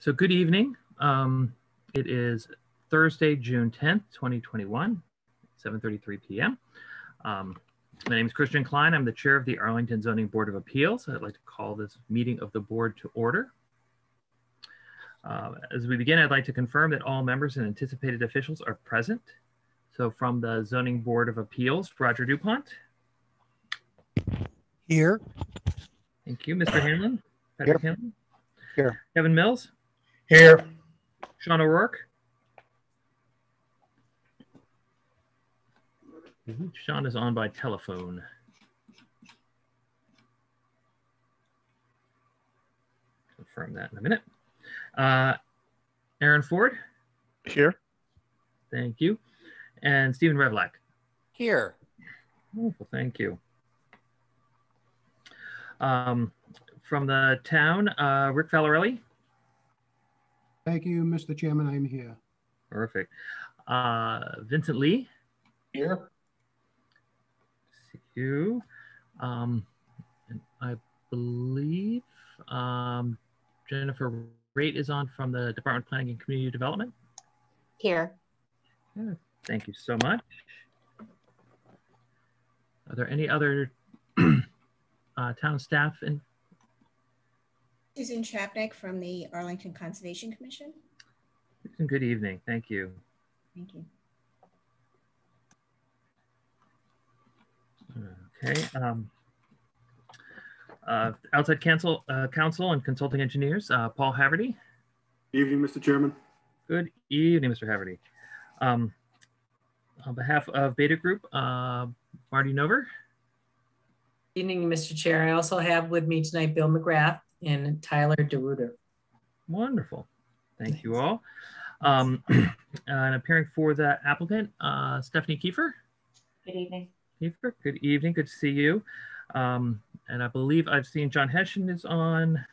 So good evening. Um, it is Thursday, June 10th, 2021, 7.33 p.m. Um, my name is Christian Klein. I'm the chair of the Arlington Zoning Board of Appeals. I'd like to call this meeting of the board to order. Uh, as we begin, I'd like to confirm that all members and anticipated officials are present. So from the Zoning Board of Appeals, Roger DuPont. Here. Thank you. Mr. Hanlon. Patrick Hanlon. Here. Kevin Mills. Here. Sean O'Rourke. Sean is on by telephone. Confirm that in a minute. Uh, Aaron Ford, Here. thank you. And Stephen Revilak. Here. Wonderful, thank you. Um, from the town, uh, Rick Valarelli. Thank you, Mr. Chairman. I'm here. Perfect. Uh, Vincent Lee. Here. See you. Um, and I believe um, Jennifer Raitt is on from the Department of Planning and Community Development. Here. Thank you so much. Are there any other uh, town staff and Susan Chapnick from the Arlington Conservation Commission. good evening? Thank you. Thank you. Okay. Um, uh, outside council, uh, council and consulting engineers, uh, Paul Haverty. Evening, Mr. Chairman. Good evening, Mr. Haverty. Um, on behalf of Beta Group, uh, Marty Nover. Evening, Mr. Chair. I also have with me tonight Bill McGrath and Tyler DeRuiter. Wonderful. Thank you all. Um, and appearing for the applicant, uh, Stephanie Kiefer. Good evening. Kiefer, good evening. Good to see you. Um, and I believe I've seen John Hessian is on,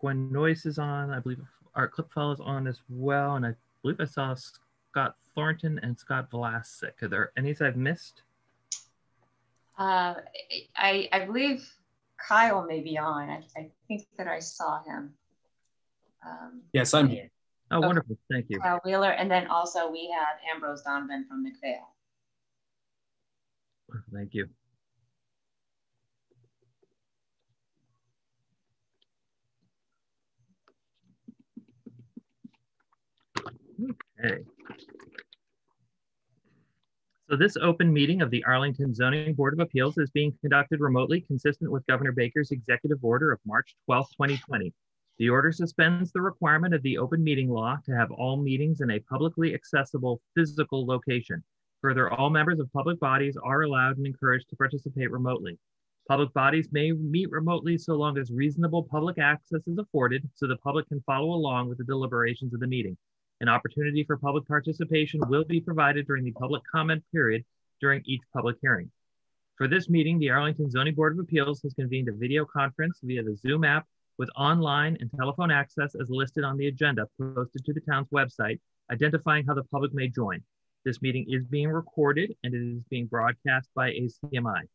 Gwen Noyes is on, I believe Art Klipfel is on as well. And I believe I saw Scott Thornton and Scott Vlasic. Are there any that I've missed? Uh, I, I believe Kyle may be on. I, I think that I saw him. Um, Yes, I'm here. Oh, Okay. wonderful. Thank you. Kyle Wheeler, and then also we have Ambrose Donovan from McPhail. Thank you. Okay. So this open meeting of the Arlington Zoning Board of Appeals is being conducted remotely consistent with Governor Baker's executive order of March 12, 2020. The order suspends the requirement of the open meeting law to have all meetings in a publicly accessible physical location. Further, all members of public bodies are allowed and encouraged to participate remotely. Public bodies may meet remotely so long as reasonable public access is afforded so the public can follow along with the deliberations of the meeting. An opportunity for public participation will be provided during the public comment period during each public hearing. For this meeting, the Arlington Zoning Board of Appeals has convened a video conference via the Zoom app with online and telephone access as listed on the agenda posted to the town's website, identifying how the public may join. This meeting is being recorded and it is being broadcast by ACMI.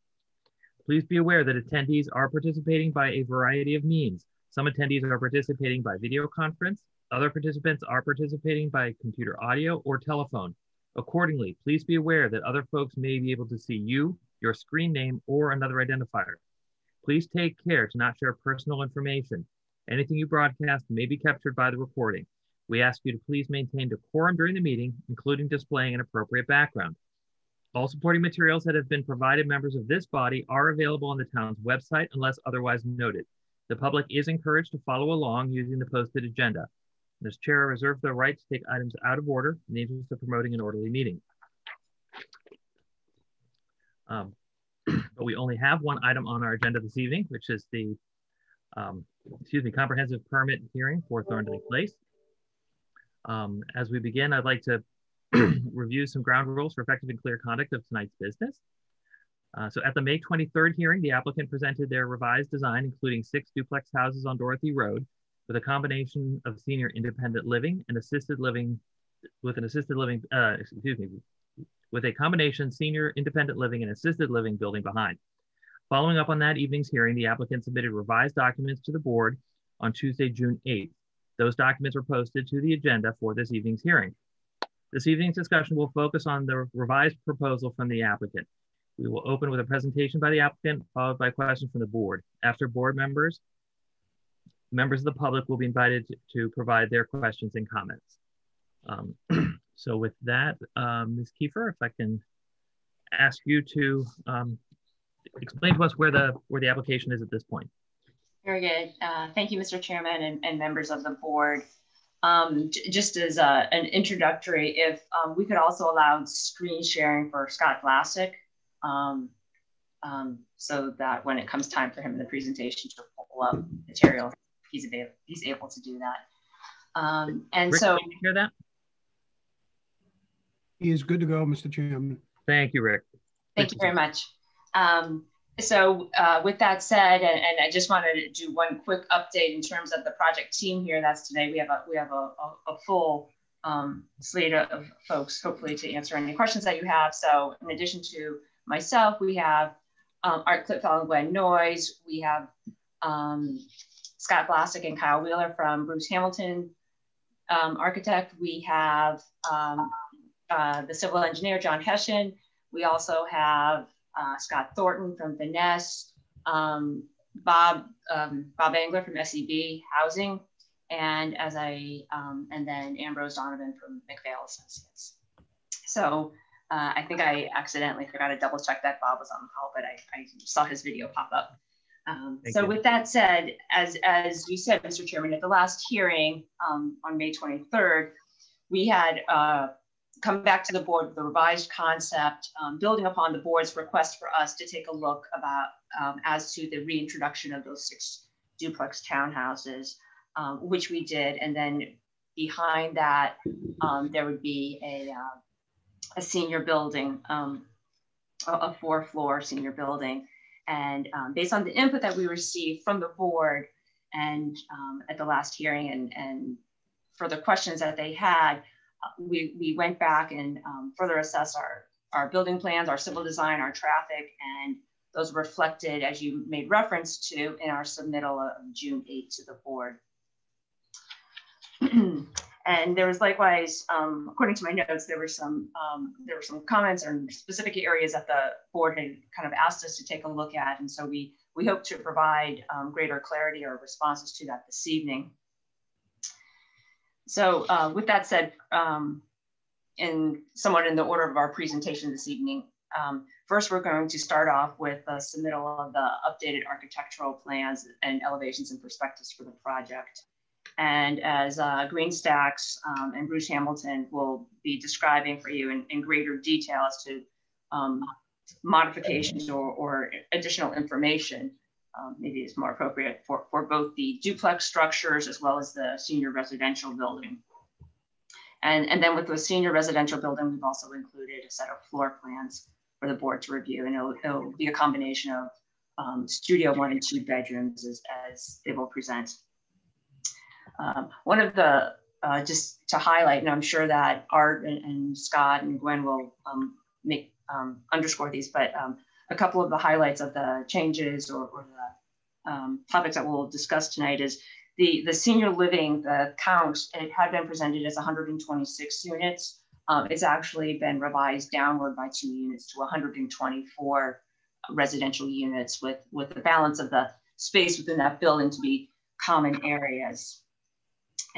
Please be aware that attendees are participating by a variety of means. Some attendees are participating by video conference. Other participants are participating by computer audio or telephone. Accordingly, please be aware that other folks may be able to see you, your screen name, or another identifier. Please take care to not share personal information. Anything you broadcast may be captured by the recording. We ask you to please maintain decorum during the meeting, including displaying an appropriate background. All supporting materials that have been provided members of this body are available on the town's website unless otherwise noted. The public is encouraged to follow along using the posted agenda. As chair, I reserve the right to take items out of order in the interest of promoting an orderly meeting. Um, but we only have one item on our agenda this evening, which is the, um, excuse me, comprehensive permit hearing for Thorndike Place. Um, as we begin, I'd like to review some ground rules for effective and clear conduct of tonight's business. Uh, so at the May 23rd hearing, the applicant presented their revised design, including six duplex houses on Dorothy Road with a combination of senior independent living and assisted living with an assisted living, uh, excuse me, with a combination senior independent living and assisted living building behind. Following up on that evening's hearing, the applicant submitted revised documents to the board on Tuesday, June 8th. Those documents were posted to the agenda for this evening's hearing. This evening's discussion will focus on the revised proposal from the applicant. We will open with a presentation by the applicant, followed by questions from the board. After board members, members of the public will be invited to, to provide their questions and comments. Um, so with that, um, Ms. Kiefer, if I can ask you to um, explain to us where the where the application is at this point. Very good. Uh, thank you, Mr. Chairman and, and members of the board. Um, just as a, an introductory, if um, we could also allow screen sharing for Scott Vlasic, um, um, so that when it comes time for him in the presentation to pull up material, he's able, he's able to do that. Um, and Rick, so, can you hear that? He is good to go, Mr. Chairman. Thank you, Rick. thank you very much. Um, so uh, with that said, and, and, I just wanted to do one quick update in terms of the project team here. That's today. We have a we have a, a, a full um, slate of folks, hopefully to answer any questions that you have. So in addition to myself, we have um, Art Klipfel and Gwen Noyes. We have um, Scott Vlasic and Kyle Wheeler from Bruce Hamilton um, Architect. We have um, uh, the civil engineer, John Hessian. We also have uh, Scott Thornton from Vanasse, um, Bob um, Bob Engler from SEB Housing, and as I um, and then Ambrose Donovan from McPhail Associates. So uh, I think I accidentally forgot to double check that Bob was on the call, but I, I saw his video pop up. Um, so you. with that said, as, as you said, Mr. Chairman, at the last hearing um, on May 23rd, we had uh, come back to the board with a revised concept, um, building upon the board's request for us to take a look about um, as to the reintroduction of those six duplex townhouses, um, which we did. And then behind that, um, there would be a, uh, a senior building, um, a, a four floor senior building. And um, based on the input that we received from the board and at the last hearing and, and further questions that they had, we, we went back and um, further assessed our, our building plans, our civil design, our traffic, and those reflected, as you made reference to, in our submittal of June 8 to the board. and there was likewise, um, according to my notes, there were some um, there were some comments on specific areas that the board had kind of asked us to take a look at, and so we we hope to provide um, greater clarity or responses to that this evening. So uh, with that said, um, in somewhat in the order of our presentation this evening, um, first we're going to start off with a submittal of the updated architectural plans and elevations and perspectives for the project. And as uh, Green Stacks um, and Bruce Hamilton will be describing for you in, in greater detail as to um, modifications or, or additional information, um, maybe is more appropriate for, for both the duplex structures as well as the senior residential building. And, and then with the senior residential building, we've also included a set of floor plans for the board to review. And it'll, it'll be a combination of um, studio one and two bedrooms as, as they will present. Um, one of the, uh, just to highlight, and I'm sure that Art and, and Scott and Gwen will um, make um, underscore these, but um, a couple of the highlights of the changes or, or the um, topics that we'll discuss tonight is the, the senior living, the count, it had been presented as 126 units. Um, it's actually been revised downward by two units to 124 residential units with, with the balance of the space within that building to be common areas.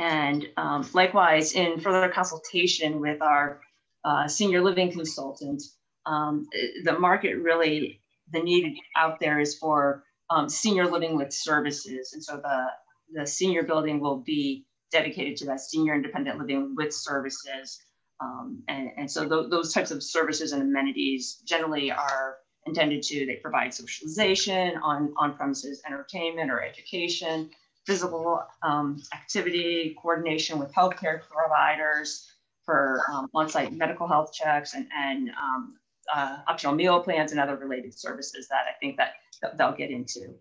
And um, likewise, in further consultation with our uh, senior living consultant, um, the market really, the need out there is for um, senior living with services. And so the, the senior building will be dedicated to that senior independent living with services. Um, and, and so th those types of services and amenities generally are intended to, they provide socialization, on, on premises entertainment or education, physical um, activity, coordination with healthcare providers for um, on-site medical health checks and, and um, uh, optional meal plans and other related services that I think that, they'll get into.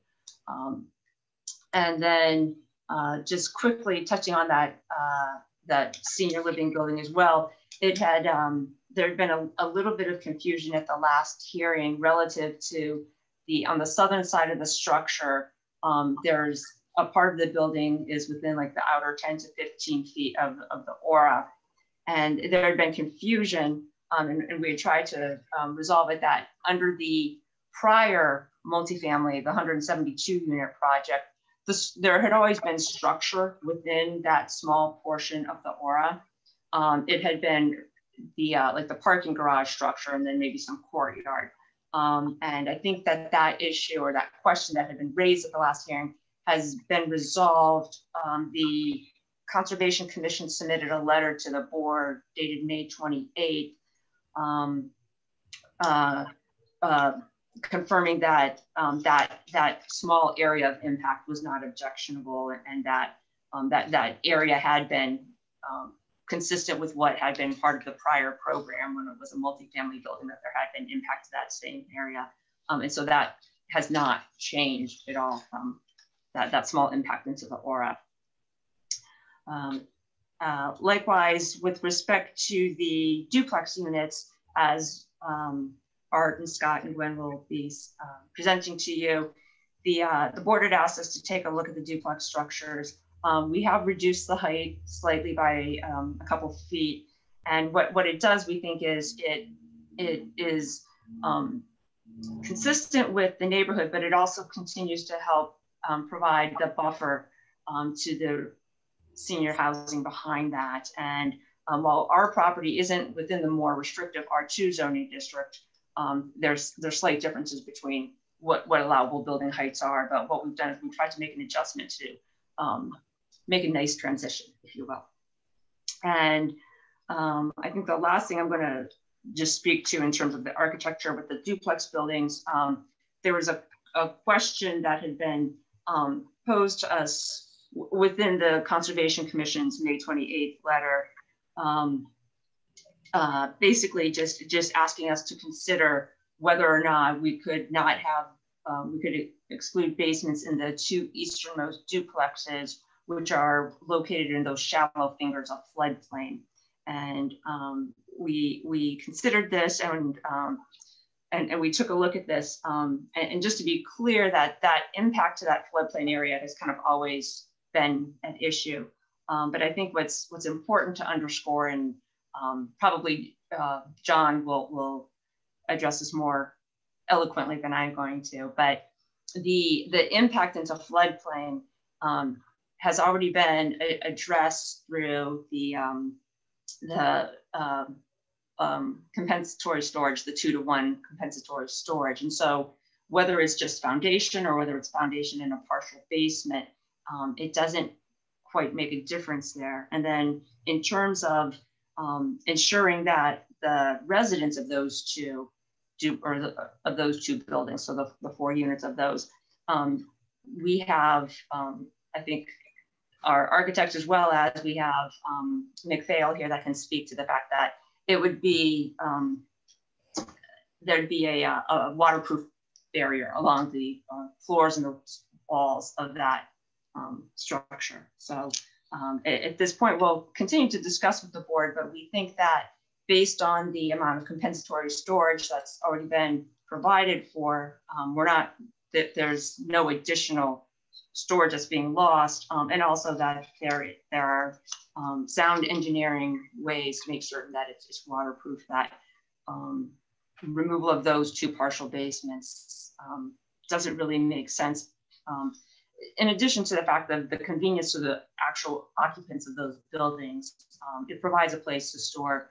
Um, and then uh, just quickly touching on that, uh, that senior living building as well, it had, um, there had been a, a, little bit of confusion at the last hearing relative to the, on the southern side of the structure, um, there's a part of the building is within like the outer 10 to 15 feet of, of the aura. And there had been confusion um, and, and, we had tried to um, resolve it that under the prior multifamily, the 172 unit project, this, there had always been structure within that small portion of the aura. Um, it had been the uh, like the parking garage structure and then maybe some courtyard. Um, and I think that that issue or that question that had been raised at the last hearing has been resolved. Um, the Conservation Commission submitted a letter to the board dated May 28th um, uh, uh, confirming that um, that that small area of impact was not objectionable and that um, that that area had been um, consistent with what had been part of the prior program when it was a multifamily building that there had been impact to that same area. Um, and so that has not changed at all from that, that small impact into the aura. Um, uh, likewise, with respect to the duplex units, as um, Art and Scott and Gwen will be uh, presenting to you, the, uh, the board had asked us to take a look at the duplex structures. Um, we have reduced the height slightly by um, a couple feet. And what, what it does, we think, is it, it is um, consistent with the neighborhood, but it also continues to help um, provide the buffer um, to the senior housing behind that. And um, while our property isn't within the more restrictive R2 zoning district, um, there's there's slight differences between what, what allowable building heights are, but what we've done is we've tried to make an adjustment to um, make a nice transition, if you will. And um, I think the last thing I'm gonna just speak to in terms of the architecture with the duplex buildings, there was a, a question that had been um, posed to us within the Conservation Commission's May 28th letter, um, uh, basically just, just asking us to consider whether or not we could not have, um, we could exclude basements in the two easternmost duplexes, which are located in those shallow fingers of floodplain. And um, we, we considered this and um, and, and we took a look at this. Um, and, and, just to be clear that that impact to that floodplain area has kind of always been an issue. Um, but I think what's what's important to underscore, and um, probably uh, John will will address this more eloquently than I'm going to, but the the impact into floodplain um, has already been addressed through the um, the um, compensatory storage, the two to one compensatory storage. And so whether it's just foundation or whether it's foundation in a partial basement, um, it doesn't quite make a difference there. And then in terms of um, ensuring that the residents of those two do, or the, of those two buildings, so the, the four units of those, um, we have, um, I think, our architects as well as we have um, McPhail here that can speak to the fact that it would be, um, there'd be a, uh, a, waterproof barrier along the uh, floors and the walls of that um, structure. So um, at, at, this point, we'll continue to discuss with the board, but we think that based on the amount of compensatory storage that's already been provided for, um, we're not, that there's no additional storage that's being lost, um, and also that there, there are um, sound engineering ways to make certain that it's, it's waterproof, that um, removal of those two partial basements um, doesn't really make sense. Um, in addition to the fact that the convenience to the actual occupants of those buildings, um, it provides a place to store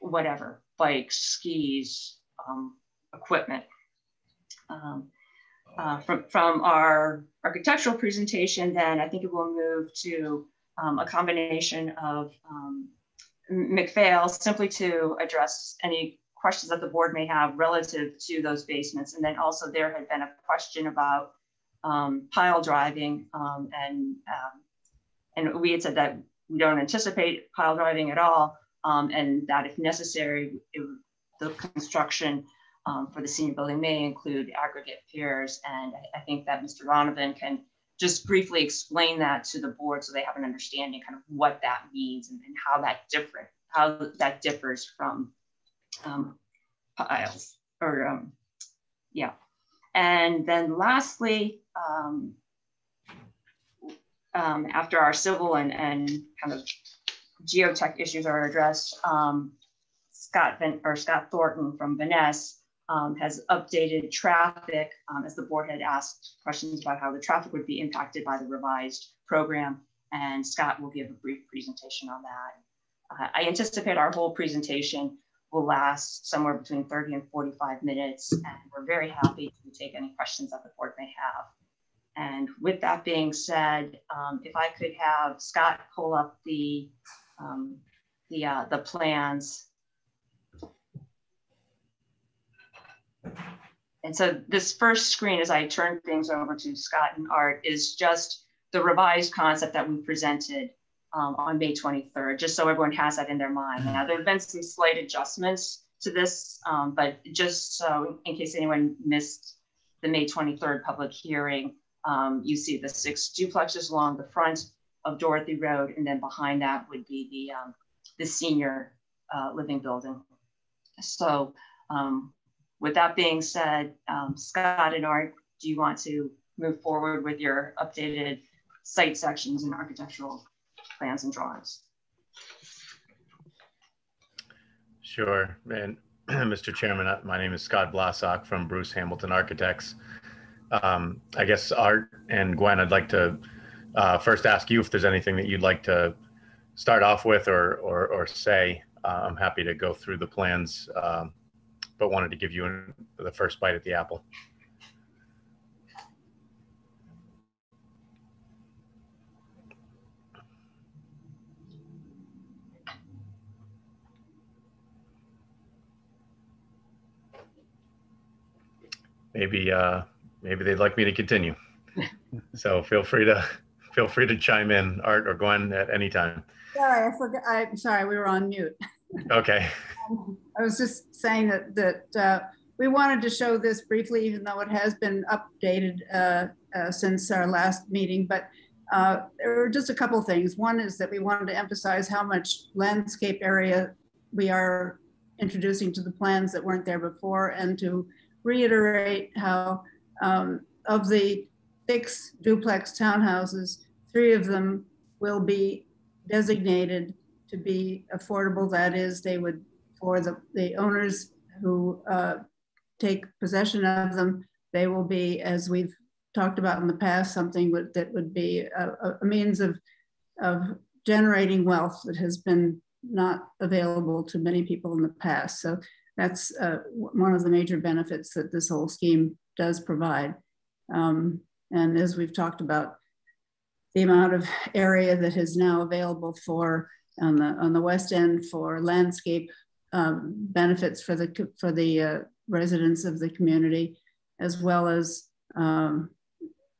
whatever, bikes, skis, equipment. Um, uh, from, from our architectural presentation, then I think it will move to um, a combination of um, McPhail simply to address any questions that the board may have relative to those basements. And then also there had been a question about um, pile driving um, and, um, and we had said that we don't anticipate pile driving at all um, and that if necessary, it, the construction um, for the senior building may include aggregate piers. And I, I think that Mr. Donovan can just briefly explain that to the board so they have an understanding kind of what that means and, and how that different, how that differs from um, piles or um, yeah. And then lastly, um, um, after our civil and, and kind of geotech issues are addressed, um, Scott or Scott Thornton from Vanasse um, has updated traffic um, as the board had asked questions about how the traffic would be impacted by the revised program. And Scott will give a brief presentation on that. Uh, I anticipate our whole presentation will last somewhere between 30 and 45 minutes. And we're very happy to take any questions that the board may have. And with that being said, um, if I could have Scott pull up the um, the uh, the plans. And so this first screen, as I turn things over to Scott and Art, is just the revised concept that we presented um, on May 23rd, just so everyone has that in their mind. Now, there have been some slight adjustments to this, um, but just so in case anyone missed the May 23rd public hearing, um, you see the six duplexes along the front of Dorothy Road, and then behind that would be the, um, the senior uh, living building. So um, with that being said, um, Scott and Art, do you want to move forward with your updated site sections and architectural plans and drawings? Sure. And Mr. Chairman, uh, my name is Scott Vlasic from Bruce Hamilton Architects. Um, I guess Art and Gwen, I'd like to uh, first ask you if there's anything that you'd like to start off with or, or, or say. Uh, I'm happy to go through the plans, um, but wanted to give you the first bite at the apple. Maybe uh, maybe they'd like me to continue. so feel free to feel free to chime in, Art or Gwen, at any time. Sorry, I forgot. I'm sorry, we were on mute. Okay. I was just saying that that uh, we wanted to show this briefly, even though it has been updated uh, uh, since our last meeting. But uh, there were just a couple things. One is that we wanted to emphasize how much landscape area we are introducing to the plans that weren't there before, and to reiterate how um, of the six duplex townhouses, three of them will be designated to be affordable. That is, they would, for the, the owners who uh, take possession of them, they will be, as we've talked about in the past, something would, that would be a, a means of, of generating wealth that has been not available to many people in the past. So that's uh, one of the major benefits that this whole scheme does provide. Um, and as we've talked about, the amount of area that is now available for on the on the west end for landscape um, benefits for the for the uh, residents of the community, as well as um,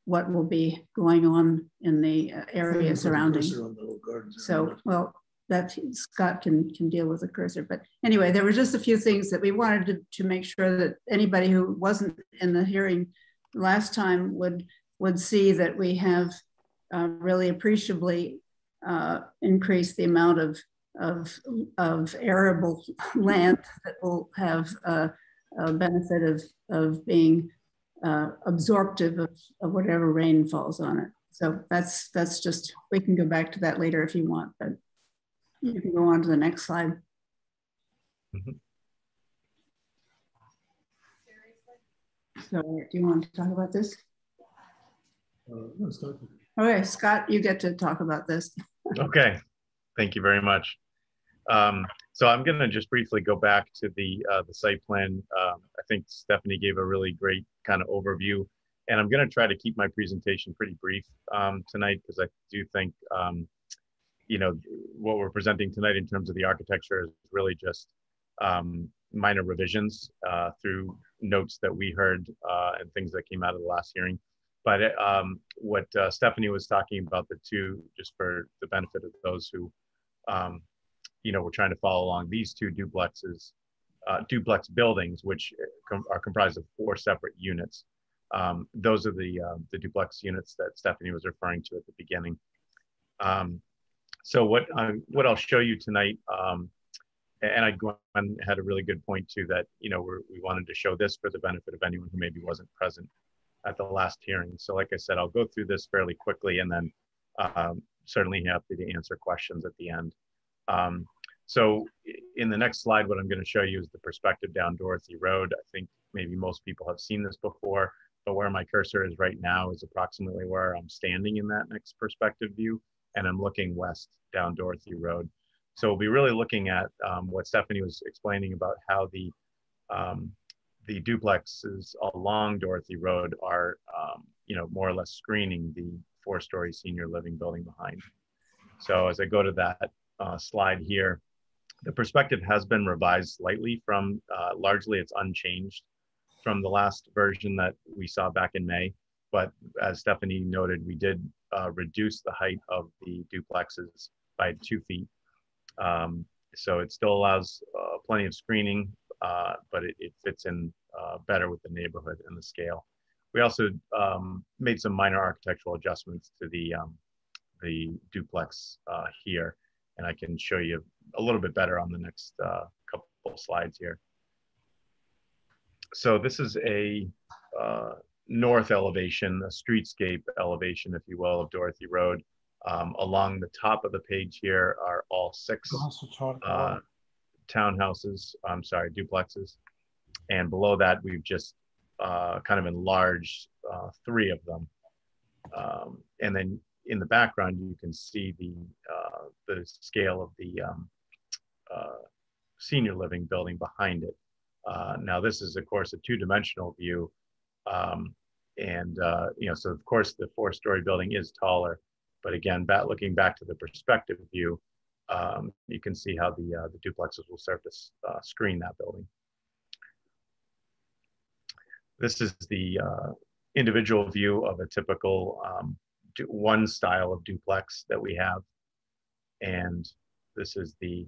what will be going on in the uh, area surrounding. So, well, that Scott can can deal with the cursor. But anyway, there were just a few things that we wanted to, to make sure that anybody who wasn't in the hearing last time would would see that we have uh, really appreciably uh, increased the amount of, of, of arable land that will have a, a benefit of, of being uh, absorptive of, of whatever rain falls on it. So that's, that's just, we can go back to that later if you want, but you can go on to the next slide. Mm -hmm. So do you want to talk about this? Uh, okay, Scott, you get to talk about this. Okay, thank you very much. Um, so I'm going to just briefly go back to the uh, the site plan. Um, I think Stephanie gave a really great kind of overview, and I'm going to try to keep my presentation pretty brief um, tonight because I do think um, you know what we're presenting tonight in terms of the architecture is really just um, minor revisions uh, through notes that we heard uh, and things that came out of the last hearing. But um, what uh, Stephanie was talking about, the two, just for the benefit of those who, um, you know, were trying to follow along, these two duplexes, uh, duplex buildings, which com are comprised of four separate units. Um, those are the, uh, the duplex units that Stephanie was referring to at the beginning. Um, so what, what I'll show you tonight, um, and I had a really good point too that, you know, we wanted to show this for the benefit of anyone who maybe wasn't present at the last hearing. So like I said, I'll go through this fairly quickly and then um, certainly happy to answer questions at the end. Um, so in the next slide, what I'm going to show you is the perspective down Dorothy Road. I think maybe most people have seen this before, but where my cursor is right now is approximately where I'm standing in that next perspective view, and I'm looking west down Dorothy Road. So we'll be really looking at um, what Stephanie was explaining about how the um, the duplexes along Dorothy Road are, um, you know, more or less screening the four-story senior living building behind. So as I go to that uh, slide here, the perspective has been revised slightly from uh, largely it's unchanged from the last version that we saw back in May. But as Stephanie noted, we did uh, reduce the height of the duplexes by two feet. Um, so it still allows uh, plenty of screening, uh, but it, it, fits in uh, better with the neighborhood and the scale. We also um, made some minor architectural adjustments to the, um, the duplex uh, here, and I can show you a little bit better on the next uh, couple slides here. So this is a uh, north elevation, a streetscape elevation, if you will, of Dorothy Road. Um, along the top of the page here are all six uh, townhouses, I'm sorry, duplexes. And below that, we've just uh, kind of enlarged uh, three of them. Um, and then in the background, you can see the, uh, the scale of the um, uh, senior living building behind it. Uh, now, this is, of course, a two-dimensional view. Um, and, uh, you know, so of course, the four-story building is taller. But again, back, looking back to the perspective view, um, you can see how the, uh, the duplexes will serve to uh, screen that building. This is the uh, individual view of a typical um, one style of duplex that we have. And this is the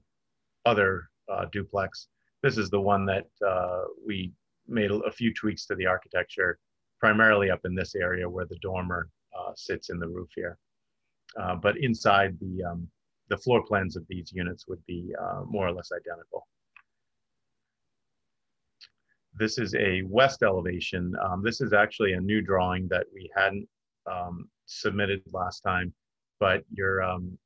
other uh, duplex. This is the one that uh, we made a, few tweaks to the architecture, primarily up in this area where the dormer uh, sits in the roof here. But inside the, um, the floor plans of these units would be uh, more or less identical. This is a west elevation. Um, this is actually a new drawing that we hadn't um, submitted last time, but you're um,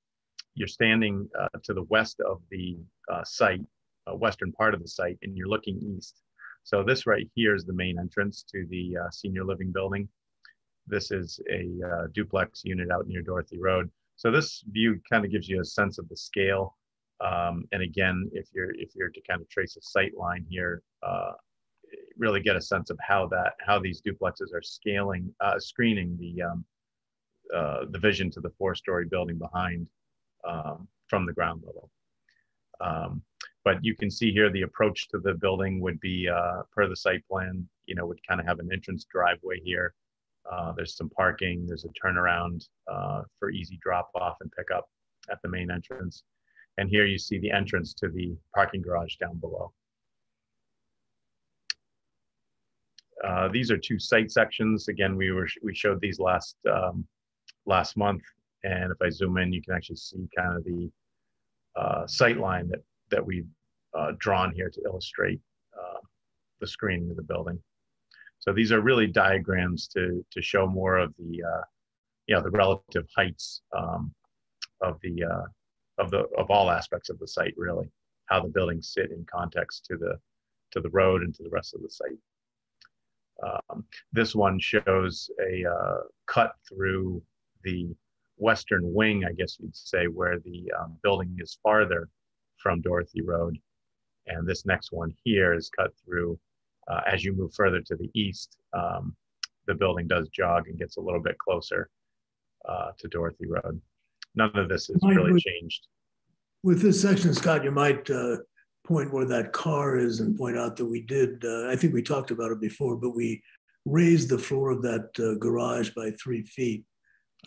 you're standing uh, to the west of the uh, site, uh, western part of the site, and you're looking east. So this right here is the main entrance to the uh, senior living building. This is a uh, duplex unit out near Dorothy Road. So this view kind of gives you a sense of the scale. Um, and again, if you're if you're to kind of trace a sight line here, uh, really get a sense of how that how these duplexes are scaling, uh, screening the um, uh, the vision to the four-story building behind um, from the ground level. Um, but you can see here the approach to the building would be uh, per the site plan, you know, would kind of have an entrance driveway here. Uh, there's some parking, there's a turnaround uh, for easy drop off and pickup at the main entrance. And here you see the entrance to the parking garage down below. Uh, these are two site sections. Again, we were we showed these last um, last month. And if I zoom in, you can actually see kind of the uh, sight line that, that we've uh, drawn here to illustrate uh, the screening of the building. So these are really diagrams to, to show more of the, uh, you know, the relative heights um, of the, uh, of the, of all aspects of the site, really, how the buildings sit in context to the, to the road and to the rest of the site. Um, this one shows a uh, cut through the western wing, I guess you'd say, where the um, building is farther from Dorothy Road. And this next one here is cut through uh, as you move further to the east. Um, the building does jog and gets a little bit closer uh, to Dorothy Road. None of this has really with, changed. With this section, Scott, you might uh, point where that car is and point out that we did, uh, I think we talked about it before, but we raised the floor of that uh, garage by three feet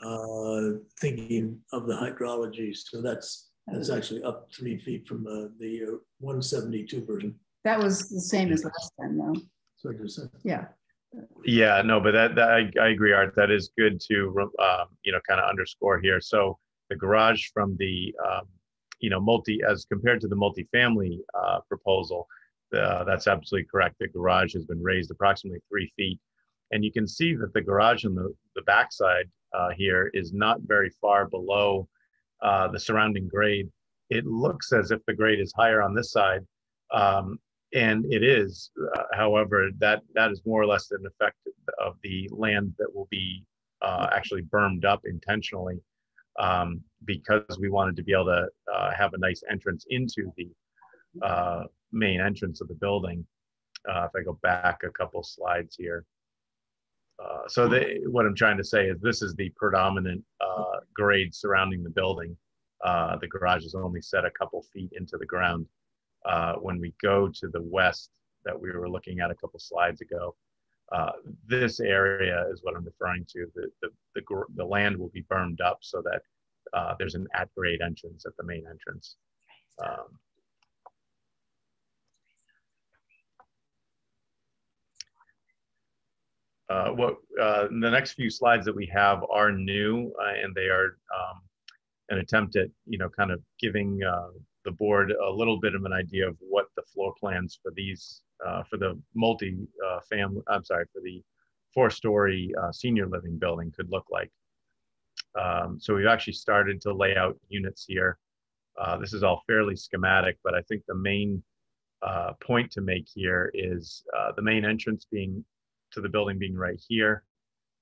uh, thinking of the hydrology. So that's that's actually up three feet from uh, the uh, 172 version. That was the same as last time, though. So I just yeah. Yeah, no, but that, that I, I agree, Art. That is good to um, you know kind of underscore here. So the garage from the um, you know multi as compared to the multifamily uh, proposal, uh, that's absolutely correct. The garage has been raised approximately three feet, and you can see that the garage on the the backside uh, here is not very far below uh, the surrounding grade. It looks as if the grade is higher on this side, um, and it is. Uh, however, that that is more or less an effect of the land that will be uh, actually bermed up intentionally um, because we wanted to be able to uh, have a nice entrance into the uh, main entrance of the building. Uh, if I go back a couple slides here. Uh, so what I'm trying to say is this is the predominant grade surrounding the building. The garage is only set a couple feet into the ground. Uh, when we go to the west that we were looking at a couple slides ago, uh, this area is what I'm referring to. The, the, the, the land will be bermed up so that uh, there's an at-grade entrance at the main entrance. Um, uh, what uh, the next few slides that we have are new uh, and they are um, an attempt at you know kind of giving uh, the board a little bit of an idea of what the floor plans for these uh, for the multi uh, family I'm sorry for the four story senior living building could look like. Um, so we've actually started to lay out units here. this is all fairly schematic, but I think the main point to make here is the main entrance being to the building being right here.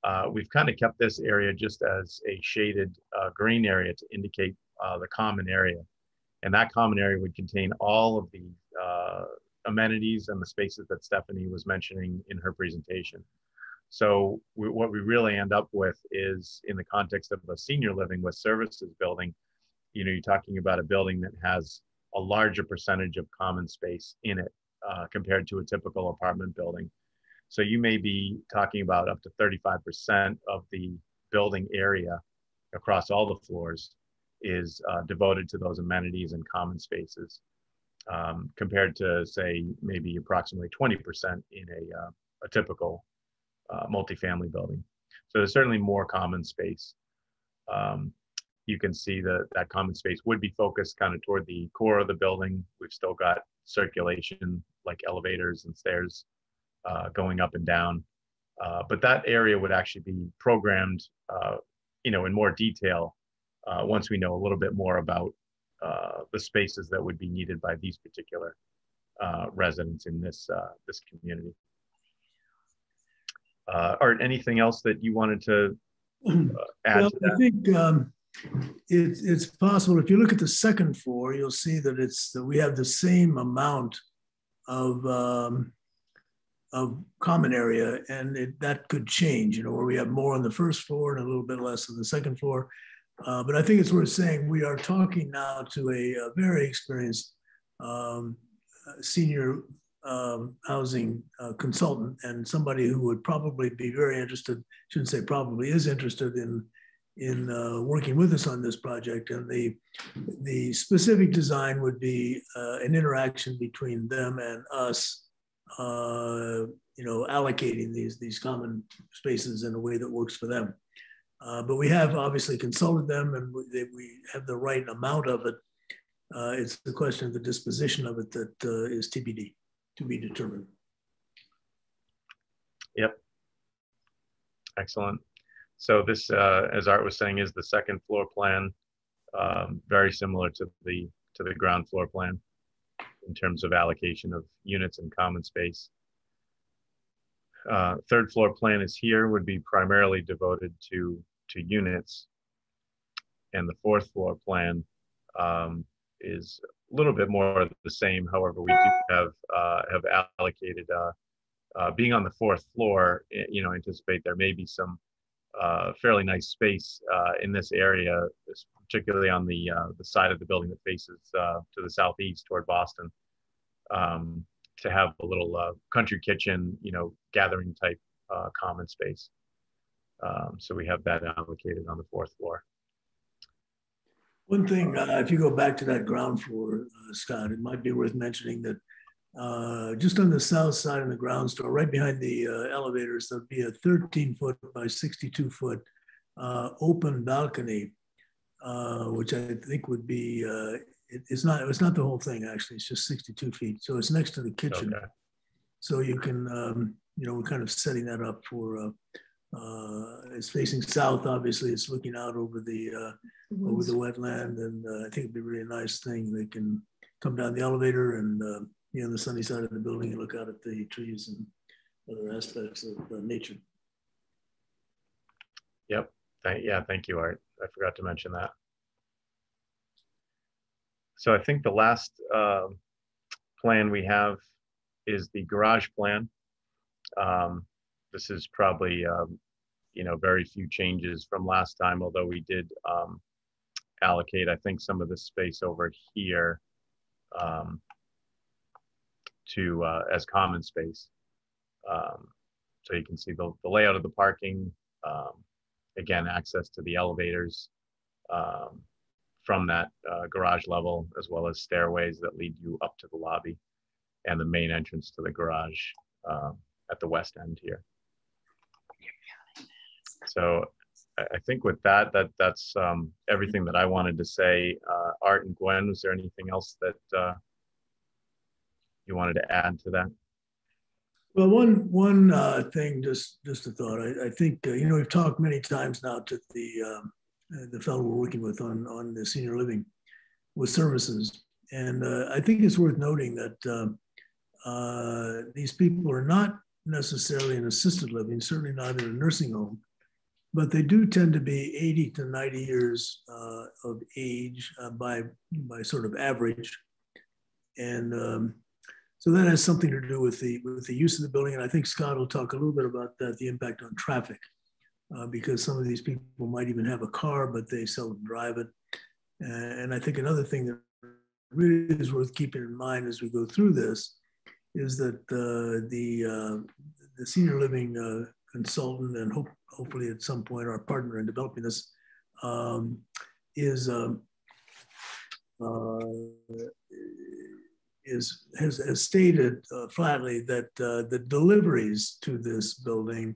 Uh, we've kind of kept this area just as a shaded uh, green area to indicate uh, the common area. And that common area would contain all of the uh, amenities and the spaces that Stephanie was mentioning in her presentation. So we, what we really end up with is in the context of a senior living with services building, you know, you're talking about a building that has a larger percentage of common space in it uh, compared to a typical apartment building. So you may be talking about up to 35% of the building area across all the floors is uh, devoted to those amenities and common spaces um, compared to say maybe approximately 20% in a, uh, a typical uh, multifamily building. So there's certainly more common space. Um, you can see that that common space would be focused kind of toward the core of the building. We've still got circulation like elevators and stairs uh, going up and down. Uh, but that area would actually be programmed, uh, you know, in more detail uh, once we know a little bit more about uh, the spaces that would be needed by these particular uh, residents in this this community. Art, anything else that you wanted to add well, to? I think um, it, it's possible. If you look at the second floor, you'll see that it's that we have the same amount of um, of common area, and it, that could change. You know, where we have more on the first floor and a little bit less on the second floor. Uh, but I think it's worth saying we are talking now to a, a very experienced um, senior um, housing uh, consultant and somebody who would probably be very interested. Shouldn't say probably is interested in in uh, working with us on this project. And the the specific design would be uh, an interaction between them and us uh, you know, allocating these, these common spaces in a way that works for them. Uh, but we have obviously consulted them and we, we have the right amount of it. Uh, it's the question of the disposition of it that uh, is TBD, to be determined. Yep. Excellent. So this, uh, as Art was saying, is the second floor plan, um, very similar to the to the ground floor plan in terms of allocation of units and common space. Uh, third floor plan is here, would be primarily devoted to, to units. And the fourth floor plan um, is a little bit more of the same. However, we do have, uh, have allocated, uh, uh being on the fourth floor, eh, you know, anticipate there may be some uh, fairly nice space uh, in this area, particularly on the the side of the building that faces to the southeast toward Boston, um, to have a little country kitchen, you know, gathering type uh, common space. Um, so we have that allocated on the fourth floor. One thing, if you go back to that ground floor, Scott, it might be worth mentioning that uh, just on the south side of the ground store, right behind the uh, elevators, there'll be a 13 foot by 62 foot uh, open balcony, uh, which I think would be, uh, it, it's not, it's not the whole thing actually, it's just 62 feet. So it's next to the kitchen. Okay. So you can, um, you know, we're kind of setting that up for, uh, is facing south. Obviously, it's looking out over the uh, over the wetland, and uh, I think it'd be really a nice thing. They can come down the elevator and uh, be on the sunny side of the building and look out at the trees and other aspects of uh, nature. Yep. Th yeah. Thank you, Art. I forgot to mention that. So I think the last uh, plan we have is the garage plan. Um, this is probably, um, you know, very few changes from last time, although we did um, allocate, I think, some of the space over here um, to uh, as common space. Um, so you can see the, the layout of the parking, um, again, access to the elevators um, from that uh, garage level, as well as stairways that lead you up to the lobby and the main entrance to the garage um, at the west end here. So I think with that, that that's um, everything that I wanted to say. Uh, Art and Gwen, was there anything else that uh, you wanted to add to that? Well, one one uh, thing, just just a thought. I, I think uh, you know we've talked many times now to the um, uh, the fellow we're working with on on the senior living with services, and uh, I think it's worth noting that um, these people are not necessarily in assisted living, certainly not in a nursing home, but they do tend to be 80 to 90 years uh, of age uh, by, by sort of average. And um, so that has something to do with the, with the use of the building. And I think Scott will talk a little bit about that, the impact on traffic, uh, because some of these people might even have a car, but they seldom drive it. And I think another thing that really is worth keeping in mind as we go through this is that uh, the, uh, the senior living uh, consultant and hope, hopefully at some point our partner in developing this um, is um, uh, is has, has stated uh, flatly that uh, the deliveries to this building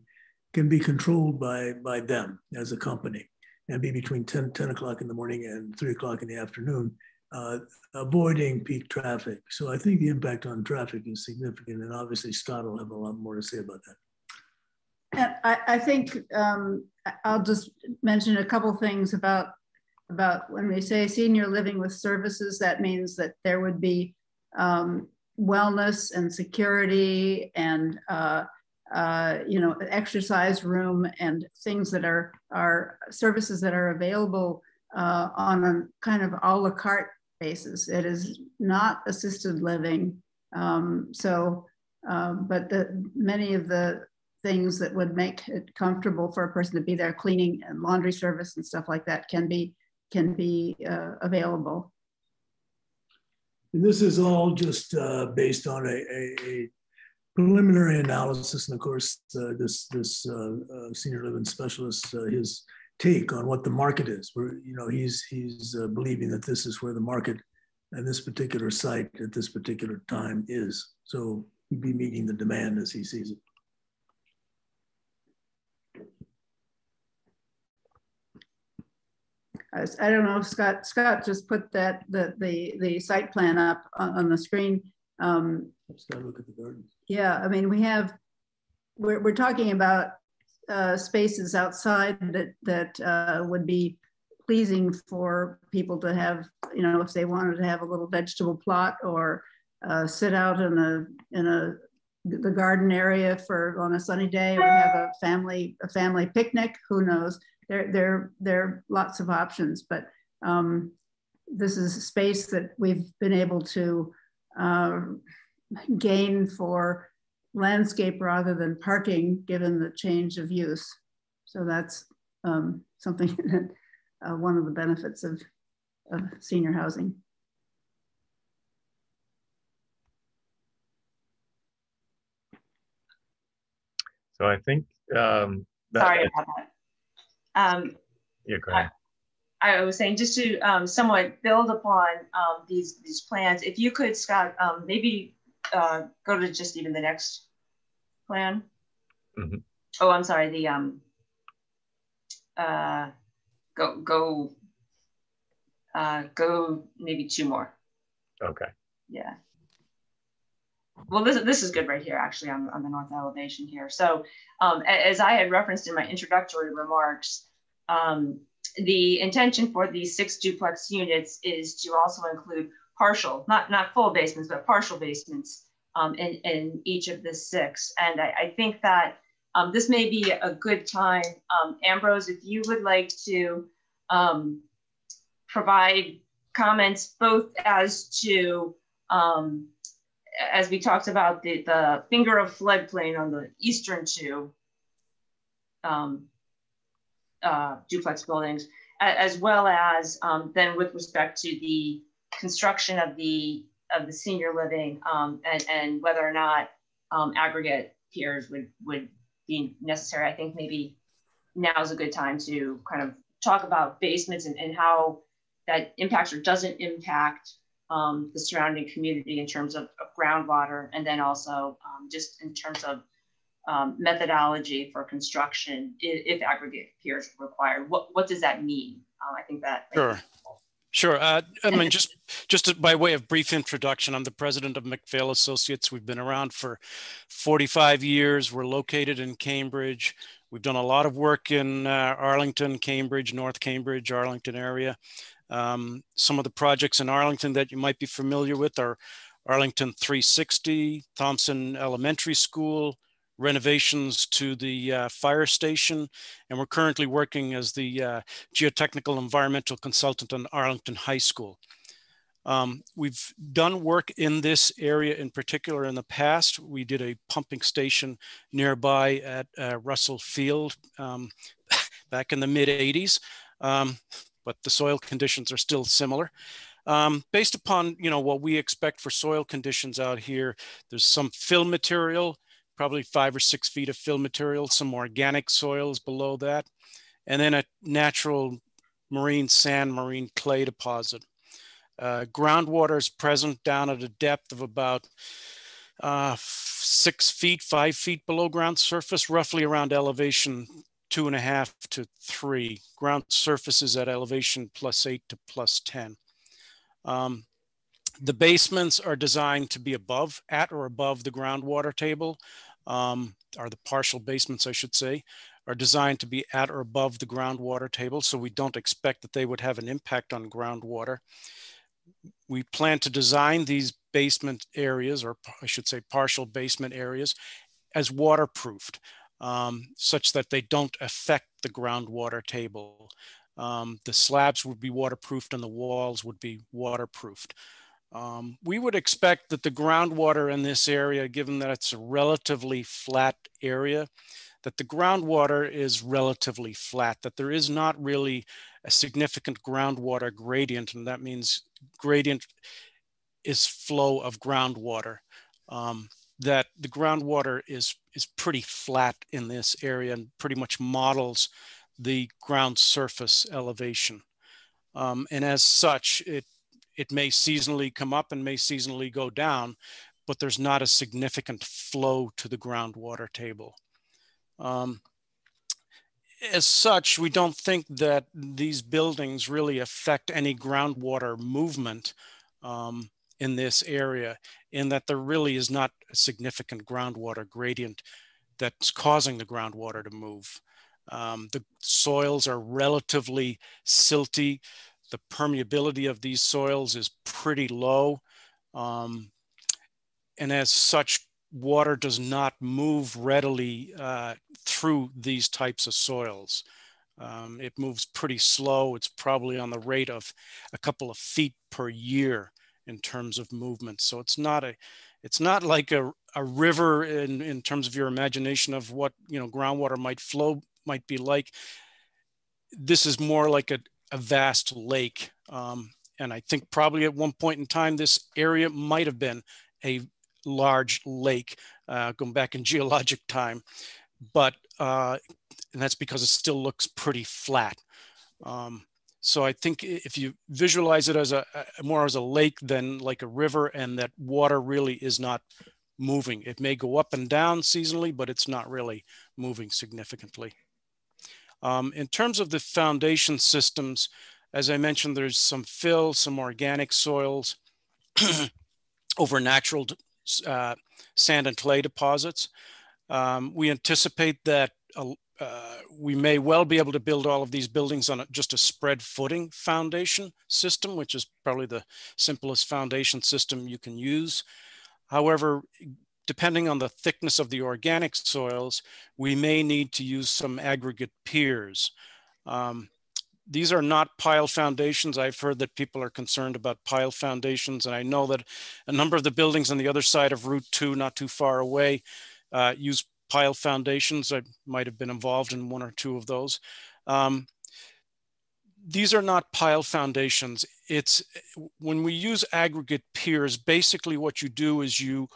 can be controlled by by them as a company and be between 10, 10 o'clock in the morning and 3 o'clock in the afternoon, uh, avoiding peak traffic. So I think the impact on traffic is significant, and obviously Scott will have a lot more to say about that. I, I think um, I'll just mention a couple things about about when we say senior living with services, that means that there would be um, wellness and security and uh, uh, you know exercise room and things that are are services that are available uh, on a kind of a la carte basis. It is not assisted living. Um, so, um, but the, many of the things that would make it comfortable for a person to be there cleaning and laundry service and stuff like that can be can be uh, available. And this is all just uh, based on a, a, a, preliminary analysis and of course uh, this this uh, uh, senior living specialist uh, his take on what the market is. Where you know he's he's believing that this is where the market and this particular site at this particular time is. So he'd be meeting the demand as he sees it I don't know if Scott Scott just put that the the the site plan up on, on the screen. Um, Let's go look at the gardens. Yeah, I mean we have we're we're talking about uh, spaces outside that that uh, would be pleasing for people to have. You know, if they wanted to have a little vegetable plot or uh, sit out in a in a the garden area for on a sunny day or have a family a family picnic. Who knows? There, there, there are lots of options, but um, this is a space that we've been able to uh, gain for landscape rather than parking, given the change of use. So that's um, something that uh, one of the benefits of, of senior housing. So I think um, that, sorry about that. Um, yeah, go ahead. I, I was saying just to um, somewhat build upon um, these these plans. If you could, Scott, um, maybe uh, go to just even the next plan. Mm -hmm. Oh, I'm sorry. The um, uh, go go uh, go maybe two more. Okay. Yeah. Well, this, this is good right here, actually, on, on the north elevation here. So um, as I had referenced in my introductory remarks, um, the intention for these six duplex units is to also include partial, not, not full basements, but partial basements um, in, in each of the six. And I, I think that um, this may be a good time. Um, Ambrose, if you would like to um, provide comments both as to, um, as we talked about the, the finger of floodplain on the eastern two um, uh, duplex buildings, as well as um, then with respect to the construction of the of the senior living um, and, and whether or not um, aggregate piers would, would be necessary. I think maybe now is a good time to kind of talk about basements and, and how that impacts or doesn't impact um, the surrounding community in terms of, of groundwater, and then also um, just in terms of um, methodology for construction if, if, aggregate piers are required. What, what does that mean? Uh, I think that. Sure. Sure. Uh, I mean, just just by way of brief introduction, I'm the president of McPhail Associates. We've been around for 45 years. We're located in Cambridge. We've done a lot of work in uh, Arlington, Cambridge, North Cambridge, Arlington area. Um, some of the projects in Arlington that you might be familiar with are Arlington 360, Thompson Elementary School, renovations to the uh, fire station, and we're currently working as the uh, geotechnical environmental consultant on Arlington High School. Um, we've done work in this area in particular in the past. We did a pumping station nearby at uh, Russell Field um, back in the mid 80s, um, but the soil conditions are still similar. Um, based upon you know what we expect for soil conditions out here, there's some fill material, probably five or six feet of fill material, some organic soils below that, and then a natural marine sand, marine clay deposit. Uh, groundwater is present down at a depth of about uh, six feet, five feet below ground surface, roughly around elevation two and a half to three. Ground surface is at elevation plus eight to plus 10. Um, the basements are designed to be above, at or above the groundwater table, um, or the partial basements, I should say, are designed to be at or above the groundwater table. So we don't expect that they would have an impact on groundwater we plan to design these basement areas, or I should say partial basement areas, as waterproofed, um, such that they don't affect the groundwater table. Um, the slabs would be waterproofed and the walls would be waterproofed. Um, we would expect that the groundwater in this area, given that it's a relatively flat area, that the groundwater is relatively flat, that there is not really a significant groundwater gradient, and that means gradient is flow of groundwater. Um, that the groundwater is is pretty flat in this area and pretty much models the ground surface elevation. Um, and as such, it it may seasonally come up and may seasonally go down, but there's not a significant flow to the groundwater table. Um, as such, we don't think that these buildings really affect any groundwater movement um, in this area, in that there really is not a significant groundwater gradient that's causing the groundwater to move. Um, the soils are relatively silty. The permeability of these soils is pretty low. Um, and as such, water does not move readily uh, through these types of soils. Um, it moves pretty slow. It's probably on the rate of a couple of feet per year in terms of movement. So it's not a, it's not like a, a river in, in terms of your imagination of what, you know, groundwater might flow, might be like. This is more like a, a vast lake. Um, and I think probably at one point in time, this area might have been a large lake uh, going back in geologic time, but uh, and that's because it still looks pretty flat. Um, so I think if you visualize it as a, more as a lake than like a river, and that water really is not moving. It may go up and down seasonally, but it's not really moving significantly. Um, in terms of the foundation systems, as I mentioned, there's some fill, some organic soils over natural uh, sand and clay deposits. Um, we anticipate that uh, we may well be able to build all of these buildings on a, just a spread footing foundation system, which is probably the simplest foundation system you can use. However, depending on the thickness of the organic soils, we may need to use some aggregate piers. Um, these are not pile foundations. I've heard that people are concerned about pile foundations, and I know that a number of the buildings on the other side of Route 2, not too far away, uh, use pile foundations. I might have been involved in one or two of those. Um, these are not pile foundations. It's when we use aggregate piers, basically what you do is you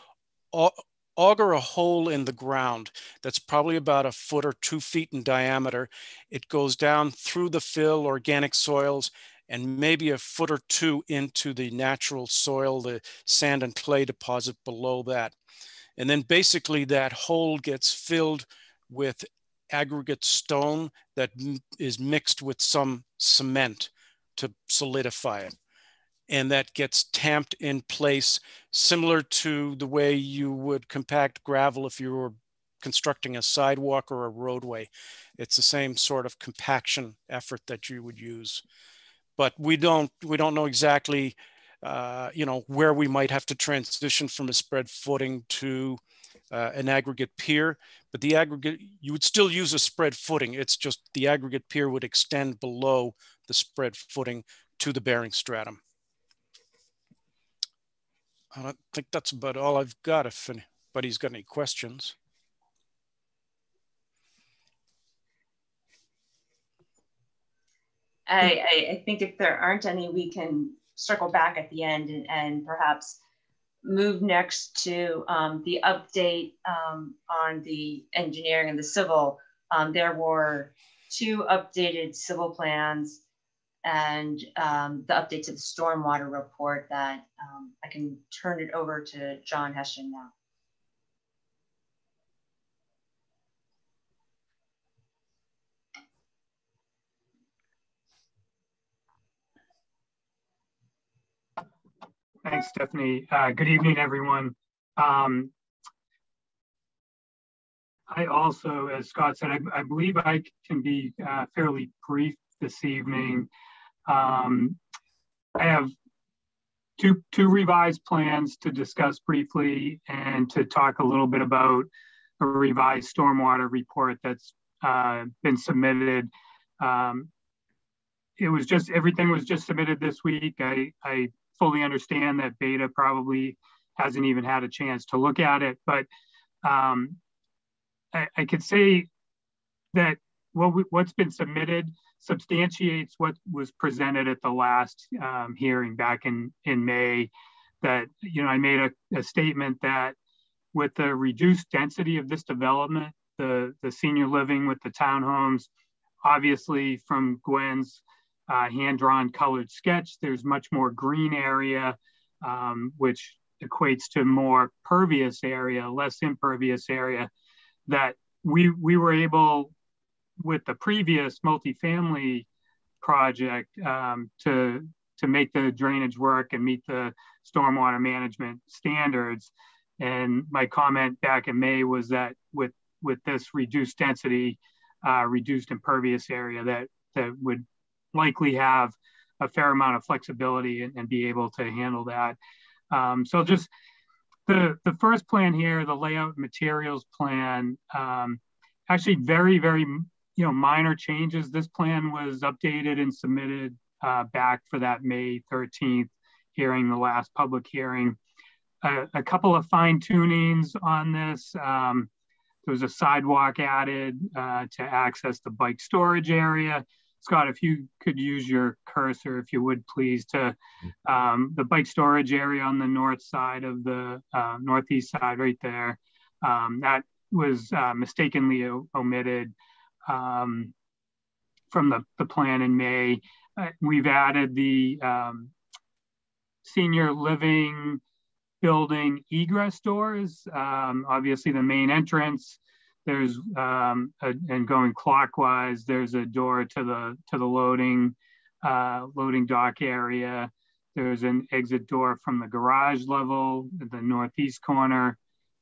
auger a hole in the ground that's probably about a foot or two feet in diameter. It goes down through the fill, organic soils, and maybe a foot or two into the natural soil, the sand and clay deposit below that. And then basically that hole gets filled with aggregate stone that is mixed with some cement to solidify it and that gets tamped in place similar to the way you would compact gravel if you were constructing a sidewalk or a roadway. It's the same sort of compaction effort that you would use. But we don't we don't know exactly uh, you know where we might have to transition from a spread footing to uh, an aggregate pier. But the aggregate you would still use a spread footing. It's just the aggregate pier would extend below the spread footing to the bearing stratum. I don't think that's about all I've got if anybody's got any questions. I, I, think if there aren't any, we can circle back at the end and, and perhaps move next to um, the update um, on the engineering and the civil. Um, there were two updated civil plans and um, the update to the stormwater report that um, I can turn it over to John Hessian now. Thanks, Stephanie. Uh, good evening, everyone. Um, I also, as Scott said, I, I believe I can be uh, fairly brief this evening. Um, I have two, two revised plans to discuss briefly and to talk a little bit about a revised stormwater report that's uh, been submitted. Um, it was just, everything was just submitted this week. I, I fully understand that Beta probably hasn't even had a chance to look at it, but um, I, I could say that what we, what's been submitted substantiates what was presented at the last um, hearing back in, in May. That, you know, I made a, a statement that with the reduced density of this development, the, the senior living with the townhomes, obviously from Gwen's uh, hand-drawn colored sketch, there's much more green area, um, which equates to more pervious area, less impervious area, that we, we were able with the previous multifamily project um, to to make the drainage work and meet the stormwater management standards. And my comment back in May was that with with this reduced density, uh, reduced impervious area, that that would likely have a fair amount of flexibility and, and be able to handle that. Um, so just the the first plan here, the layout materials plan, um, actually very very you know, minor changes. This plan was updated and submitted uh, back for that May 13th hearing, the last public hearing. A couple of fine tunings on this. Um, there was a sidewalk added uh, to access the bike storage area. Scott, if you could use your cursor, if you would please, to um, the bike storage area on the north side of the uh, northeast side right there. Um, that was uh, mistakenly omitted um, from the, the plan in May. Uh, we've added the um, senior living building egress doors. Um, obviously, the main entrance. There's um, a, and going clockwise. There's a door to the to the loading uh, loading dock area. There's an exit door from the garage level, at the northeast corner,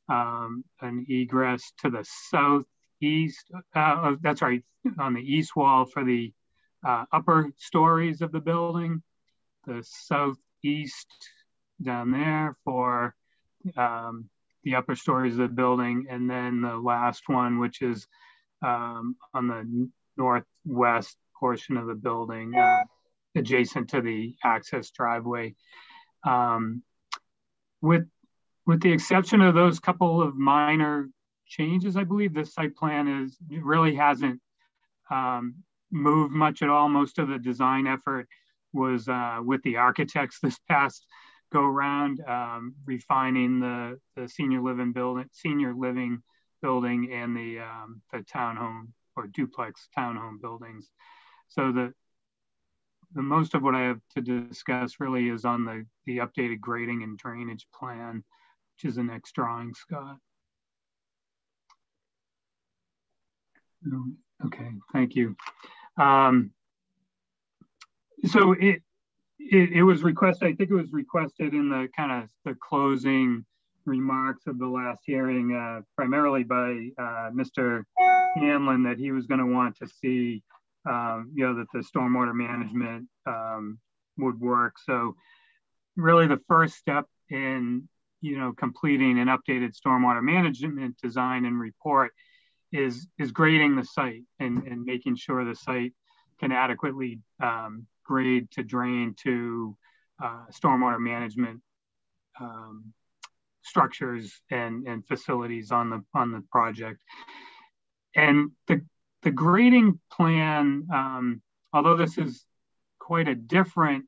um, an egress to the southeast. Uh, that's right, on the east wall for the uh, upper stories of the building. The southeast down there for um, the upper stories of the building, and then the last one, which is um, on the northwest portion of the building, uh, adjacent to the access driveway. Um, with with the exception of those couple of minor changes, I believe the site plan is really hasn't um, moved much at all. Most of the design effort was uh, with the architects this past go around, um, refining the, the senior living building, senior living building and the, um, the townhome or duplex townhome buildings. So the, the most of what I have to discuss really is on the, the updated grading and drainage plan, which is the next drawing, Scott. Okay, thank you. Um, so it, it, it was requested, I think it was requested in the kind of the closing remarks of the last hearing, uh, primarily by uh, Mr. Hanlon, that he was going to want to see, um, you know, that the stormwater management um, would work. So really the first step in, you know, completing an updated stormwater management design and report is, is grading the site and, and making sure the site can adequately um, grade to drain to uh, stormwater management um, structures and, and facilities on the on the project. And the the grading plan, um, although this is quite a different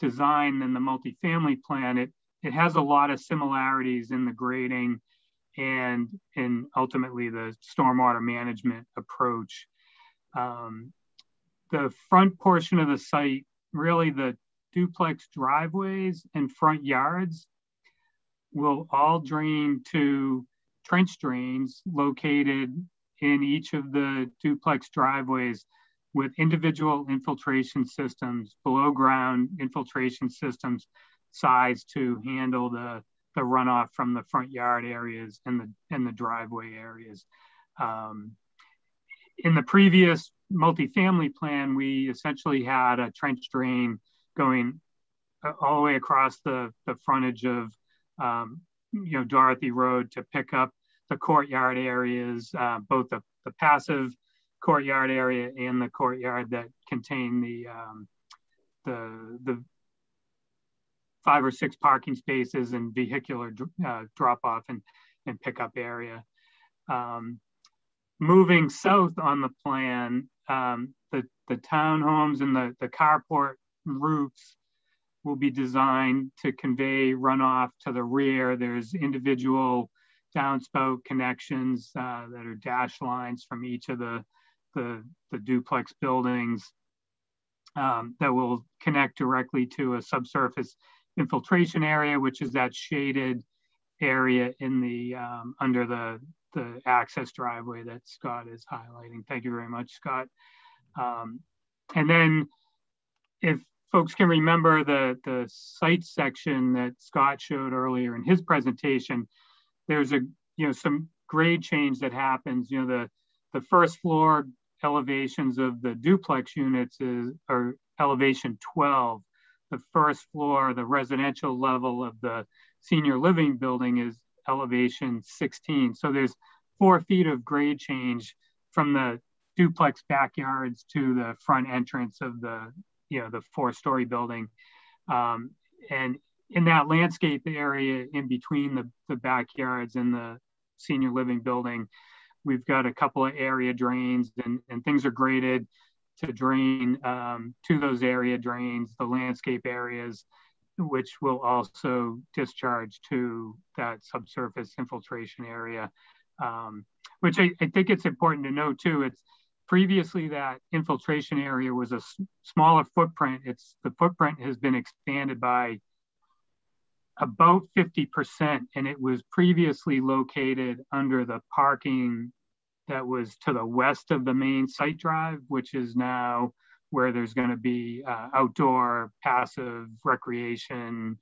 design than the multifamily plan, it it has a lot of similarities in the grading and in ultimately the stormwater management approach. Um, the front portion of the site, really the duplex driveways and front yards will all drain to trench drains located in each of the duplex driveways with individual infiltration systems, below ground infiltration systems sized to handle the, the runoff from the front yard areas and the, and the driveway areas. Um, in the previous multifamily plan, we essentially had a trench drain going uh, all the way across the, the frontage of um, you know Dorothy Road to pick up the courtyard areas, uh, both the, the passive courtyard area and the courtyard that contain the um, the the five or six parking spaces and vehicular uh, drop off and and pickup area. Um, moving south on the plan, um, the, the townhomes and the, the carport roofs will be designed to convey runoff to the rear. There's individual downspout connections uh, that are dash lines from each of the, the, the duplex buildings um, that will connect directly to a subsurface infiltration area, which is that shaded area in the um, under the the access driveway that Scott is highlighting. Thank you very much, Scott. Um, and then if folks can remember the, the site section that Scott showed earlier in his presentation, there's a, you know, some grade change that happens. You know, the, the first floor elevations of the duplex units is, are elevation 12. The first floor, the residential level of the senior living building is elevation 16. So there's four feet of grade change from the duplex backyards to the front entrance of the, you know, the four story building. Um, and in that landscape area in between the, the backyards and the senior living building, we've got a couple of area drains and, and things are graded to drain um, to those area drains, the landscape areas which will also discharge to that subsurface infiltration area, um, which I, I, think it's important to know too. It's previously that infiltration area was a smaller footprint. It's the footprint has been expanded by about 50% and it was previously located under the parking that was to the west of the main site drive, which is now where there's going to be uh, outdoor passive recreation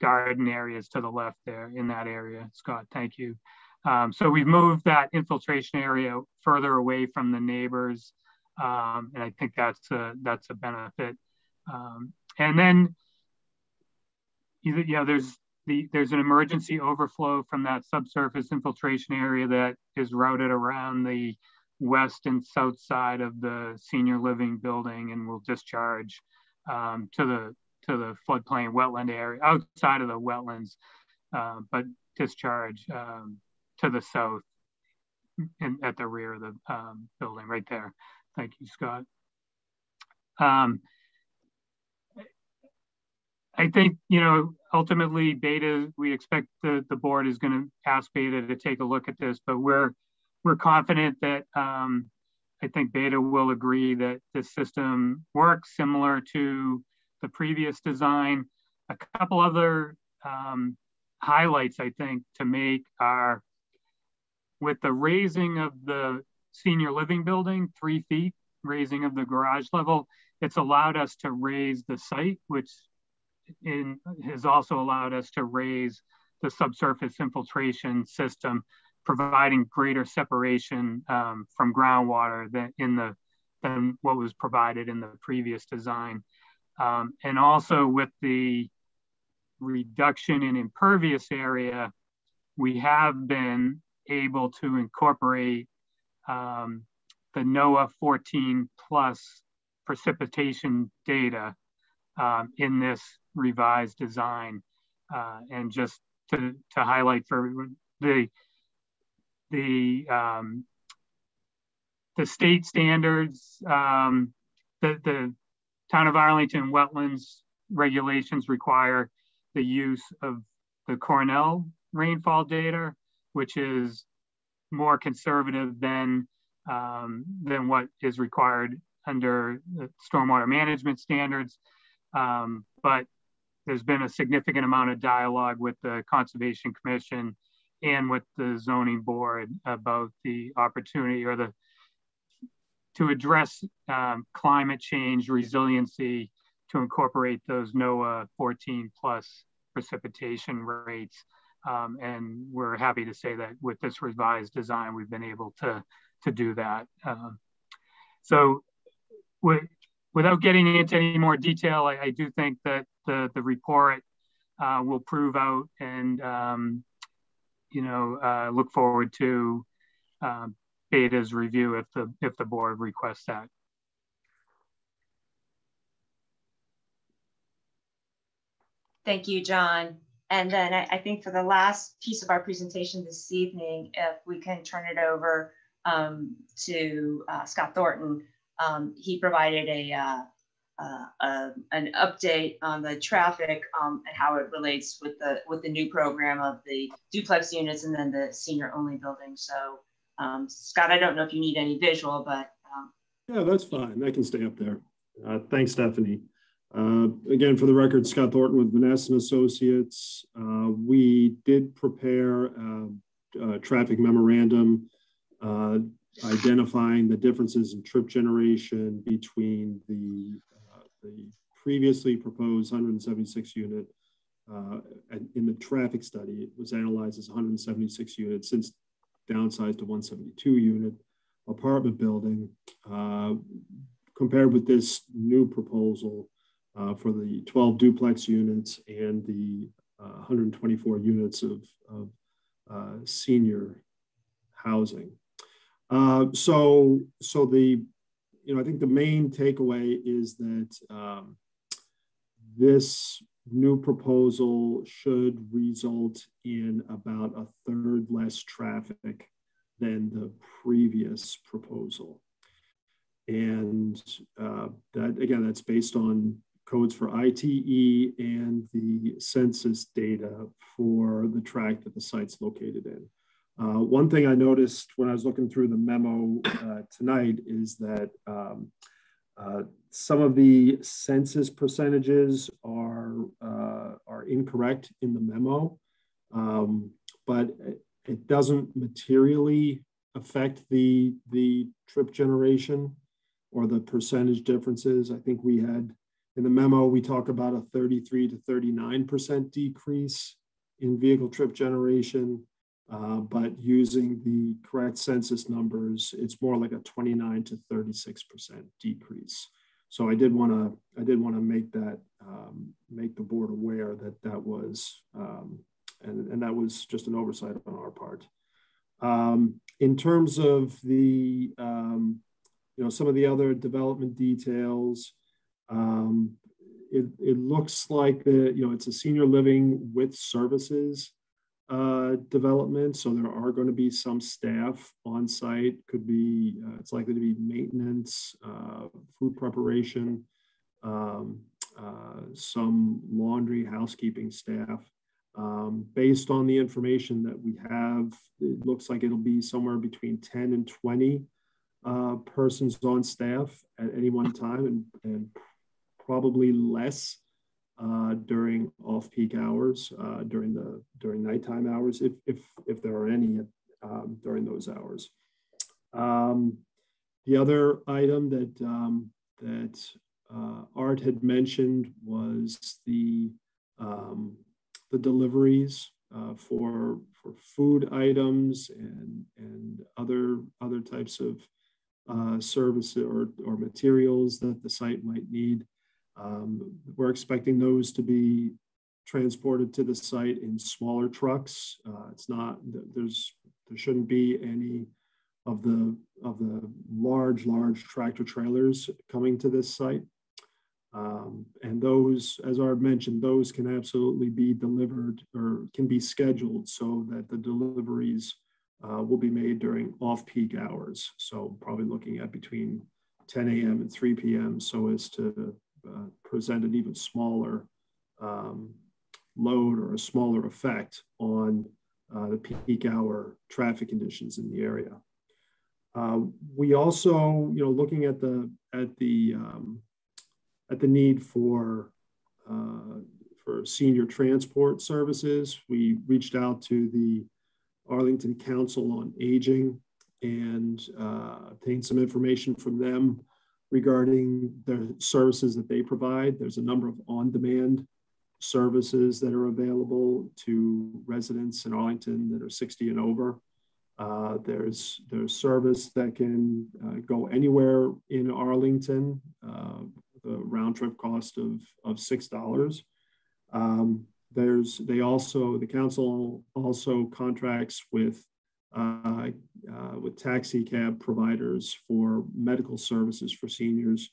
garden areas to the left there in that area. Scott, thank you. Um, so we've moved that infiltration area further away from the neighbors. Um, and I think that's a, that's a benefit. Um, and then, you know, there's the, there's an emergency overflow from that subsurface infiltration area that is routed around the west and south side of the senior living building and will discharge um, to the to the floodplain wetland area outside of the wetlands, uh, but discharge um, to the south in, at the rear of the um, building right there. Thank you, Scott. Um, I think, you know, ultimately Beta, we expect the, the board is going to ask Beta to take a look at this, but we're, we're confident that um, I think Beta will agree that this system works similar to the previous design. A couple other um, highlights, I think, to make are with the raising of the senior living building, three feet, raising of the garage level, it's allowed us to raise the site, which in, has also allowed us to raise the subsurface infiltration system, providing greater separation um, from groundwater than in the than what was provided in the previous design. Um, and also with the reduction in impervious area, we have been able to incorporate um, the NOAA 14 plus precipitation data um, in this revised design. Uh, and just to, to highlight for the, the, um, the state standards, um, the, the Town of Arlington wetlands regulations require the use of the Cornell rainfall data, which is more conservative than, um, than what is required under stormwater management standards. Um, but there's been a significant amount of dialogue with the Conservation Commission and with the zoning board about the opportunity or the to address um, climate change resiliency to incorporate those NOAA 14 plus precipitation rates. Um, and we're happy to say that with this revised design, we've been able to, to do that. Um, so without getting into any more detail, I, I do think that the, the report uh, will prove out and, um, you know, uh, look forward to um, Beta's review if the if the board requests that. Thank you, John. And then I, I, think for the last piece of our presentation this evening, if we can turn it over um, to uh, Scott Thornton, um, he provided a, uh, uh, an update on the traffic um, and how it relates with the with the new program of the duplex units and then the senior only building. So um, Scott, I don't know if you need any visual, but. Um... Yeah, that's fine. I can stay up there. Uh, thanks, Stephanie. Uh, again, for the record, Scott Thornton with Vanasse and Associates. Uh, we did prepare a, traffic memorandum uh, identifying the differences in trip generation between the, the previously proposed 176 unit uh, in the traffic study. It was analyzed as 176 units since downsized to 172 unit apartment building uh, compared with this new proposal uh, for the 12 duplex units and the uh, 124 units of, of uh, senior housing. Uh, so, so the, you know, I think the main takeaway is that um, this new proposal should result in about a third less traffic than the previous proposal. And uh, that, again, that's based on codes for ITE and the census data for the tract that the site's located in. Uh, one thing I noticed when I was looking through the memo uh, tonight is that um, uh, some of the census percentages are, uh, are incorrect in the memo, um, but it doesn't materially affect the, the trip generation. or the percentage differences. I think we had in the memo, we talk about a 33 to 39% decrease in vehicle trip generation, uh, but using the correct census numbers, it's more like a 29 to 36% decrease. So I did want to I did want to make that um, make the board aware that that was um, and, and that was just an oversight on our part. Um, in terms of the um, you know some of the other development details, um, it, it looks like the you know it's a senior living with services uh, development. So there are going to be some staff on site. Could be uh, it's likely to be maintenance, uh, food preparation, um, uh, some laundry, housekeeping staff. Um, based on the information that we have, it looks like it'll be somewhere between 10 and 20 uh, persons on staff at any one time, and, and probably less uh, during off-peak hours, uh, during the during nighttime hours, if if if there are any um, during those hours. Um, the other item that um, that uh, Art had mentioned was the um, the deliveries uh, for for food items and and other other types of uh, services or, or materials that the site might need. Um, we're expecting those to be transported to the site in smaller trucks. Uh, it's not, there's, there shouldn't be any of the, of the large, large tractor trailers coming to this site. Um, and those, as I mentioned, those can absolutely be delivered or can be scheduled so that the deliveries uh, will be made during off-peak hours. So probably looking at between 10 a.m. and 3 p.m. so as to uh, present an even smaller um, load or a smaller effect on uh, the peak hour traffic conditions in the area. Uh, we also, you know, looking at the at the um, at the need for uh, for senior transport services, we reached out to the Arlington Council on Aging and uh, obtained some information from them regarding the services that they provide. There's a number of on-demand services that are available to residents in Arlington that are 60 and over. Uh, there's there's service that can uh, go anywhere in Arlington, uh, the round trip cost of of six dollars. Um, there's they also the council also contracts with uh, uh, with taxi cab providers for medical services for seniors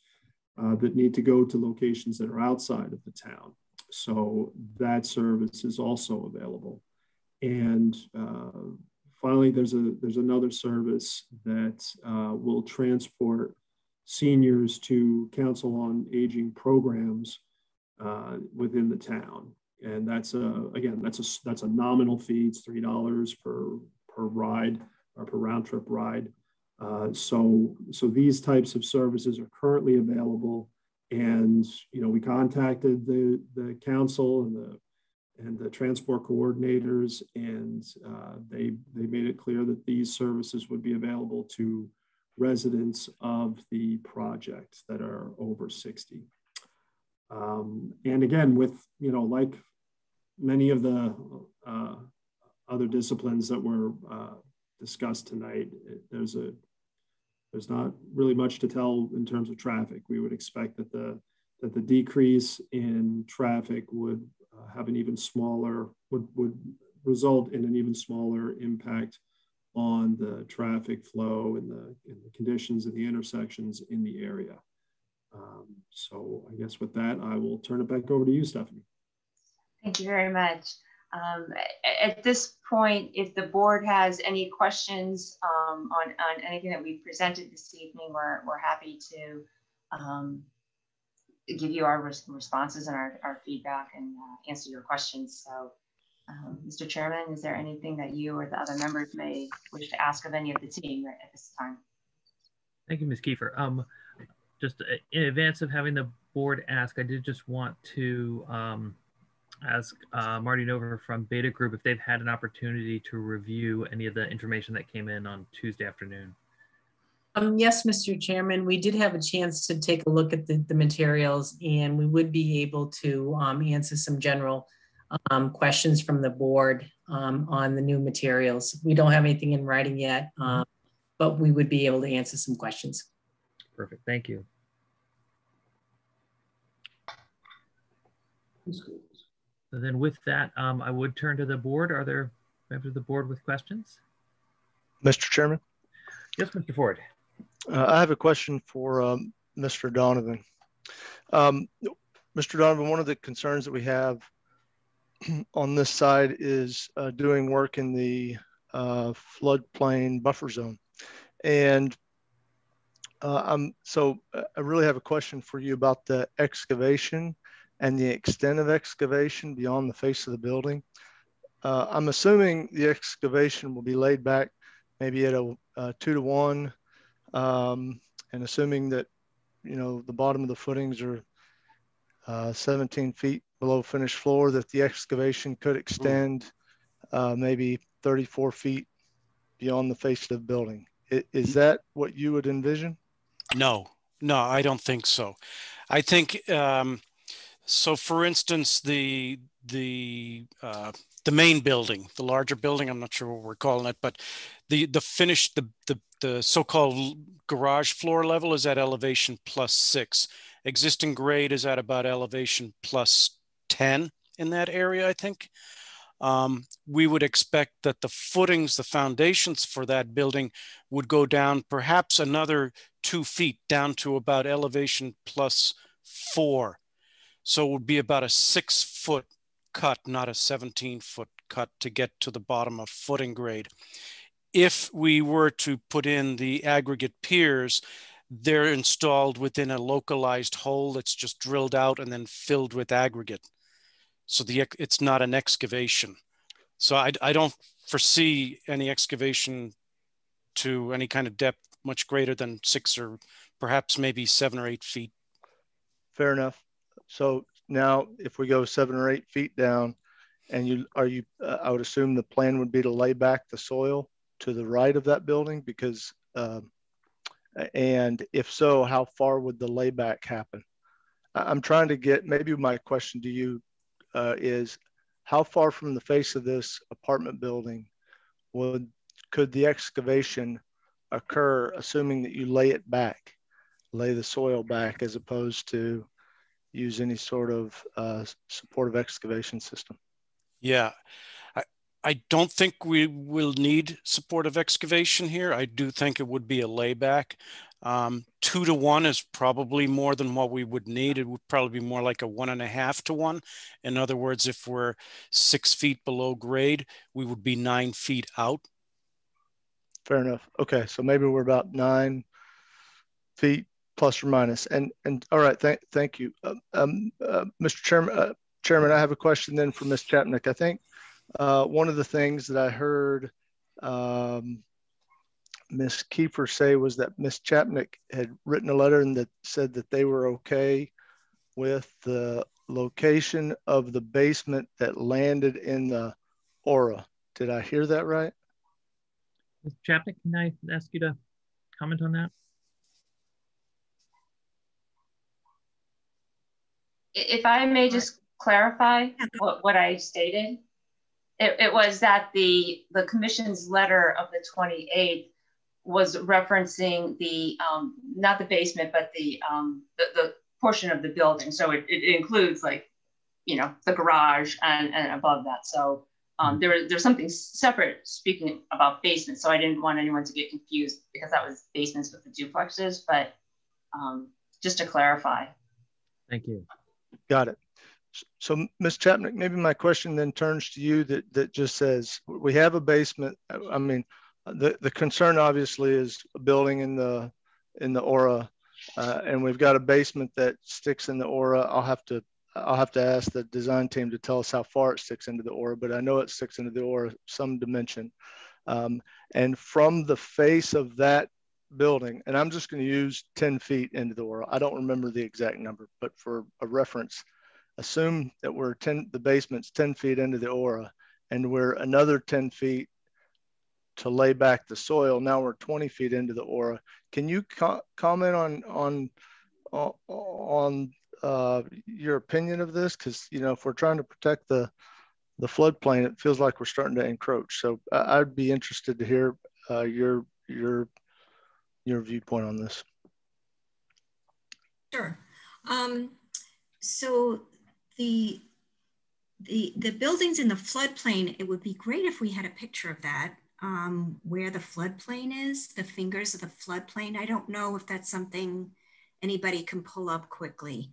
uh, that need to go to locations that are outside of the town. So that service is also available. And uh, finally, there's a there's another service that uh, will transport seniors to Council on Aging programs within the town. And that's a again that's a that's a nominal fee. It's three dollars per per ride or per round trip ride. Uh, so, so these types of services are currently available. And, you know, we contacted the, the council and the, and the transport coordinators, and uh, they, they made it clear that these services would be available to residents of the project that are over 60. Um, and again, with, you know, like many of the uh, other disciplines that were uh, discussed tonight, there's a there's not really much to tell in terms of traffic. We would expect that the that the decrease in traffic would uh, have an even smaller would would result in an even smaller impact on the traffic flow and the, and the conditions in the intersections in the area. Um, so I guess with that, I will turn it back over to you, Stephanie. Thank you very much. Um, at this point, if the board has any questions um, on, on anything that we presented this evening, we're, we're happy to um, give you our res responses and our, our feedback and uh, answer your questions. So, Mr. Um, Chairman, is there anything that you or the other members may wish to ask of any of the team at this time? Thank you, Ms. Kiefer. Um, just uh, in advance of having the board ask, I did just want to um, ask uh, Marty Nover from Beta Group if they've had an opportunity to review any of the information that came in on Tuesday afternoon. Um, yes, Mr. Chairman, we did have a chance to take a look at the, the materials and we would be able to um, answer some general um, questions from the board um, on the new materials. We don't have anything in writing yet, um, but we would be able to answer some questions. Perfect. Thank you. So then with that, um, I would turn to the board. Are there members of the board with questions? Mr. Chairman, Yes, Mr. Ford. uh, I have a question for um, Mr. Donovan. Um, Mr. Donovan, one of the concerns that we have on this side is uh, doing work in the uh, floodplain buffer zone. And uh, I'm, so uh, I really have a question for you about the excavation and the extent of excavation beyond the face of the building. Uh, I'm assuming the excavation will be laid back maybe at a, a two to one, um, and assuming that you know the bottom of the footings are uh, 17 feet below finished floor, that the excavation could extend uh, maybe 34 feet beyond the face of the building. I, is that what you would envision? No, no, I don't think so. I think um, so. For instance, the the uh, the main building, the larger building. I'm not sure what we're calling it, but the the finished the the the so-called garage floor level is at elevation plus six. Existing grade is at about elevation plus 10 in that area, I think. Um, we would expect that the footings, the foundations for that building would go down perhaps another two feet down to about elevation plus four. So it would be about a six foot cut, not a 17 foot cut to get to the bottom of footing grade. If we were to put in the aggregate piers, they're installed within a localized hole that's just drilled out and then filled with aggregate. So the it's not an excavation. So I, I don't foresee any excavation to any kind of depth much greater than six or perhaps maybe seven or eight feet. Fair enough. So now if we go seven or eight feet down and you are you, uh, I would assume the plan would be to lay back the soil to the right of that building because, um, and if so, how far would the layback happen? I'm trying to get, maybe my question to you uh, is how far from the face of this apartment building would, could the excavation occur, assuming that you lay it back, lay the soil back as opposed to use any sort of uh, supportive excavation system? Yeah, I, I don't think we will need supportive excavation here. I do think it would be a layback. Um, two to one is probably more than what we would need. It would probably be more like a one and a half to one. In other words, if we're six feet below grade, we would be nine feet out. Fair enough. Okay, so maybe we're about nine feet plus or minus. And and all right, thank thank you, um, um uh, Mr. Chairman. Uh, Chairman, I have a question then for Ms. Chapnick. I think uh, one of the things that I heard um, Ms. Kiefer say was that Ms. Chapnick had written a letter and that said that they were okay with the location of the basement that landed in the aura. Did I hear that right? Ms. Chapnick, can I ask you to comment on that? If I may just clarify what, what I stated, it, it was that the, the commission's letter of the 28th was referencing the, um, not the basement, but the, um, the, the portion of the building. So it, it includes like, you know, the garage and, and above that. So um, there, there's something separate speaking about basements. So I didn't want anyone to get confused because that was basements with the duplexes, but um, just to clarify. Thank you. Got it. So, Ms. Chapnick, maybe my question then turns to you that, that just says, we have a basement. I mean, the, the concern obviously is a building in the, in the aura, uh, and we've got a basement that sticks in the aura. I'll have to, I'll have to ask the design team to tell us how far it sticks into the aura, but I know it sticks into the aura some dimension. Um, and from the face of that building, and I'm just going to use 10 feet into the aura. I don't remember the exact number, but for a reference, assume that we're 10, the basement's 10 feet into the aura and we're another 10 feet to lay back the soil. Now we're 20 feet into the aura. Can you co comment on on on uh, your opinion of this? Because you know, if we're trying to protect the the floodplain, it feels like we're starting to encroach. So I'd be interested to hear uh, your your your viewpoint on this. Sure. Um, so the the the buildings in the floodplain, it would be great if we had a picture of that. Um, where the floodplain is, the fingers of the floodplain. I don't know if that's something anybody can pull up quickly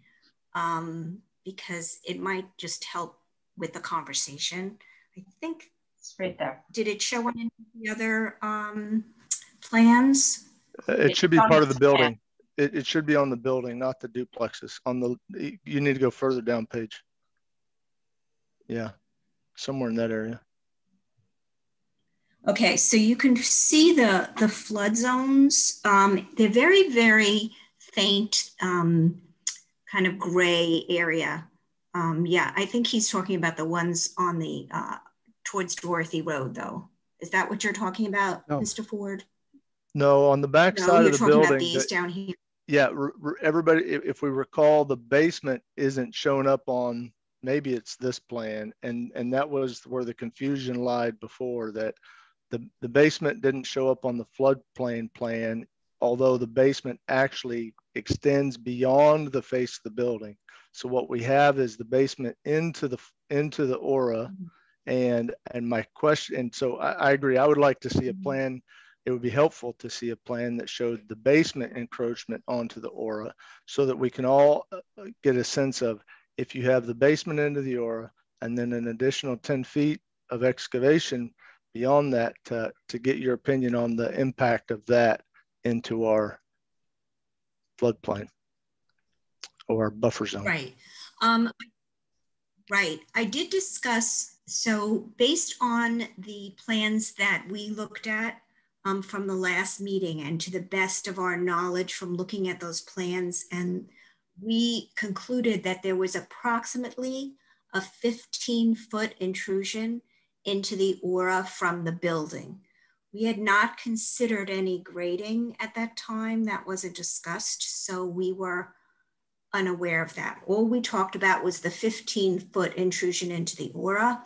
um, because it might just help with the conversation. I think it's right there. Did it show on the other um, plans? It should be part of the building. It, it should be on the building, not the duplexes. On the, you need to go further down page. Yeah, somewhere in that area. Okay, so you can see the, the flood zones. Um, they're very, very faint um, kind of gray area. Um, yeah, I think he's talking about the ones on the, uh, towards Dorothy Road though. Is that what you're talking about, no. Mr. Ford? No, on the back no, side of the building. these the, down here. Yeah, everybody, if we recall, the basement isn't shown up on, maybe it's this plan. And, and that was where the confusion lied before that the, the basement didn't show up on the floodplain plan, although the basement actually extends beyond the face of the building. So what we have is the basement into the into the aura. Mm-hmm. And and my question, and so I, I agree. I would like to see a mm-hmm. plan it would be helpful to see a plan that showed the basement encroachment onto the aura so that we can all uh, get a sense of if you have the basement into the aura and then an additional 10 feet of excavation beyond that to, to get your opinion on the impact of that into our floodplain or buffer zone. Right. Um, right. I did discuss, so based on the plans that we looked at um, from the last meeting and to the best of our knowledge from looking at those plans. And we concluded that there was approximately a 15 foot intrusion into the aura from the building. We had not considered any grading at that time. That wasn't discussed. So we were unaware of that. All we talked about was the 15 foot intrusion into the aura.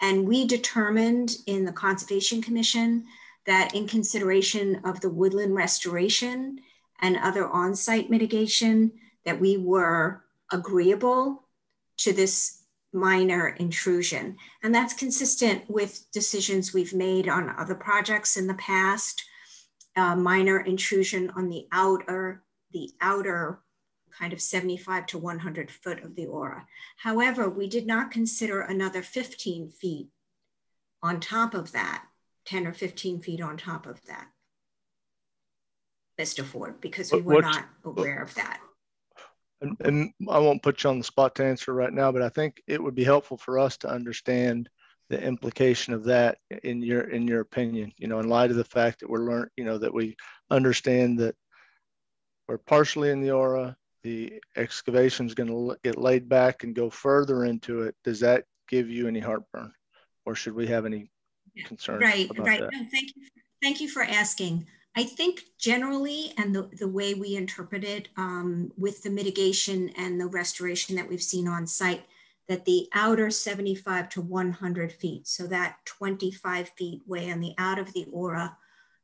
And we determined in the Conservation Commission that in consideration of the woodland restoration and other on-site mitigation, that we were agreeable to this minor intrusion. And that's consistent with decisions we've made on other projects in the past. Uh, minor intrusion on the outer, the outer kind of 75 to 100 foot of the aura. However, we did not consider another 15 feet on top of that 10 or 15 feet on top of that. Mr. Ford, because we were not aware of that. And, and, I won't put you on the spot to answer right now, but I think it would be helpful for us to understand the implication of that in your in your opinion. You know, in light of the fact that we're learn, you know, that we understand that we're partially in the aura, the excavation is going to get laid back and go further into it. Does that give you any heartburn, or should we have any concerned right right that. no thank you thank you for asking i think generally and the, the way we interpret it um, with the mitigation and the restoration that we've seen on site that the outer 75 to 100 feet so that 25 feet way on the out of the aura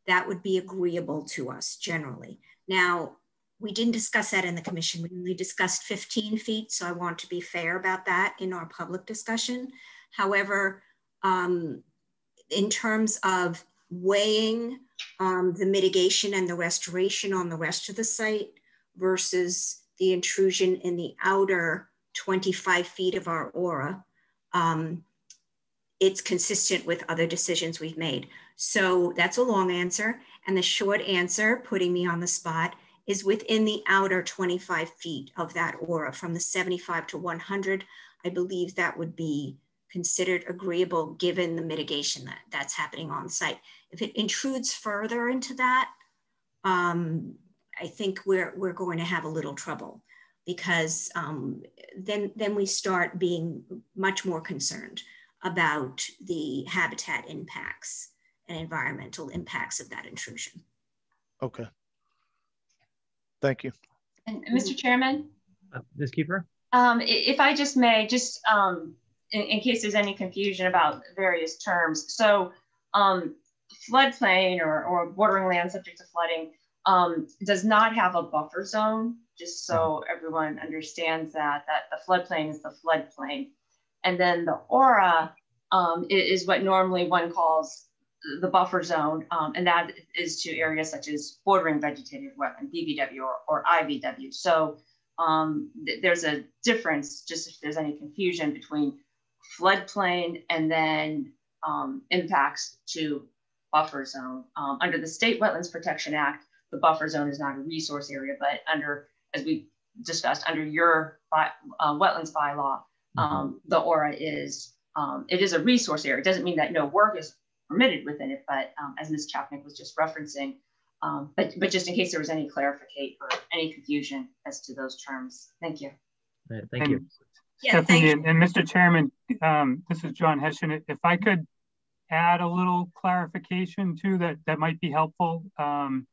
that would be agreeable to us generally now we didn't discuss that in the commission. We only discussed 15 feet, so I want to be fair about that in our public discussion. However, um, in terms of weighing um, the mitigation and the restoration on the rest of the site versus the intrusion in the outer 25 feet of our aura, um, it's consistent with other decisions we've made. So that's a long answer. And the short answer, putting me on the spot, is within the outer 25 feet of that aura from the 75 to 100. I believe that would be considered agreeable given the mitigation that, that's happening on site. If it intrudes further into that, um, I think we're, we're going to have a little trouble because um, then, then we start being much more concerned about the habitat impacts and environmental impacts of that intrusion. Okay. Thank you. And Mr. Chairman? Uh, Ms. Kiefer? Um, if I just may, just um, in, in, case there's any confusion about various terms. So um, floodplain or, or bordering land subject to flooding um, does not have a buffer zone, just so everyone understands that, that the floodplain is the floodplain. And then the aura um, is what normally one calls the buffer zone, um, and that is to areas such as bordering vegetated wetland, BVW or, or IVW. So um, th there's a difference, just if there's any confusion between floodplain and then um, impacts to buffer zone. Um, under the State Wetlands Protection Act, the buffer zone is not a resource area, but under, as we discussed, under your by, uh, wetlands bylaw, mm-hmm. um, the aura is, um, it is a resource area. It doesn't mean that no work is permitted within it, but um, as Ms. Chapnick was just referencing, um, but, but just in case there was any clarification or any confusion as to those terms. Thank you. Right, thank and, you. Yeah, Stephanie and, and, Mr. Chairman, um, this is John Hessian. If I could add a little clarification too that, that might be helpful um,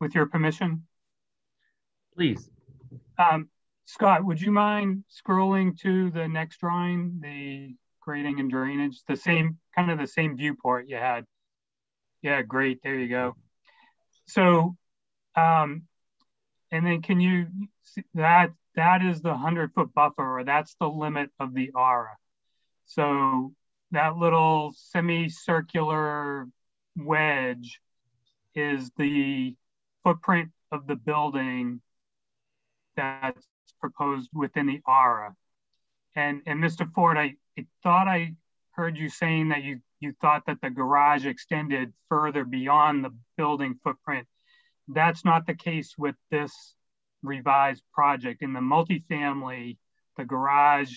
with your permission. Please. Um, Scott, would you mind scrolling to the next drawing, the grading and drainage, the same kind of the same viewport you had? Yeah, great. There you go. So, um, and then can you, that, that is the 100 foot buffer, or that's the limit of the aura. So that little semicircular wedge is the footprint of the building that's proposed within the aura. And, and Mr. Ford, I, I thought I heard you saying that you you thought that the garage extended further beyond the building footprint. That's not the case with this revised project. In the multifamily, the garage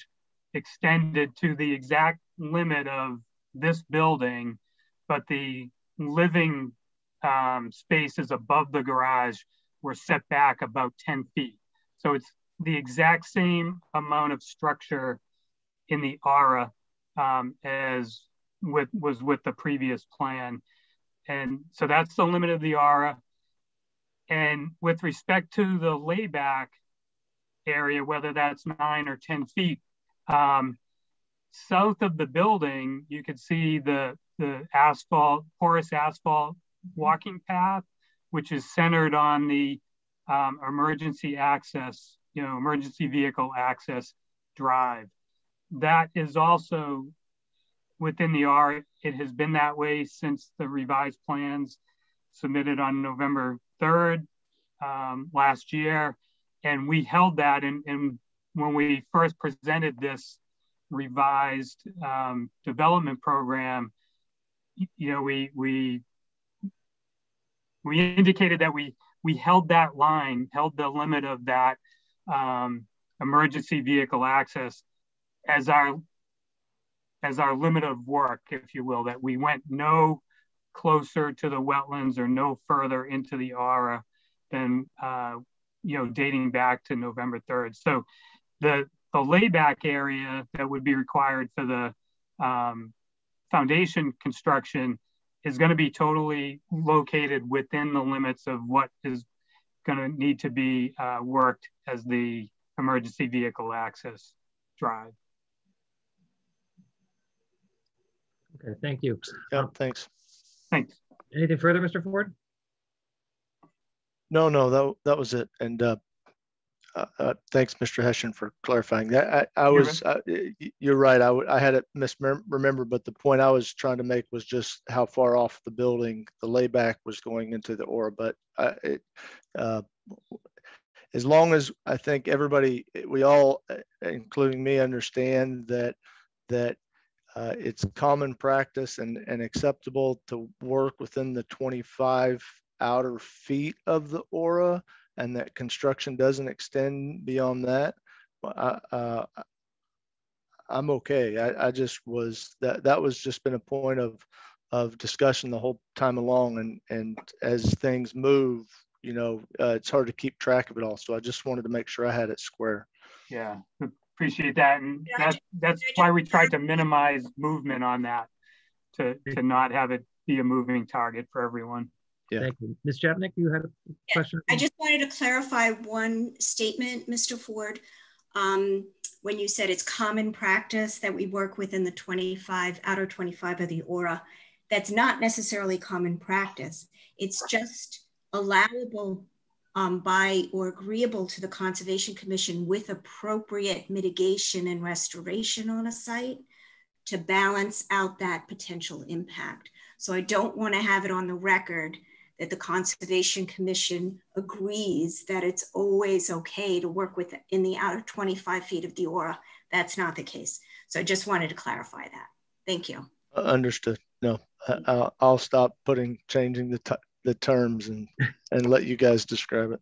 extended to the exact limit of this building, but the living um, spaces above the garage were set back about 10 feet. So it's the exact same amount of structure in the aura um, as with was with the previous plan. And so that's the limit of the aura. And with respect to the layback area, whether that's nine or 10 feet, um, south of the building, you could see the, the asphalt, porous asphalt walking path, which is centered on the um, emergency access, you know, emergency vehicle access drive. That is also within the R. It has been that way since the revised plans submitted on November 3rd um, last year. And we held that. And, and, when we first presented this revised um, development program, you know, we, we, we indicated that we, we held that line, held the limit of that um, emergency vehicle access as our as our limit of work, if you will, that we went no closer to the wetlands or no further into the aura than, uh, you know, dating back to November 3rd. So the, the layback area that would be required for the um, foundation construction is going to be totally located within the limits of what is going to need to be uh, worked as the emergency vehicle access drive. Okay, thank you. Yeah, thanks. Thanks. Anything further, Mr. Ford? No, no, that, that was it. And uh, uh, uh, thanks, Mr. Hessian, for clarifying that. I, I was, uh, you're right. I, I had it misremember, but the point I was trying to make was just how far off the building the layback was going into the aura. But uh, it, uh, as long as I think everybody, we all, uh, including me, understand that that uh, it's common practice and, and acceptable to work within the 25 outer feet of the aura and that construction doesn't extend beyond that. I, uh, I'm okay. I, I just was that that was just been a point of of discussion the whole time along and and as things move you know uh, it's hard to keep track of it all so i just wanted to make sure i had it square yeah appreciate that. And that's, that's why we tried to minimize movement on that to, to not have it be a moving target for everyone. Yeah. Thank you. Ms. Chapnick, you had a question? I just wanted to clarify one statement, Mr. Ford. Um, when you said it's common practice that we work within the 25, outer 25 of the aura, that's not necessarily common practice. It's just allowable um, by or agreeable to the Conservation Commission with appropriate mitigation and restoration on a site to balance out that potential impact. So I don't want to have it on the record that the Conservation Commission agrees that it's always okay to work with in the outer 25 feet of the aura. That's not the case. So I just wanted to clarify that. Thank you. Uh, understood. No, I, will stop putting changing the the terms and and let you guys describe it.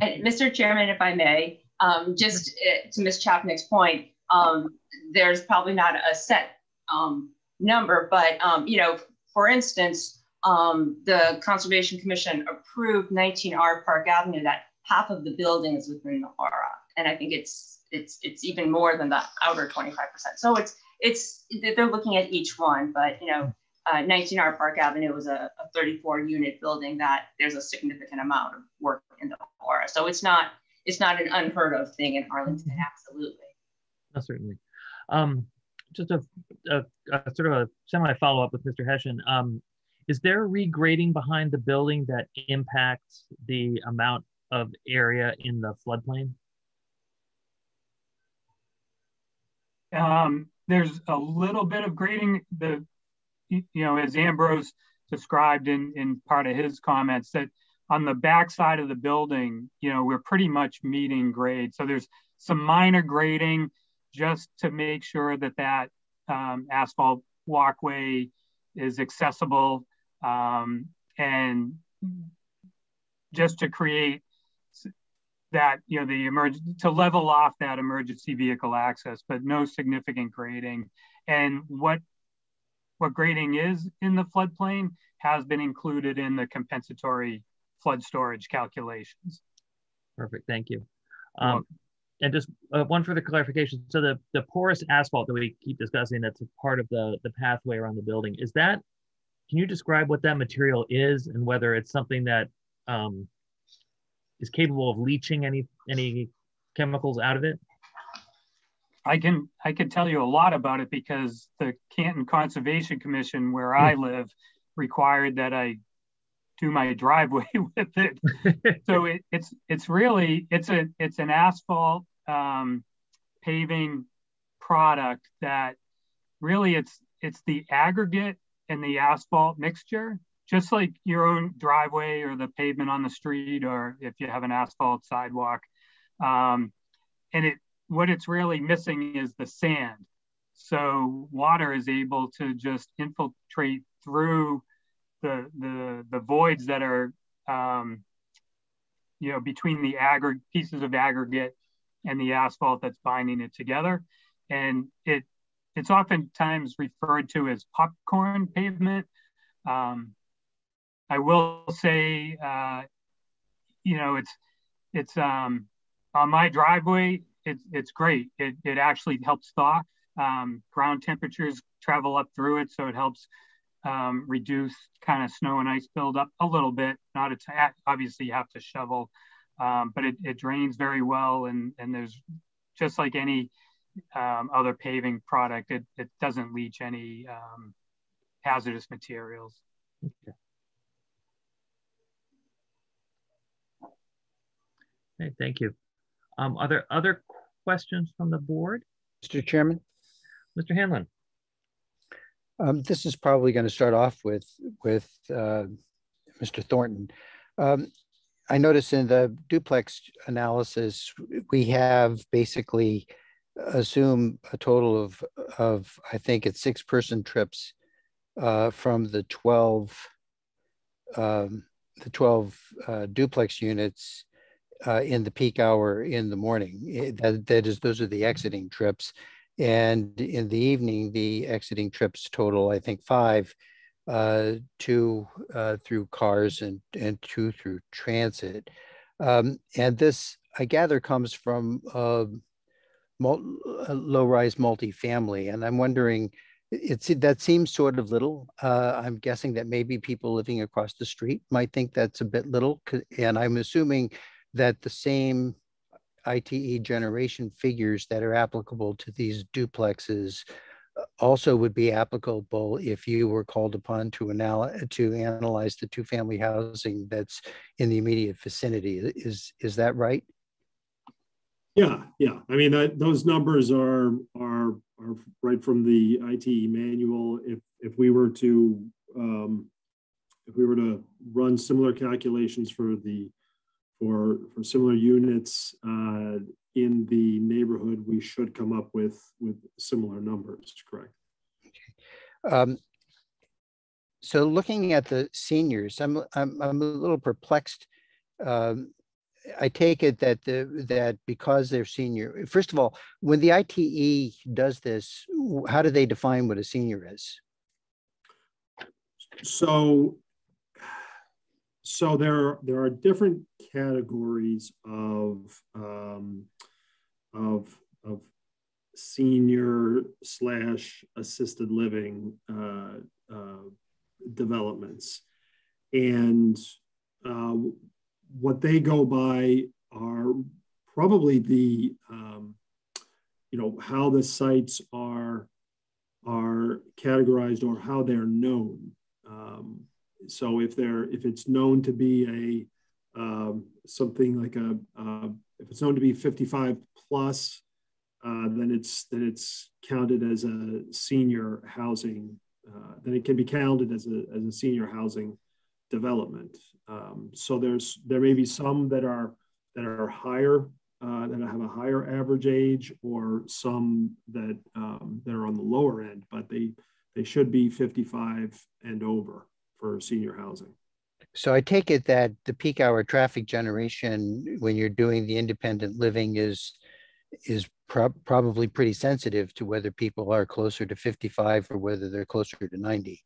And Mr. Chairman, if I may, um, just uh, to Ms. Chapnick's point, um, there's probably not a set um, number, but um, you know, for instance, um, the Conservation Commission approved 19R Park Avenue that half of the building is within the aura, and I think it's it's it's even more than the outer 25%. So it's it's they're looking at each one, but you know, uh, 19R Park Avenue was a, a 34 unit building that there's a significant amount of work in the aura. So it's not it's not an unheard of thing in Arlington, mm-hmm. absolutely. No, certainly. Um, just a, a, a, sort of a semi follow up with Mr. Hessian. Um, is there regrading behind the building that impacts the amount of area in the floodplain? Um, there's a little bit of grading. The you know, as Ambrose described in, in part of his comments, that on the back side of the building, you know, we're pretty much meeting grade. So there's some minor grading just to make sure that that um, asphalt walkway is accessible um, and just to create that, you know, the emergency, to level off that emergency vehicle access, but no significant grading. And what what grading is in the floodplain has been included in the compensatory flood storage calculations. Perfect, thank you. Um, and just uh, one further clarification. So the, the porous asphalt that we keep discussing that's a part of the, the pathway around the building, is that, can you describe what that material is and whether it's something that um, is capable of leaching any, any chemicals out of it? I can I can tell you a lot about it because the Canton Conservation Commission, where I hmm. live, required that I do my driveway with it. so it, it's it's really it's a it's an asphalt um, paving product that really it's it's the aggregate and the asphalt mixture, just like your own driveway or the pavement on the street, or if you have an asphalt sidewalk. Um, and it what it's really missing is the sand. So water is able to just infiltrate through the the, the voids that are um, you know between the aggregate pieces of aggregate and the asphalt that's binding it together, and it it's oftentimes referred to as popcorn pavement. Um, I will say, uh, you know, it's it's um, on my driveway it's it's great. It, it actually helps thaw. Um, ground temperatures travel up through it, so it helps um, reduce kind of snow and ice buildup a little bit. Not a t- obviously you have to shovel, um, but it, it drains very well, and and there's just like any um, other paving product, it, it doesn't leach any um, hazardous materials. Okay. Okay, thank you. Um, are there other questions from the board? Mr. Chairman? Mr. Hanlon? Um, this is probably going to start off with, with uh, Mr. Thornton. Um, I notice in the duplex analysis, we have basically assume a total of, of I think it's six person trips uh, from the 12, um, the 12 uh, duplex units uh, in the peak hour in the morning. That, that is, those are the exiting trips. And in the evening, the exiting trips total, I think, five, uh, two uh, through cars and, and two through transit. Um, and this, I gather, comes from uh, low-rise multifamily. And I'm wondering, it's that seems sort of little. Uh, I'm guessing that maybe people living across the street might think that's a bit little, and I'm assuming that the same ITE generation figures that are applicable to these duplexes also would be applicable if you were called upon to, anal to analyze the two-family housing that's in the immediate vicinity. Is is that right? Yeah, yeah. I mean, that, those numbers are are are right from the ITE manual. If if we were to um, if we were to run similar calculations for the for for similar units uh, in the neighborhood, we should come up with with similar numbers. Correct. Okay. Um, so looking at the seniors, I'm I'm, I'm a little perplexed. Um, I take it that the that because they're senior. First of all, when the ITE does this, how do they define what a senior is? So so there, there are different categories of, um, of, of senior slash assisted living uh, uh, developments. And uh, what they go by are probably the, um, you know, how the sites are, are categorized or how they're known. Um, so if they're if it's known to be a um, something like a uh, if it's known to be 55 plus, uh, then it's then it's counted as a senior housing. Uh, then it can be counted as a as a senior housing development. Um, so there's there may be some that are that are higher uh, that have a higher average age, or some that um, that are on the lower end, but they they should be 55 and over for senior housing. So I take it that the peak hour traffic generation when you're doing the independent living is is pro probably pretty sensitive to whether people are closer to 55 or whether they're closer to 90.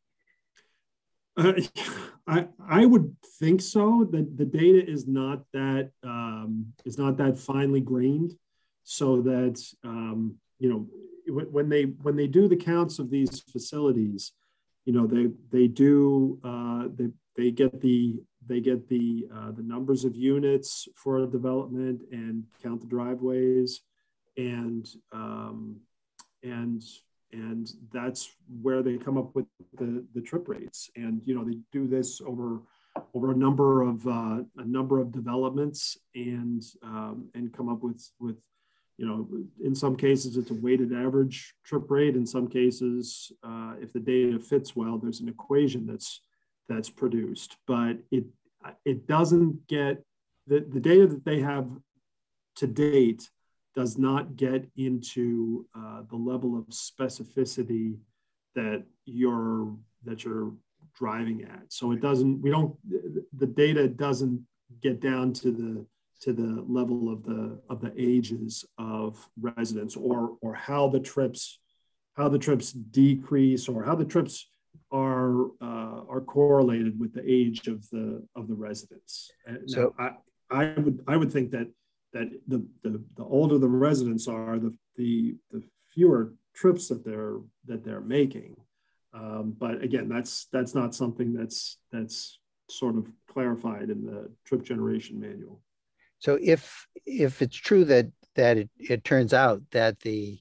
Uh, I I would think so. That the data is not that um, is not that finely grained, so that um, you know when they when they do the counts of these facilities, you know they they do uh, they they get the they get the uh, the numbers of units for a development and count the driveways and um, and and that's where they come up with the the trip rates. And you know they do this over over a number of uh, a number of developments and um, and come up with with you know, in some cases it's a weighted average trip rate. In some cases, uh, if the data fits well, there's an equation that's that's produced. But it it doesn't get the, the data that they have to date does not get into uh, the level of specificity that you're that you're driving at. So it doesn't. We don't. The data doesn't get down to the to the level of the of the ages of residents or or how the trips how the trips decrease or how the trips are uh, are correlated with the age of the of the residents. So now, I, I would I would think that that the, the the older the residents are, the the the fewer trips that they're that they're making. Um, but again, that's that's not something that's that's sort of clarified in the trip generation manual. So if if it's true that that it, it turns out that the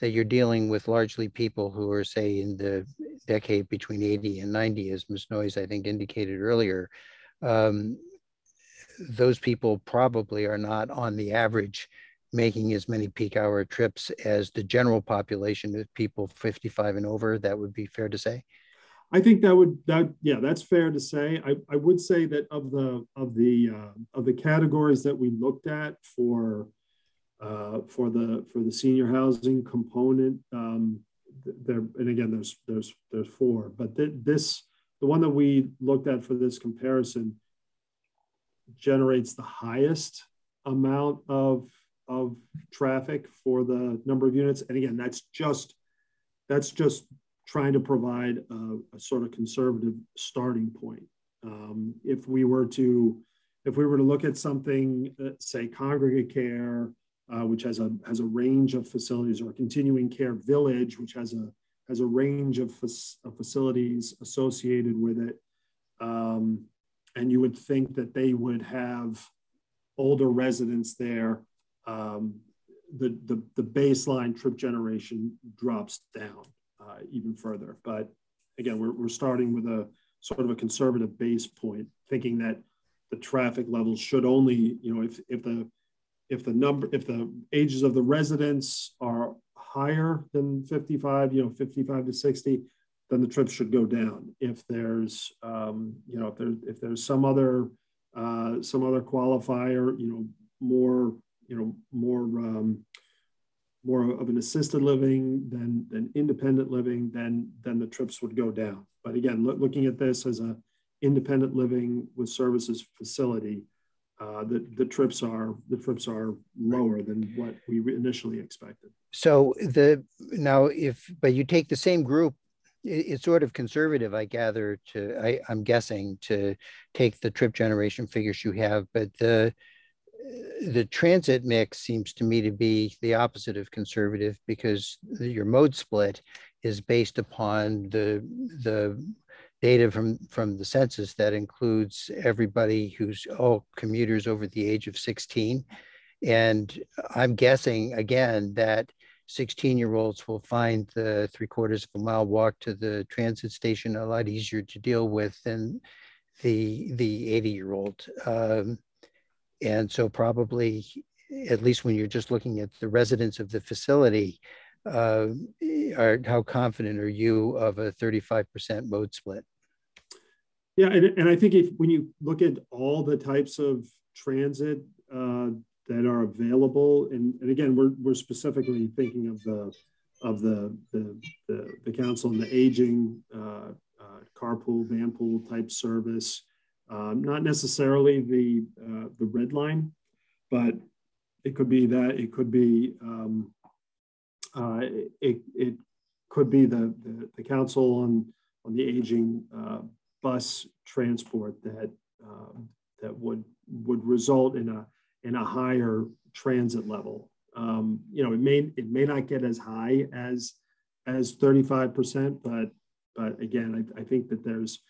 that you're dealing with largely people who are say in the decade between 80 and 90 as ms noyes i think indicated earlier um, those people probably are not on the average making as many peak hour trips as the general population of people 55 and over that would be fair to say I think that would that yeah that's fair to say. I, I would say that of the of the uh, of the categories that we looked at for uh, for the for the senior housing component, um, there and again there's there's there's four, but th- this the one that we looked at for this comparison generates the highest amount of of traffic for the number of units, and again that's just that's just trying to provide a, a sort of conservative starting point. Um, if we were to, if we were to look at something, uh, say congregate care, uh, which has a has a range of facilities, or continuing care village, which has a has a range of, of facilities associated with it. Um, and you would think that they would have older residents there. Um, the, the, the baseline trip generation drops down uh, even further. But again, we're, we're starting with a sort of a conservative base point, thinking that the traffic levels should only, you know, if, if the if the number if the ages of the residents are higher than 55, you know, 55 to 60, then the trips should go down. If there's, um, you know, if there's if there's some other uh, some other qualifier, you know, more, you know, more um, more of an assisted living than than independent living, then then the trips would go down. But again, lo looking at this as a independent living with services facility, uh, the the trips are the trips are lower than what we initially expected. So the now if but you take the same group, it, it's sort of conservative, I gather. To I, I'm guessing to take the trip generation figures you have, but the the transit mix seems to me to be the opposite of conservative because your mode split is based upon the the data from, from the census that includes everybody who's all commuters over the age of 16. And I'm guessing again that 16 year olds will find the three quarters of a mile walk to the transit station a lot easier to deal with than the the 80 year old. Um, and so probably, at least when you're just looking at the residents of the facility, uh, are, how confident are you of a 35% mode split? Yeah, and, and I think if when you look at all the types of transit uh, that are available, and, and again, we're, we're specifically thinking of the of the the, the, the council and the aging uh, uh, carpool, vanpool type service, um, not necessarily the uh, the red line, but it could be that it could be um, uh, it, it could be the, the, the council on, on the aging uh, bus transport that, um, that would, would result in a, in a higher transit level. Um, you know, it may, it may not get as high as, as 35%, but, but again, I, I think that there's,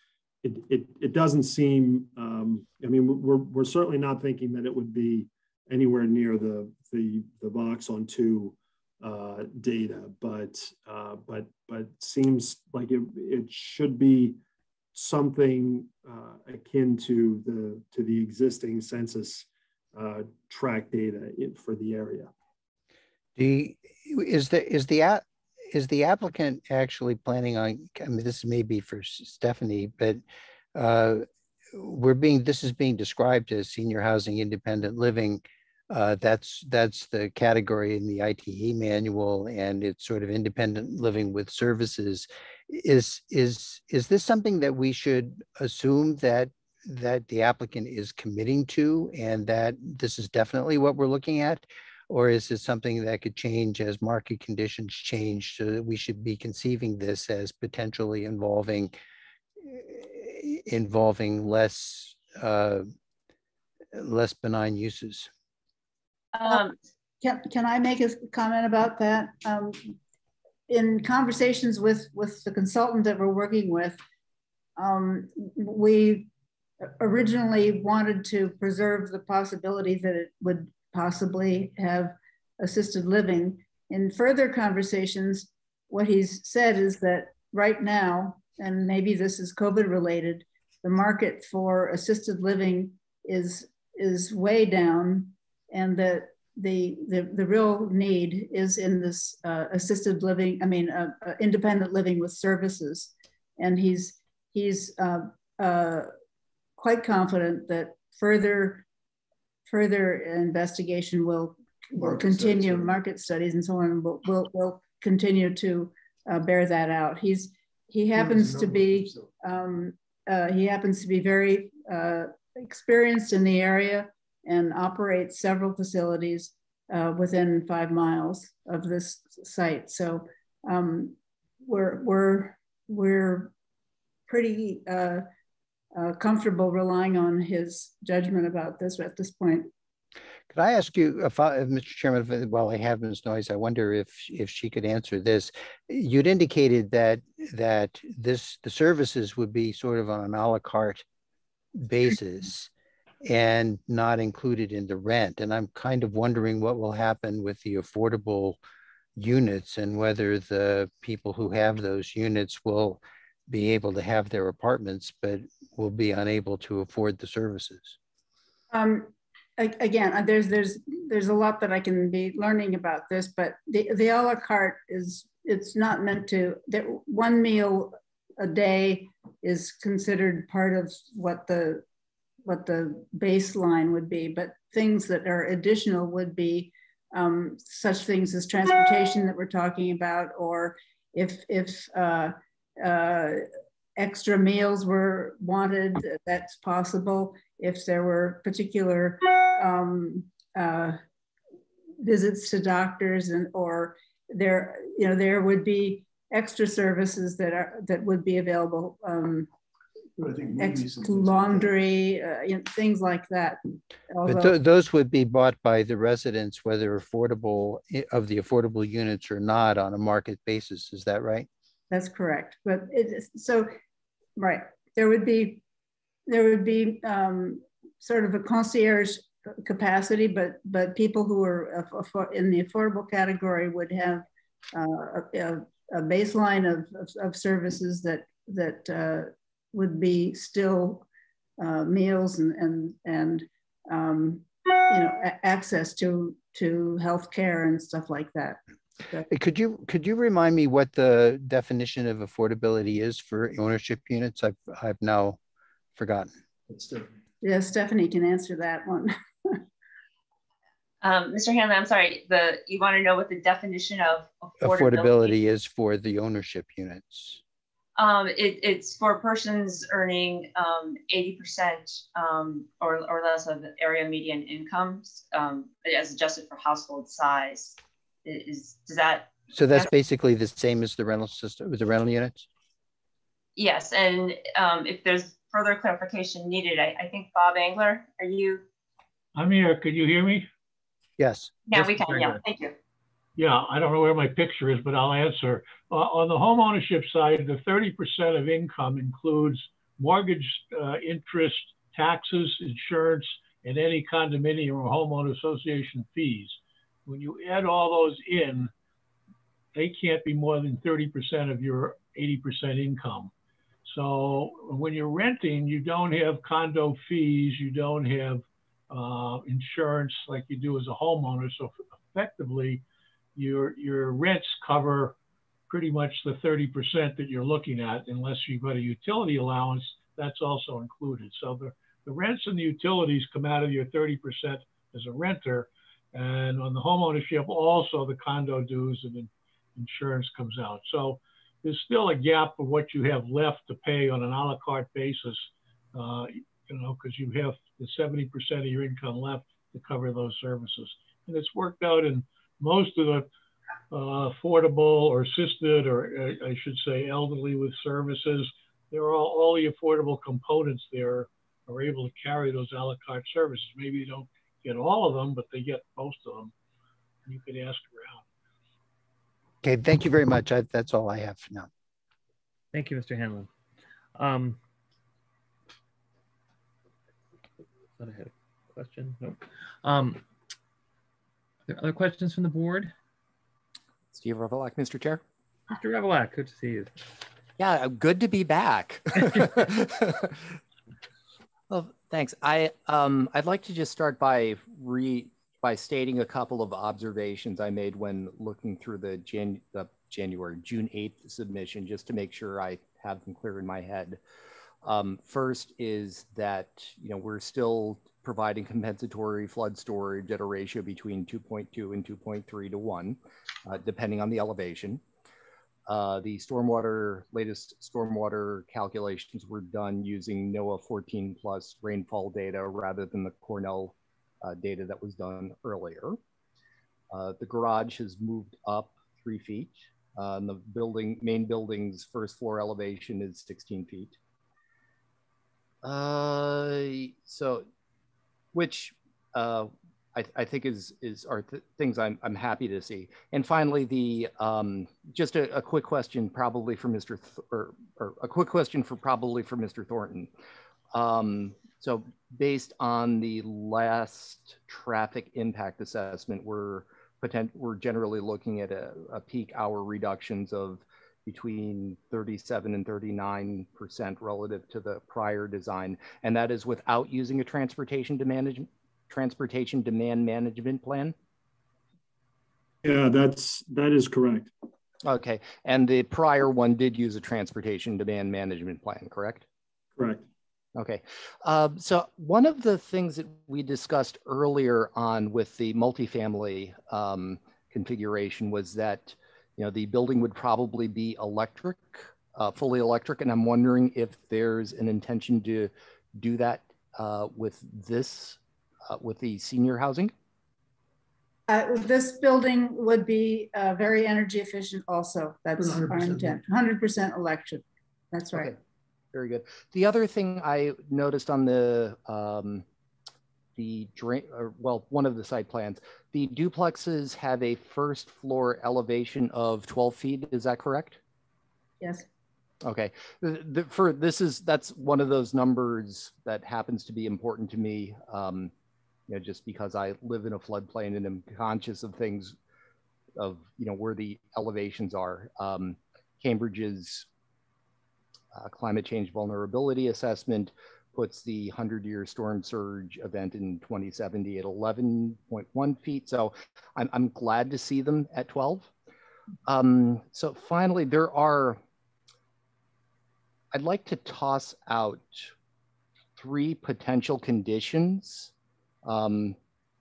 it, it, it doesn't seem, um, I mean, we're, we're certainly not thinking that it would be anywhere near the, the, the box on two uh, data, but uh, but but seems like it, it should be something uh, akin to the to the existing census uh, tract data for the area. The is the is the is the applicant actually planning on? I mean, this may be for Stephanie, but uh, we're being this is being described as senior housing independent living uh, that's that's the category in the ITE manual, and it's sort of independent living with services. Is is is this something that we should assume that that the applicant is committing to, and that this is definitely what we're looking at, or is it something that could change as market conditions change? So that we should be conceiving this as potentially involving involving less uh, less benign uses. Um, can, can I make a comment about that? Um, in conversations with, with the consultant that we're working with, um, we originally wanted to preserve the possibility that it would possibly have assisted living. In further conversations, what he's said is that right now, and maybe this is COVID related, the market for assisted living is, is way down and that the, the, the real need is in this uh, assisted living, I mean, uh, uh, independent living with services. And he's, he's uh, uh, quite confident that further, further investigation will, will continue, studies, market studies and so on, will, will, will continue to uh, bear that out. He's, he happens to be, um, he happens to be very experienced in the area and operates several facilities uh, within five miles of this site. So um, we're, we're, we're pretty uh, comfortable relying on his judgment about this at this point. Could I ask you, if I, if Mr. Chairman, if, while I have Ms. Noyes, I wonder if if she could answer this. You'd indicated that that this the services would be sort of on an a la carte basis and not included in the rent. And I'm kind of wondering what will happen with the affordable units and whether the people who have those units will be able to have their apartments, but will be unable to afford the services. Um, again, uh, there's there's there's a lot that I can be learning about this, but the the a la carte is it's not meant to that one meal a day is considered part of what the what the baseline would be, but things that are additional would be um, such things as transportation that we're talking about, or if if uh, uh, extra meals were wanted, that's possible. If there were particular um, uh, visits to doctors and or there, you know, there would be extra services that are that would be available. Um, ex- laundry, uh, you know, things like that. Although, but th those would be bought by the residents, whether affordable of the affordable units or not, on a market basis. Is that right? That's correct. But it, so, right, there would be there would be um, sort of a concierge capacity, but but people who are in the affordable category would have uh, a, a, baseline of, of, of, services that that uh, would be still uh, meals and and and um, you know access to to health care and stuff like that. Could you could you remind me what the definition of affordability is for ownership units? I've I've now forgotten. Yeah, Stephanie can answer that one. um, Mr. Hanley, I'm sorry. The you want to know what the definition of affordability, affordability is for the ownership units? Um, it, it's for persons earning um, 80% um, or, or less of area median incomes um, as adjusted for household size. Is does that? So that's basically the same as the rental system with the rental units. Yes, and um, if there's further clarification needed, I, I think Bob Angler, are you? I'm here. Could you hear me? Yes. Yeah, yes, we can. Yeah, thank you. Yeah, I don't know where my picture is, but I'll answer. Uh, on the home ownership side, the 30% of income includes mortgage uh, interest, taxes, insurance, and any condominium or homeowner association fees. When you add all those in, they can't be more than 30% of your 80% income. So when you're renting, you don't have condo fees, you don't have uh, insurance like you do as a homeowner. So effectively, your your rents cover pretty much the 30% that you're looking at, unless you've got a utility allowance, that's also included. So the, the rents and the utilities come out of your 30% as a renter. And on the home ownership, also the condo dues and insurance comes out. So there's still a gap of what you have left to pay on an a la carte basis, uh, you know, because you have the 70% of your income left to cover those services. And it's worked out in most of the uh, affordable or assisted, or uh, I should say elderly with services, there are all, all the affordable components there are able to carry those a la carte services. Maybe you don't get all of them, but they get most of them. You can ask around. Okay, thank you very much. I, that's all I have for now. Thank you, Mr. Hanlon. Um, thought I had a question. Nope. Um, there other questions from the board? Steve Revilak, Mr. Chair. Mr. Revilak, good to see you. Yeah, good to be back. well, thanks. I um, I'd like to just start by re by stating a couple of observations I made when looking through the, Jan, the January June 8th submission, just to make sure I have them clear in my head. Um, first is that you know we're still providing compensatory flood storage at a ratio between 2.2 and 2.3 to 1, uh, depending on the elevation. Uh, the stormwater, latest stormwater calculations were done using NOAA 14 plus rainfall data rather than the Cornell uh, data that was done earlier. Uh, the garage has moved up three feet. Uh, and the building, main building's first floor elevation is 16 feet. Uh, so which I, I, think is is are th things I'm I'm happy to see. And finally, the um, just a, a, quick question, probably for Mr. Th or, or a quick question for probably for Mr. Thornton. Um, so based on the last traffic impact assessment, we're potent we're generally looking at a, a peak hour reductions of between 37 and 39 percent relative to the prior design, and that is without using a transportation demand transportation demand management plan. Yeah, that's that is correct. Okay, and the prior one did use a transportation demand management plan, correct? Correct. Okay, uh, so one of the things that we discussed earlier on with the multifamily um, configuration was that you know, the building would probably be electric, uh, fully electric. And I'm wondering if there's an intention to do that uh, with this, with the senior housing? Uh, this building would be uh, very energy efficient also. That's 100%. our intent, 100% electric. That's right. Okay. Very good. The other thing I noticed on the um, the drain, or well, one of the site plans, the duplexes have a first floor elevation of 12 feet. Is that correct? Yes. Okay. The, the, for this is that's one of those numbers that happens to be important to me. Um, you know, just because I live in a floodplain and am conscious of things, of you know where the elevations are. Um, Cambridge's uh, climate change vulnerability assessment puts the 100 year storm surge event in 2070 at 11.1 feet. So I'm, I'm glad to see them at 12. Um, so finally, there are, I'd like to toss out three potential conditions um,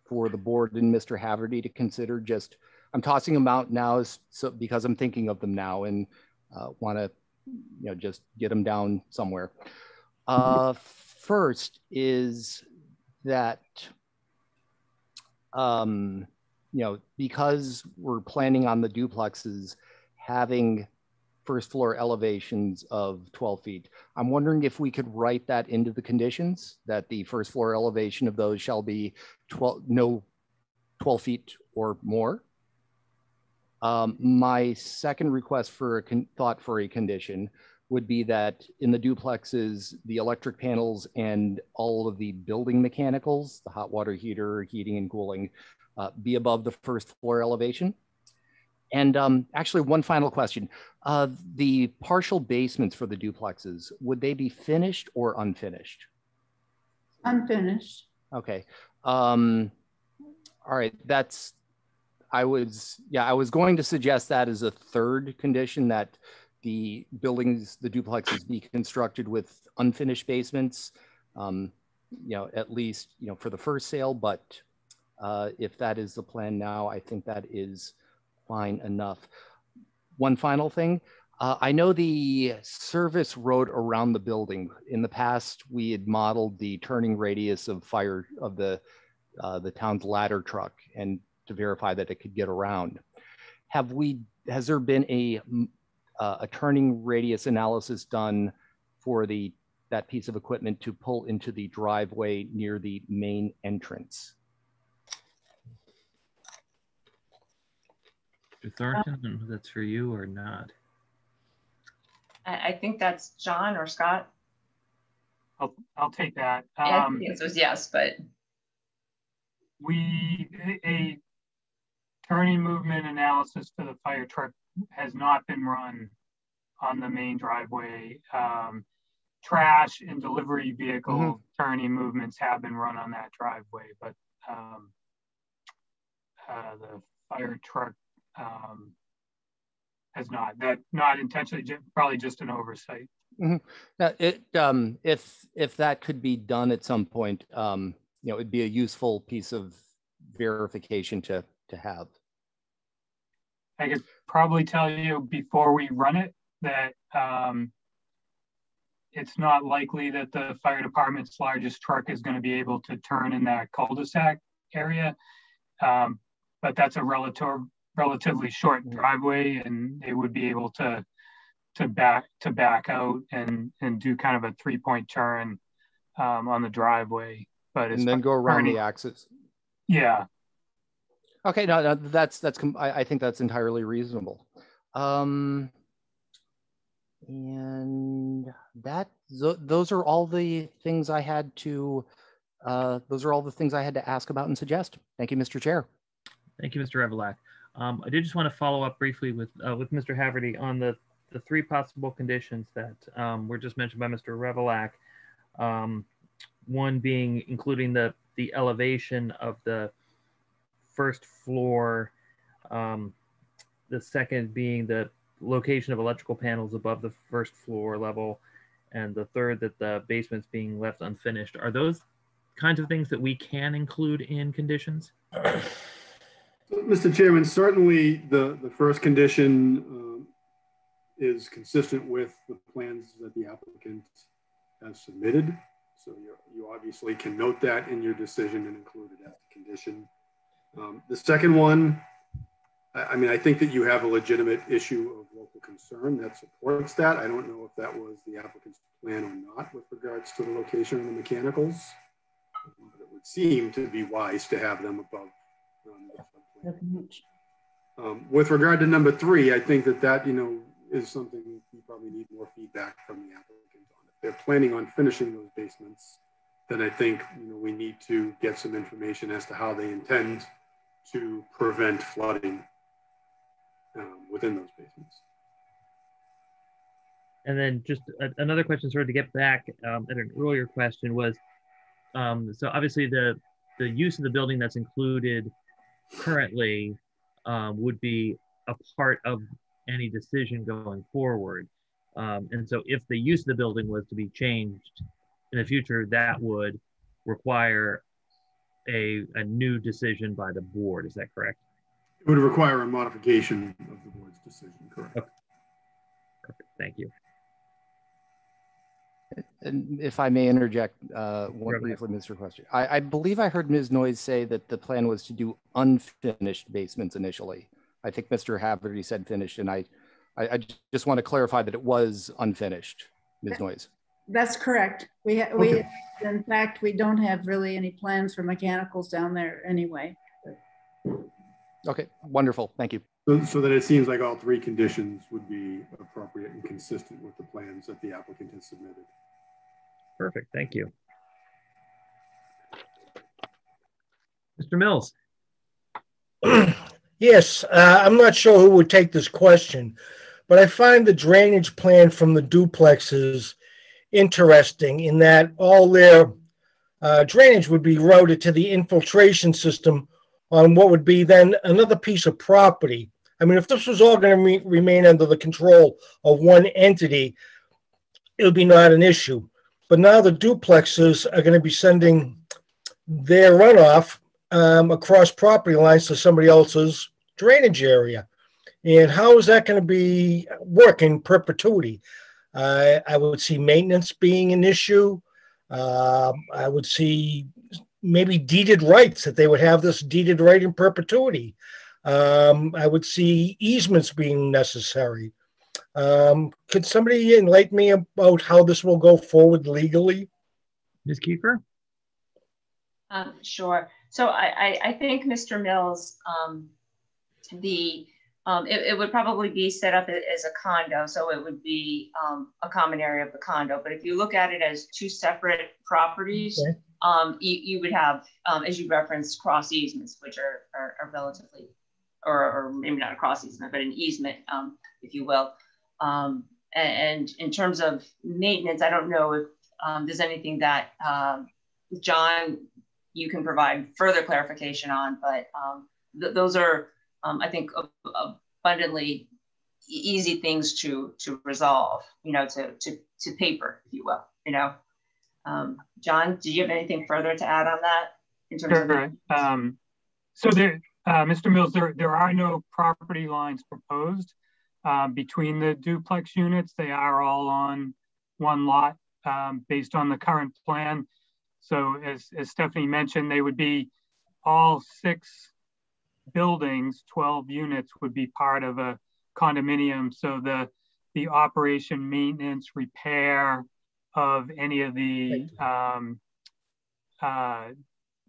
for the board and Mr. Haverty to consider. Just, I'm tossing them out now so, because I'm thinking of them now and uh, want to, you know, just get them down somewhere. Uh, first is that um, you know because we're planning on the duplexes having first floor elevations of 12 feet. I'm wondering if we could write that into the conditions that the first floor elevation of those shall be 12, no 12 feet or more. Um, my second request for a thought for a condition would be that in the duplexes, the electric panels and all of the building mechanicals, the hot water heater, heating and cooling, uh, be above the first floor elevation. And um, actually, one final question. Uh, the partial basements for the duplexes, would they be finished or unfinished? Unfinished. Okay. Um, all right, that's, I was, yeah, I was going to suggest that as a third condition that the buildings, the duplexes be constructed with unfinished basements, um, you know, at least, you know, for the first sale. But uh, if that is the plan now, I think that is fine enough. One final thing. Uh, I know the service road around the building. In the past, we had modeled the turning radius of fire of the uh, the town's ladder truck and to verify that it could get around. Have we, has there been a uh, a turning radius analysis done for the that piece of equipment to pull into the driveway near the main entrance. Mr. Thornton, that's for you or not? I think that's John or Scott. I'll, I'll take that. Um, yeah, it was yes, but we a turning movement analysis for the fire truck has not been run on the main driveway. Um, trash and delivery vehicle mm-hmm. turning movements have been run on that driveway, but um, uh, the fire truck um, has not. That not intentionally, probably just an oversight. Mm-hmm. Now, it um, if if that could be done at some point, um, you know, it'd be a useful piece of verification to to have. I could probably tell you before we run it that um, it's not likely that the fire department's largest truck is going to be able to turn in that cul-de-sac area. Um, but that's a relative, relatively short driveway and they would be able to to back to back out and and do kind of a three point turn um, on the driveway. But and then go around the axis Yeah. Okay, no, no that's that's I, I, think that's entirely reasonable. Um, and that those are all the things I had to. Uh, those are all the things I had to ask about and suggest. Thank you, Mr. Chair. Thank you, Mr. Revilak. Um, I did just want to follow up briefly with uh, with Mr. Haverty on the the three possible conditions that um, were just mentioned by Mr. Revilak. Um, one being including the the elevation of the first floor. Um, the second being the location of electrical panels above the first floor level. And the third that the basement's being left unfinished. Are those kinds of things that we can include in conditions? Mr. Chairman, certainly the, the first condition um, is consistent with the plans that the applicant has submitted. So you, you obviously can note that in your decision and include it as a condition. Um, the second one, I, I, mean, I think that you have a legitimate issue of local concern that supports that. I don't know if that was the applicant's plan or not with regards to the location of the mechanicals, but it would seem to be wise to have them above um, with regard to number three, I think that that, you know, is something we probably need more feedback from the applicant on. If they're planning on finishing those basements, then I think, you know, we need to get some information as to how they intend to prevent flooding um, within those basements. And then just a, another question, sort of to get back um, at an earlier question was, um, so obviously the the use of the building that's included currently um, would be a part of any decision going forward. Um, and so if the use of the building was to be changed in the future, that would require a, a new decision by the board. Is that correct? It would require a modification of the board's decision, correct? Okay. Perfect. Thank you. And if I may interject uh, one briefly, Mr. Question, I, I, believe I heard Ms. Noyes say that the plan was to do unfinished basements initially. I think Mr. Haverty said finished, and I, I, I just want to clarify that it was unfinished, Ms. Noyes. That's correct. We, okay. we, in fact, we don't have really any plans for mechanicals down there anyway. Okay, wonderful. Thank you. So, so that it seems like all three conditions would be appropriate and consistent with the plans that the applicant has submitted. Perfect. Thank you. Mr. Mills. yes, uh, I'm not sure who would take this question, but I find the drainage plan from the duplexes interesting in that all their uh, drainage would be routed to the infiltration system on what would be then another piece of property. I mean, if this was all going to re remain under the control of one entity, it would be not an issue. But now the duplexes are going to be sending their runoff um, across property lines to somebody else's drainage area. And how is that going to be work in perpetuity? Uh, I would see maintenance being an issue. Uh, I would see maybe deeded rights that they would have this deeded right in perpetuity. Um, I would see easements being necessary. Um, could somebody enlighten me about how this will go forward legally? Ms. Kiefer? Um, sure. So I, I, I, think Mr. Mills, um, the um, it, it, would probably be set up as a condo, so it would be um, a common area of the condo. But if you look at it as two separate properties, okay. um, you, you, would have, um, as you referenced, cross easements, which are, are, are relatively, or, or, maybe not a cross easement, but an easement, um, if you will. Um, and, in terms of maintenance, I don't know if there's anything that John, you can provide further clarification on, but th those are um, I think, abundantly easy things to to resolve. You know, to to to paper, if you will. You know, um, John, do you have anything further to add on that in terms sure. of? Um, so there, uh, Mr. Mills, there there are no property lines proposed uh, between the duplex units. They are all on one lot um, based on the current plan. So as, as Stephanie mentioned, they would be all six buildings, 12 units would be part of a condominium. So the, the operation, maintenance, repair of any of the um, uh,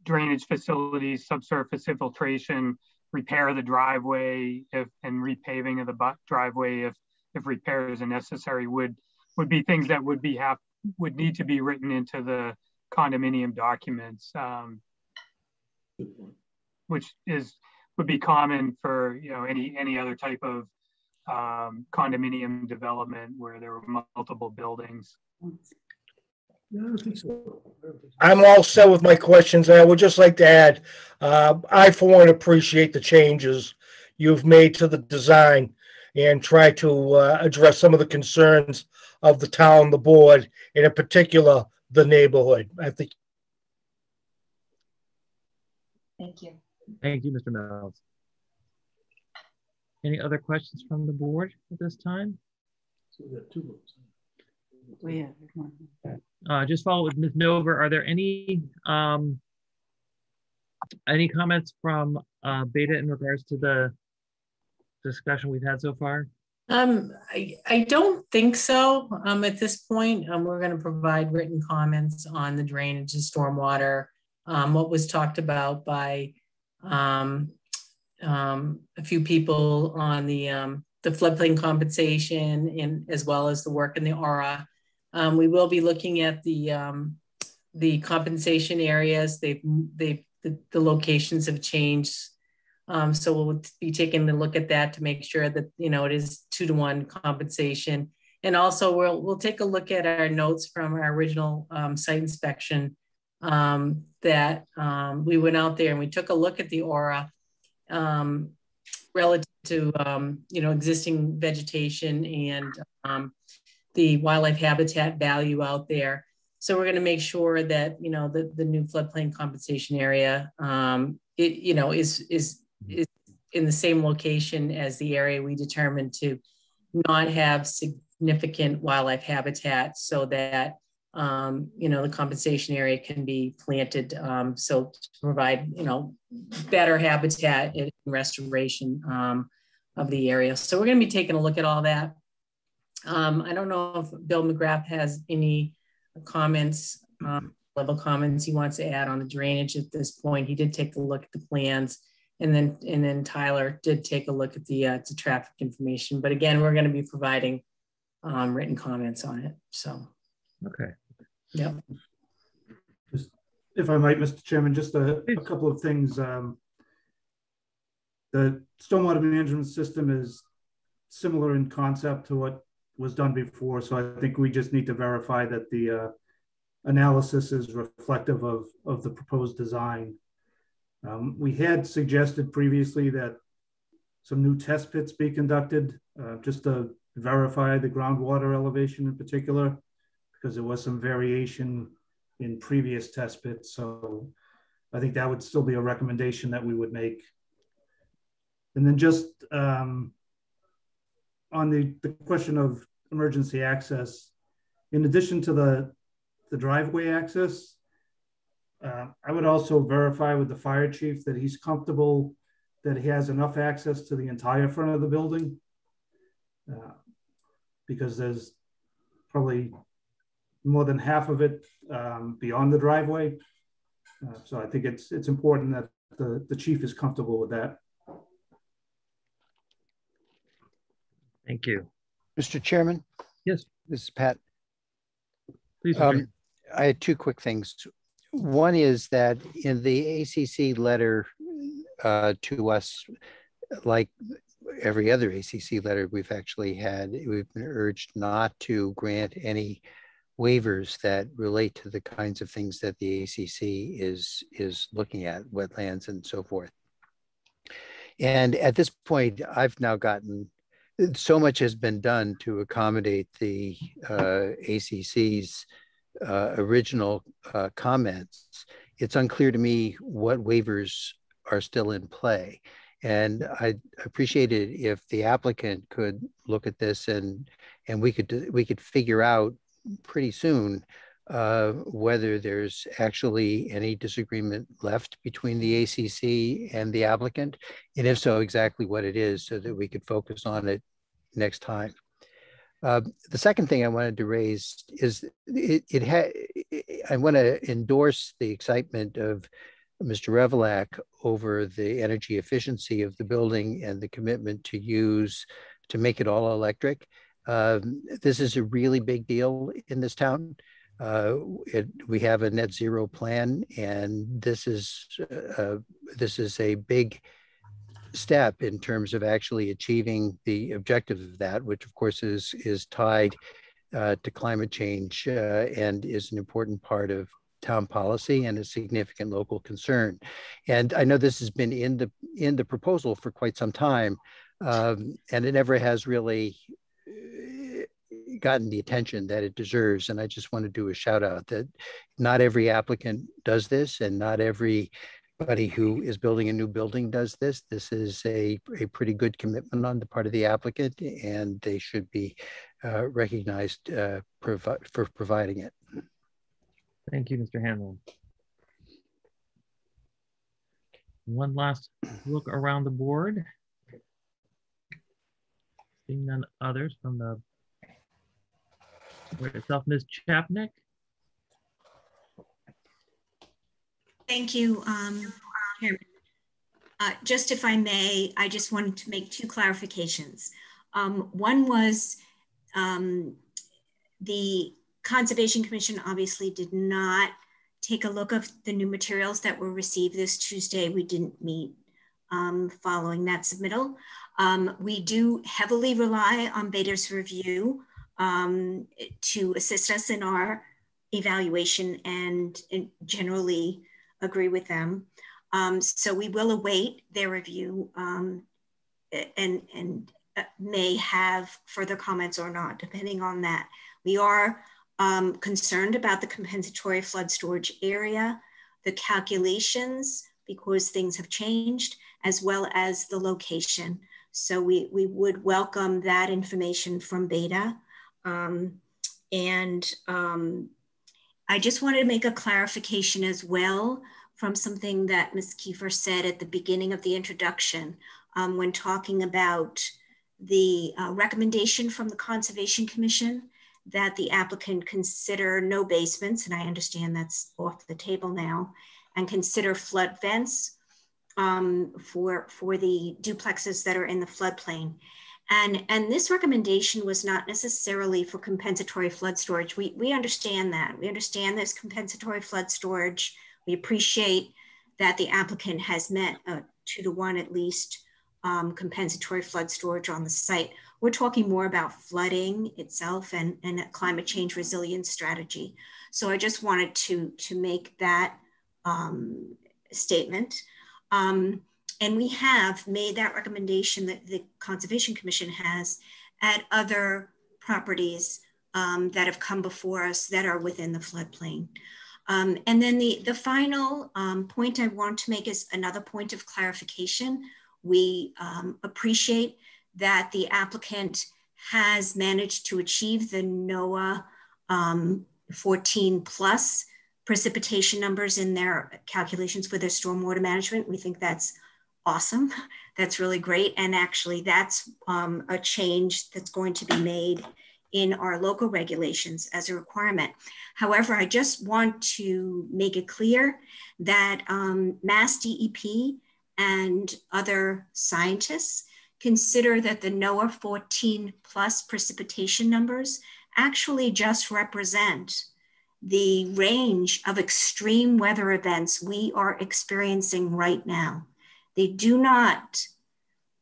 drainage facilities, subsurface infiltration, repair of the driveway if, and repaving of the driveway if, if repairs are necessary would, would be things that would be have, would need to be written into the condominium documents, um, which is, would be common for, you know, any, any other type of um, condominium development where there were multiple buildings. No, I don't think so. I'm all set with my questions. I would just like to add, uh, I for one appreciate the changes you've made to the design and try to uh, address some of the concerns of the town, the board, and in particular, the neighborhood. I think. Thank you. Thank you, Mr. Mills. Any other questions from the board at this time? So we got two votes. We have. Uh, just follow with Ms. Nover. Are there any um, any comments from uh, Beta in regards to the discussion we've had so far? Um, I, I don't think so. Um, at this point, um, we're going to provide written comments on the drainage and stormwater, um, what was talked about by um, um, a few people on the um, the floodplain compensation and as well as the work in the AURA. Um, we will be looking at the um, the compensation areas. They've they the, the locations have changed, um, so we'll be taking a look at that to make sure that you know it is two to one compensation. And also we'll we'll take a look at our notes from our original um, site inspection um, that um, we went out there and we took a look at the AURA relative to you know existing vegetation and the wildlife habitat value out there. So we're going to make sure that you know the, the new floodplain compensation area um, it you know is is is in the same location as the area we determined to not have significant wildlife habitat so that um, you know, the compensation area can be planted um, so to provide, you know, better habitat and restoration um, of the area. So we're going to be taking a look at all that. Um, I don't know if Bill McGrath has any comments, um, level comments he wants to add on the drainage at this point. He did take a look at the plans and then and then Tyler did take a look at the, uh, the traffic information. But again, we're going to be providing um, written comments on it. So. Okay. Yeah. Just, if I might, Mr. Chairman, just a, a couple of things. Um, the stormwater management system is similar in concept to what was done before. So I think we just need to verify that the uh, analysis is reflective of, of the proposed design. Um, we had suggested previously that some new test pits be conducted uh, just to verify the groundwater elevation in particular because there was some variation in previous test pits. So I think that would still be a recommendation that we would make. And then just um, on the, the question of emergency access, in addition to the, the driveway access, uh, I would also verify with the fire chief that he's comfortable that he has enough access to the entire front of the building. Uh, because there's probably more than half of it um, beyond the driveway. Uh, so I think it's it's important that the, the chief is comfortable with that. Thank you. Mr. Chairman? Yes. This is Pat. Please. Um, I had two quick things. One is that in the ACC letter uh, to us, like every other ACC letter we've actually had, we've been urged not to grant any waivers that relate to the kinds of things that the ACC is is looking at, wetlands and so forth. And at this point, I've now gotten so much has been done to accommodate the uh, ACC's uh, original uh, comments. It's unclear to me what waivers are still in play. And I appreciate it if the applicant could look at this and and we could we could figure out pretty soon uh, whether there's actually any disagreement left between the ACC and the applicant, and if so, exactly what it is so that we could focus on it next time. Uh, the second thing I wanted to raise is it, it I want to endorse the excitement of Mr. Revilak over the energy efficiency of the building and the commitment to use to make it all electric. Um, this is a really big deal in this town. Uh, it, we have a net zero plan, and this is uh, this is a big step in terms of actually achieving the objective of that, which of course is is tied uh, to climate change uh, and is an important part of town policy and a significant local concern. And I know this has been in the in the proposal for quite some time, um, and it never has really uh, gotten the attention that it deserves. And I just want to do a shout out that not every applicant does this, and not every Anybody who is building a new building does this. This is a, a pretty good commitment on the part of the applicant, and they should be uh, recognized uh, provi for providing it. Thank you, Mr. Hanlon. One last look around the board. Seeing none others from the board itself, Ms. Chapnick. Thank you, um, uh, just if I may, I just wanted to make two clarifications. Um, one was um, the Conservation Commission obviously did not take a look of the new materials that were received this Tuesday. We didn't meet um, following that submittal. Um, we do heavily rely on Beta's review um, to assist us in our evaluation and, and generally agree with them. Um, so we will await their review um, and, and uh, may have further comments or not, depending on that. We are um, concerned about the compensatory flood storage area, the calculations, because things have changed, as well as the location. So we, we would welcome that information from Beta. Um, and um, I just wanted to make a clarification as well from something that Ms. Kiefer said at the beginning of the introduction um, when talking about the uh, recommendation from the Conservation Commission that the applicant consider no basements, and I understand that's off the table now, and consider flood vents um, for, for the duplexes that are in the floodplain. And, and this recommendation was not necessarily for compensatory flood storage. We, we understand that. We understand there's compensatory flood storage. We appreciate that the applicant has met a two to one at least um, compensatory flood storage on the site. We're talking more about flooding itself and, and climate change resilience strategy. So I just wanted to, to make that um, statement. Um, and we have made that recommendation that the Conservation Commission has at other properties um, that have come before us that are within the floodplain. Um, and then the, the final um, point I want to make is another point of clarification. We um, appreciate that the applicant has managed to achieve the NOAA um, 14 plus precipitation numbers in their calculations for their stormwater management. We think that's awesome. That's really great. And actually that's um, a change that's going to be made in our local regulations as a requirement. However, I just want to make it clear that um, Mass DEP and other scientists consider that the NOAA 14 plus precipitation numbers actually just represent the range of extreme weather events we are experiencing right now. They do not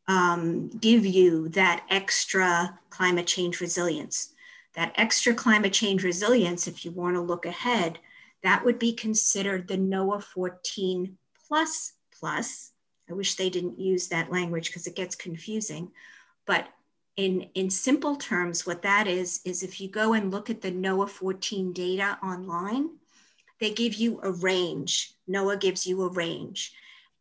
um, give you that extra climate change resilience. That extra climate change resilience, if you want to look ahead, that would be considered the NOAA 14 plus plus. I wish they didn't use that language because it gets confusing. But in, in simple terms, what that is, is if you go and look at the NOAA 14 data online, they give you a range. NOAA gives you a range.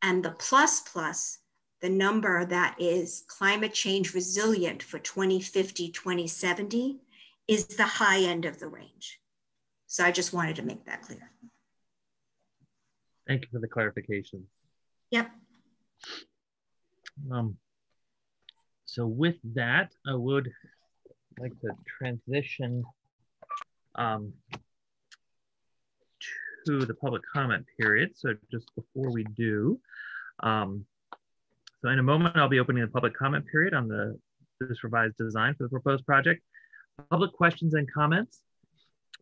And the plus plus, the number that is climate change resilient for 2050, 2070 is the high end of the range. So I just wanted to make that clear. Thank you for the clarification. Yep. Um, so with that, I would like to transition um, to the public comment period. So just before we do, um, so in a moment, I'll be opening the public comment period on the this revised design for the proposed project. Public questions and comments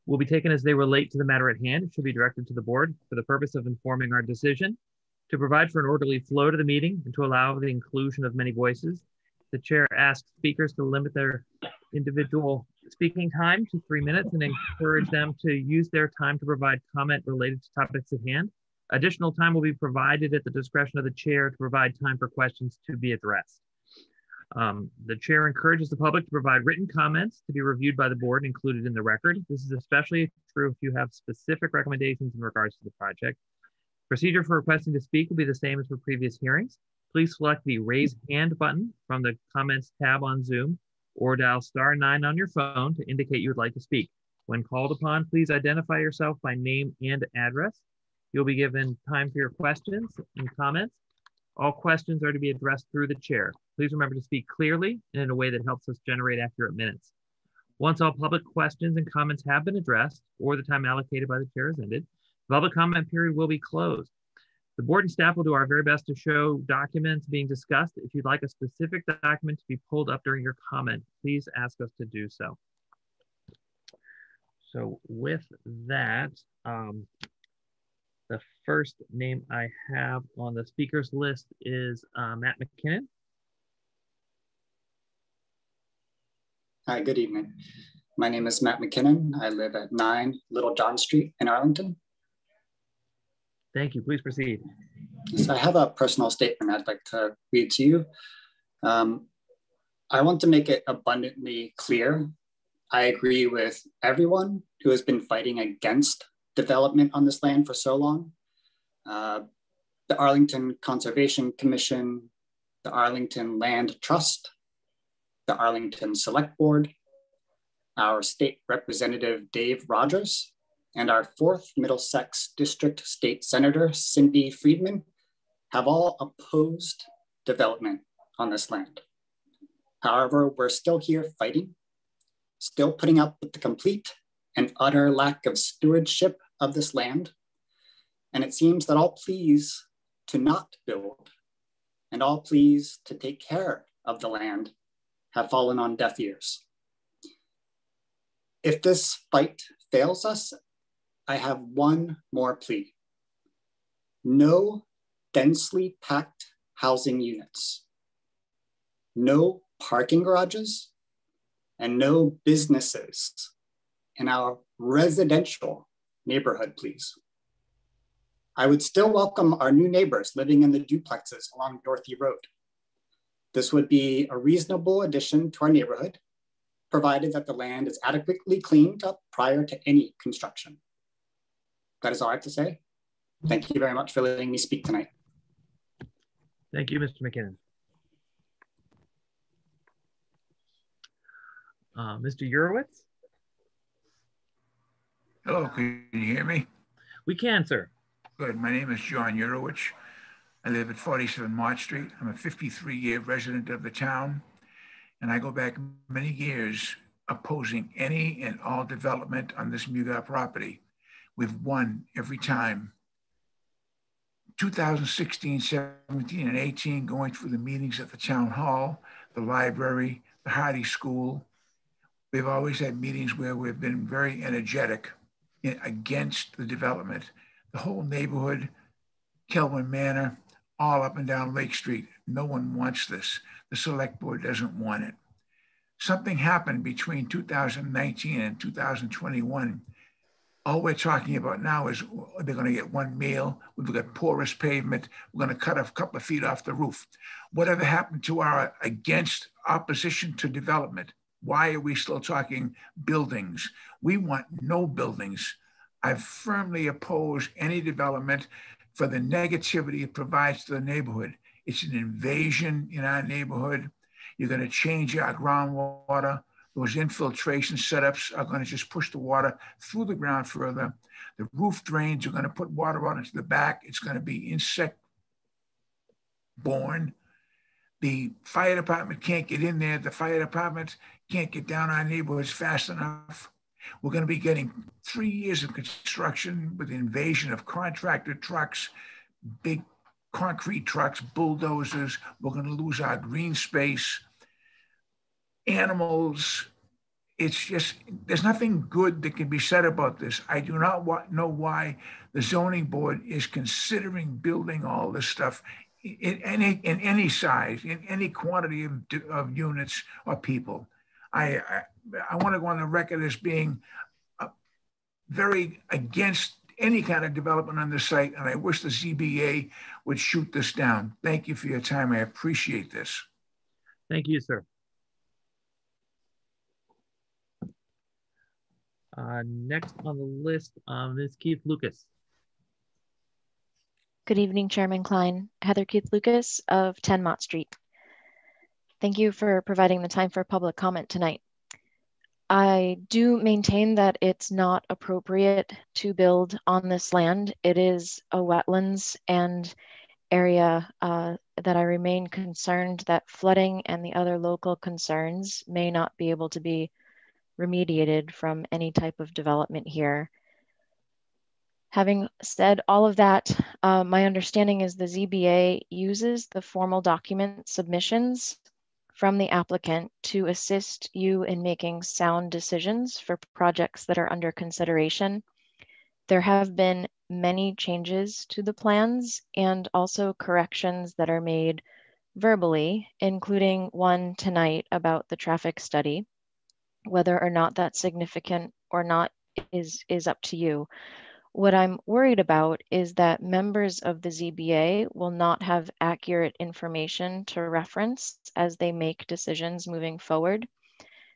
will be taken as they relate to the matter at hand. It should be directed to the board for the purpose of informing our decision. To provide for an orderly flow to the meeting and to allow the inclusion of many voices, the chair asks speakers to limit their individual speaking time to three minutes and encourage them to use their time to provide comment related to topics at hand. Additional time will be provided at the discretion of the chair to provide time for questions to be addressed. Um, the chair encourages the public to provide written comments to be reviewed by the board and included in the record. This is especially true if you have specific recommendations in regards to the project. Procedure for requesting to speak will be the same as for previous hearings. Please select the raise hand button from the comments tab on Zoom or dial star nine on your phone to indicate you would like to speak. When called upon, please identify yourself by name and address. You'll be given time for your questions and comments. All questions are to be addressed through the chair. Please remember to speak clearly and in a way that helps us generate accurate minutes. Once all public questions and comments have been addressed or the time allocated by the chair is ended, the public comment period will be closed. The board and staff will do our very best to show documents being discussed. If you'd like a specific document to be pulled up during your comment, please ask us to do so. So with that, um, the first name I have on the speakers list is uh, Matt McKinnon. Hi, good evening. My name is Matt McKinnon. I live at 9 Little John Street in Arlington. Thank you. Please proceed. So I have a personal statement I'd like to read to you. Um, I want to make it abundantly clear. I agree with everyone who has been fighting against development on this land for so long. Uh, the Arlington Conservation Commission, the Arlington Land Trust, the Arlington Select Board, our state representative, Dave Rogers, and our fourth Middlesex District State Senator, Cindy Friedman, have all opposed development on this land. However, we're still here fighting, still putting up with the complete and utter lack of stewardship of this land. And it seems that all pleas to not build and all pleas to take care of the land have fallen on deaf ears. If this fight fails us I have one more plea. No densely packed housing units, no parking garages, and no businesses in our residential neighborhood, please. I would still welcome our new neighbors living in the duplexes along Dorothy Road. This would be a reasonable addition to our neighborhood, provided that the land is adequately cleaned up prior to any construction. That is all I have to say. Thank you very much for letting me speak tonight. Thank you, Mr. McKinnon. Uh, Mr. Urowitz? Hello, can you hear me? We can, sir. Good. My name is John Urowitz. I live at 47 March Street. I'm a 53 year resident of the town, and I go back many years opposing any and all development on this Mugar property. We've won every time. 2016, 17, and 18, going through the meetings at the town hall, the library, the Hardy School. We've always had meetings where we've been very energetic against the development. The whole neighborhood, Kelwyn Manor, all up and down Lake Street. No one wants this. The select board doesn't want it. Something happened between 2019 and 2021 all we're talking about now is they're going to get one meal. We've got porous pavement. We're going to cut a couple of feet off the roof. Whatever happened to our against opposition to development? Why are we still talking buildings? We want no buildings. I firmly oppose any development for the negativity it provides to the neighborhood. It's an invasion in our neighborhood. You're going to change our groundwater. Those infiltration setups are going to just push the water through the ground further. The roof drains are going to put water out into the back. It's going to be insect borne. The fire department can't get in there. The fire department can't get down our neighborhoods fast enough. We're going to be getting three years of construction with the invasion of contractor trucks, big concrete trucks, bulldozers. We're going to lose our green space, animals. It's just, there's nothing good that can be said about this. I do not know why the zoning board is considering building all this stuff in any in any size, in any quantity of, of units or people. I, I, I want to go on the record as being uh, very against any kind of development on the site, and I wish the ZBA would shoot this down. Thank you for your time. I appreciate this. Thank you, sir. Uh, next on the list um, is Keith Lucas. Good evening, Chairman Klein. Heather Keith Lucas of 10 Mott Street. Thank you for providing the time for public comment tonight. I do maintain that it's not appropriate to build on this land. It is a wetlands and area uh, that I remain concerned that flooding and the other local concerns may not be able to be remediated from any type of development here. Having said all of that, uh, my understanding is the ZBA uses the formal document submissions from the applicant to assist you in making sound decisions for projects that are under consideration. There have been many changes to the plans and also corrections that are made verbally, including one tonight about the traffic study. Whether or not that's significant or not is, is up to you. What I'm worried about is that members of the ZBA will not have accurate information to reference as they make decisions moving forward.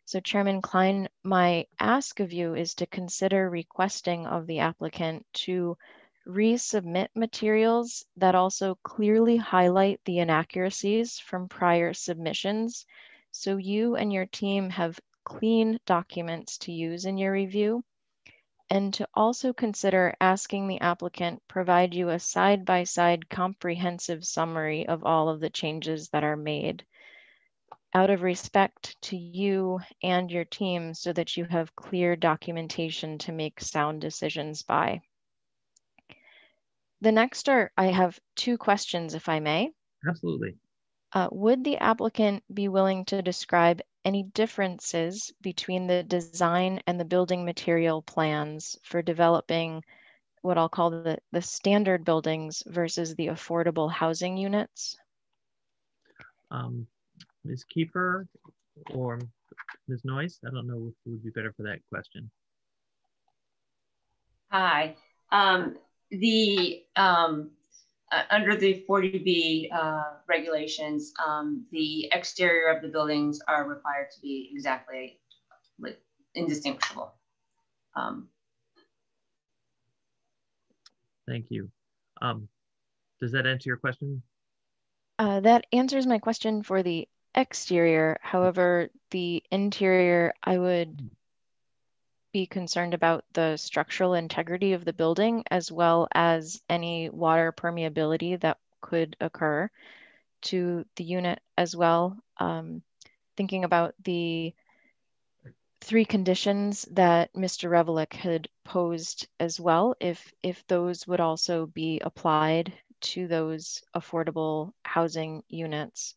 So Chairman Klein, my ask of you is to consider requesting of the applicant to resubmit materials that also clearly highlight the inaccuracies from prior submissions so you and your team have clean documents to use in your review and to also consider asking the applicant provide you a side-by-side -side comprehensive summary of all of the changes that are made out of respect to you and your team so that you have clear documentation to make sound decisions by. The next are, I have two questions if I may. Absolutely. Uh, would the applicant be willing to describe any differences between the design and the building material plans for developing what I'll call the, the standard buildings versus the affordable housing units? Um, Ms. Kiefer or Ms. Noyes? I don't know who would be better for that question. Hi. Um, the um, uh, under the 40B uh, regulations, um, the exterior of the buildings are required to be exactly like, indistinguishable. Um, Thank you. Um, does that answer your question? Uh, that answers my question for the exterior. However, the interior, I would be concerned about the structural integrity of the building as well as any water permeability that could occur to the unit as well. Um, thinking about the three conditions that Mr. Revilak had posed as well, if, if those would also be applied to those affordable housing units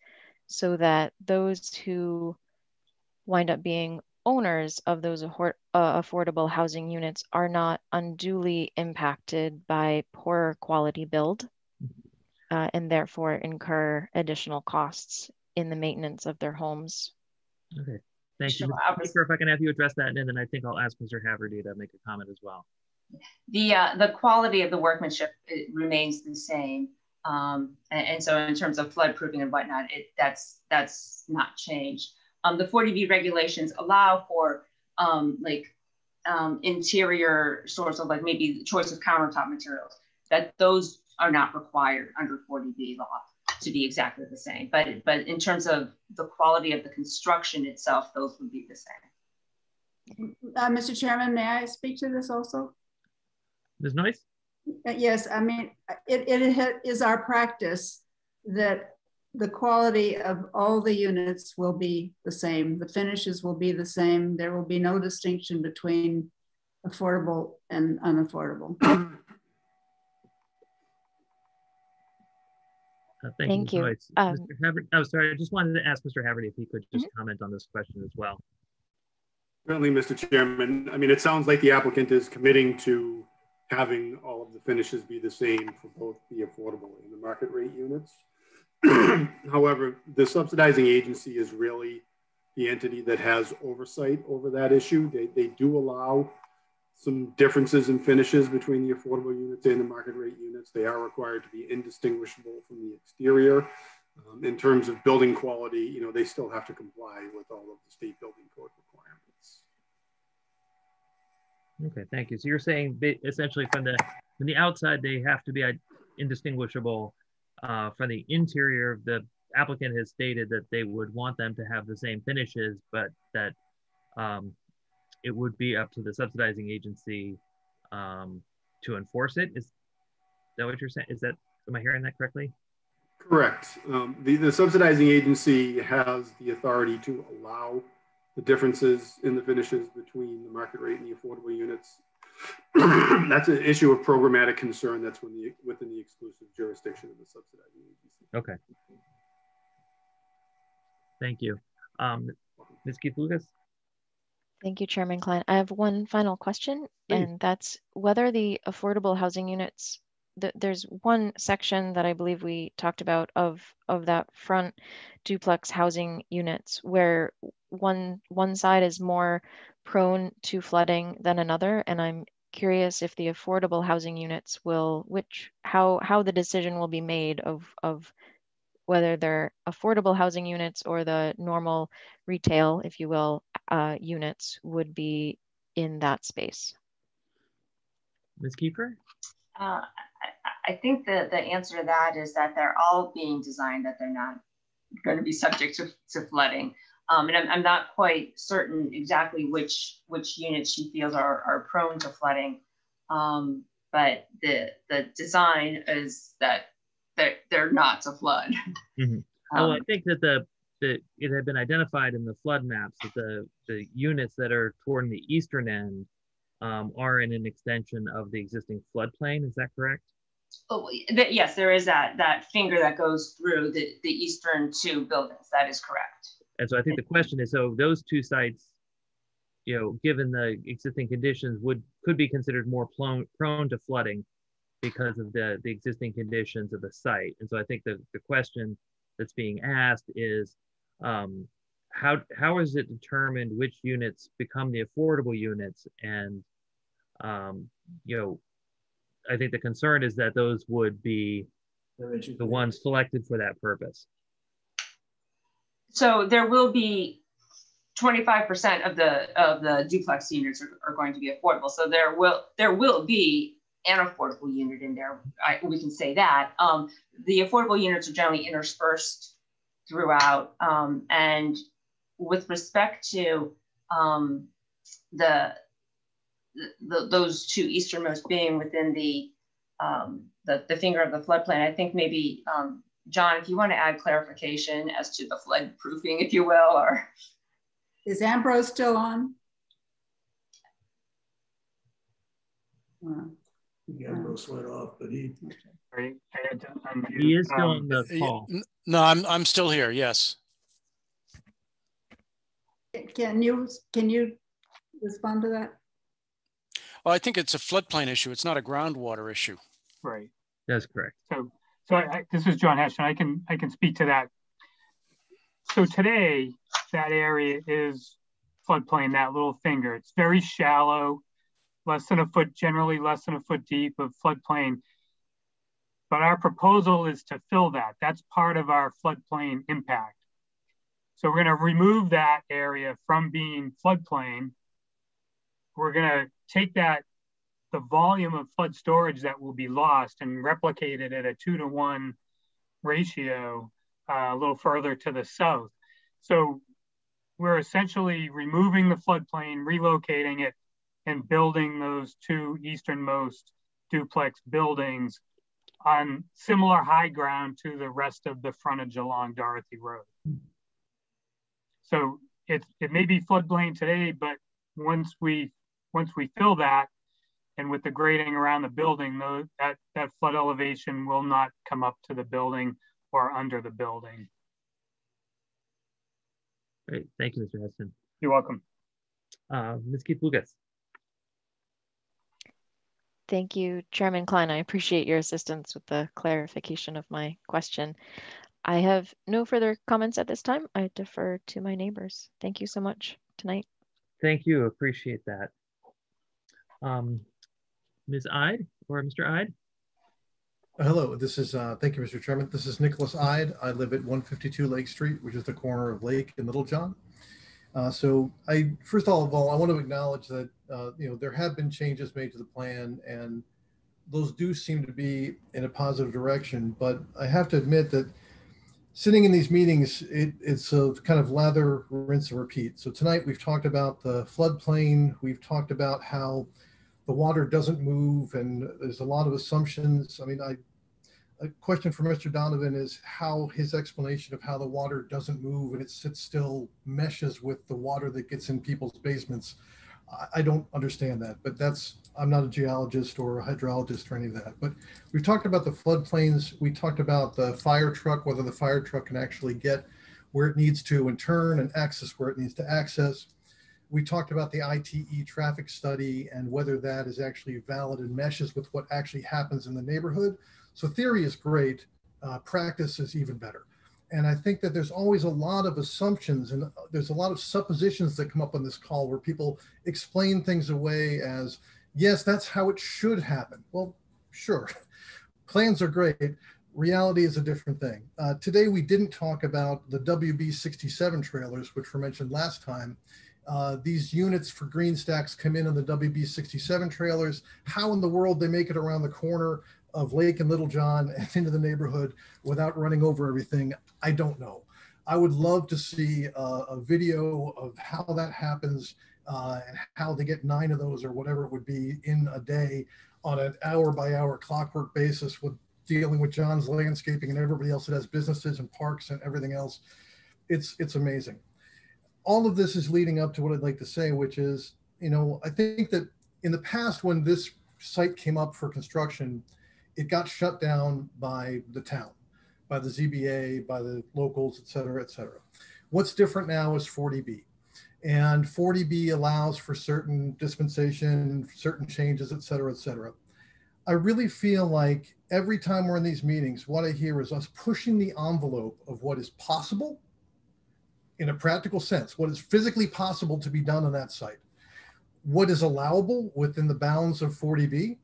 so that those who wind up being owners of those uh, affordable housing units are not unduly impacted by poor quality build uh, and therefore incur additional costs in the maintenance of their homes. Okay, thank you. Sure, if I can have you address that, and then I think I'll ask Mr. Haverty to make a comment as well. The, uh, the quality of the workmanship remains the same. Um, and, and, so in terms of flood proofing and whatnot, it, that's, that's not changed um, the 40B regulations allow for um, like um, interior sorts of like maybe choice of countertop materials, that those are not required under 40B law to be exactly the same. But, but in terms of the quality of the construction itself, those would be the same. Uh, Mr. Chairman, may I speak to this also? Ms. Noyes? Uh, yes, I mean, it, it is our practice that the quality of all the units will be the same. The finishes will be the same. There will be no distinction between affordable and unaffordable. Uh, thank, Thank you. you. Ms. Um, Mr. Haverty, oh, sorry, I just wanted to ask Mr. Haverty if he could just comment on this question as well. Certainly, Mr. Chairman. I mean, it sounds like the applicant is committing to having all of the finishes be the same for both the affordable and the market rate units. However, the subsidizing agency is really the entity that has oversight over that issue. They, they do allow some differences in finishes between the affordable units and the market rate units. They are required to be indistinguishable from the exterior. Um, in terms of building quality, you know, they still have to comply with all of the state building code requirements. Okay, thank you. So you're saying essentially from the from the outside they have to be indistinguishable. Uh, from the interior, the applicant has stated that they would want them to have the same finishes, but that um, it would be up to the subsidizing agency um, to enforce it. Is that what you're saying? Is that am I hearing that correctly? Correct. Um, the, the subsidizing agency has the authority to allow the differences in the finishes between the market rate and the affordable units. that's an issue of programmatic concern that's when the, within the exclusive jurisdiction of the subsidizing agency. Okay. Thank you. Um, Ms. Keith Lucas? Thank you, Chairman Klein. I have one final question, Please. and that's whether the affordable housing units, th there's one section that I believe we talked about of, of that front duplex housing units where one, one side is more prone to flooding than another. And I'm curious if the affordable housing units will, which, how, how the decision will be made of, of whether they're affordable housing units or the normal retail, if you will, uh, units would be in that space. Ms. Kiefer? Uh, I, I think the, the answer to that is that they're all being designed that they're not going to be subject to, to flooding. Um, and I'm, I'm not quite certain exactly which which units she feels are, are prone to flooding. Um, but the the design is that they're, they're not to flood. Mhm. Well, I Um, think that the, the, it had been identified in the flood maps that the, the units that are toward the eastern end um, are in an extension of the existing floodplain. Is that correct? Oh, th- yes, there is that that finger that goes through the, the eastern two buildings. That is correct. And so I think the question is, so those two sites, you know, given the existing conditions, would could be considered more prone prone to flooding because of the the existing conditions of the site. And so I think the the question that's being asked is, um, how how is it determined which units become the affordable units? And um, you know, I think the concern is that those would be the ones selected for that purpose. So there will be 25% of the of the duplex units are, are going to be affordable. So there will there will be an affordable unit in there. I, we can say that. Um, the affordable units are generally interspersed throughout. Um, and with respect to um, the, the those two easternmost being within the um, the, the finger of the floodplain, I think maybe um, John, if you want to add clarification as to the flood proofing, if you will, or Is Ambrose still on? Ambrose went off, but he. He is still Um, on the Yeah, call. No, I'm, I'm still here, yes. Can you, can you respond to that? Well, I think it's a floodplain issue. It's not a groundwater issue. Right. That's correct. So, so I, this is John Hession. I can I can speak to that. So today, that area is floodplain. That little finger. It's very shallow, less than a foot, generally less than a foot deep of floodplain. But our proposal is to fill that. That's part of our floodplain impact. So we're going to remove that area from being floodplain. We're going to take that the volume of flood storage that will be lost and replicated at a two to one ratio uh, a little further to the south. So we're essentially removing the floodplain, relocating it, and building those two easternmost duplex buildings on similar high ground to the rest of the frontage along Dorothy Road. So it, it may be floodplain today, but once we once we fill that and with the grading around the building, though, that, that flood elevation will not come up to the building or under the building. Great. Thank you, Mr. Heston. You're welcome. Uh, Ms. Keith Lucas. Thank you, Chairman Klein. I appreciate your assistance with the clarification of my question. I have no further comments at this time. I defer to my neighbors. Thank you so much tonight. Thank you. Appreciate that. Um, Ms. Ide or Mr. Ide? Hello, this is, uh, thank you, Mr. Chairman. This is Nicholas Ide. I live at 152 Lake Street, which is the corner of Lake and Littlejohn. Uh, so I, first of all, I want to acknowledge that, uh, you know, there have been changes made to the plan and those do seem to be in a positive direction. But I have to admit that sitting in these meetings, it, it's a kind of lather, rinse, and repeat. So tonight we've talked about the floodplain. We've talked about how the water doesn't move and there's a lot of assumptions. I mean, I, a question for Mr. Donovan is how his explanation of how the water doesn't move and it sits still meshes with the water that gets in people's basements. I, I don't understand that, but that's, I'm not a geologist or a hydrologist or any of that. But we've talked about the floodplains. We talked about the fire truck, whether the fire truck can actually get where it needs to and turn and access where it needs to access. We talked about the ITE traffic study and whether that is actually valid and meshes with what actually happens in the neighborhood. So theory is great, uh, practice is even better. And I think that there's always a lot of assumptions and there's a lot of suppositions that come up on this call where people explain things away as, yes, that's how it should happen. Well, sure, plans are great. Reality is a different thing. Uh, today, we didn't talk about the WB 67 trailers, which were mentioned last time. Uh, these units for green stacks come in on the WB 67 trailers. How in the world they make it around the corner of Lake and Littlejohn and into the neighborhood without running over everything, I don't know. I would love to see a, a video of how that happens uh, and how they get nine of those or whatever it would be in a day on an hour by hour clockwork basis with dealing with John's landscaping and everybody else that has businesses and parks and everything else. It's, it's amazing. All of this is leading up to what I'd like to say, which is, you know, I think that in the past when this site came up for construction, it got shut down by the town, by the ZBA, by the locals, et cetera, et cetera. What's different now is 40B. And 40B allows for certain dispensation, certain changes, et cetera, et cetera. I really feel like every time we're in these meetings, what I hear is us pushing the envelope of what is possible in a practical sense, what is physically possible to be done on that site, what is allowable within the bounds of 40B,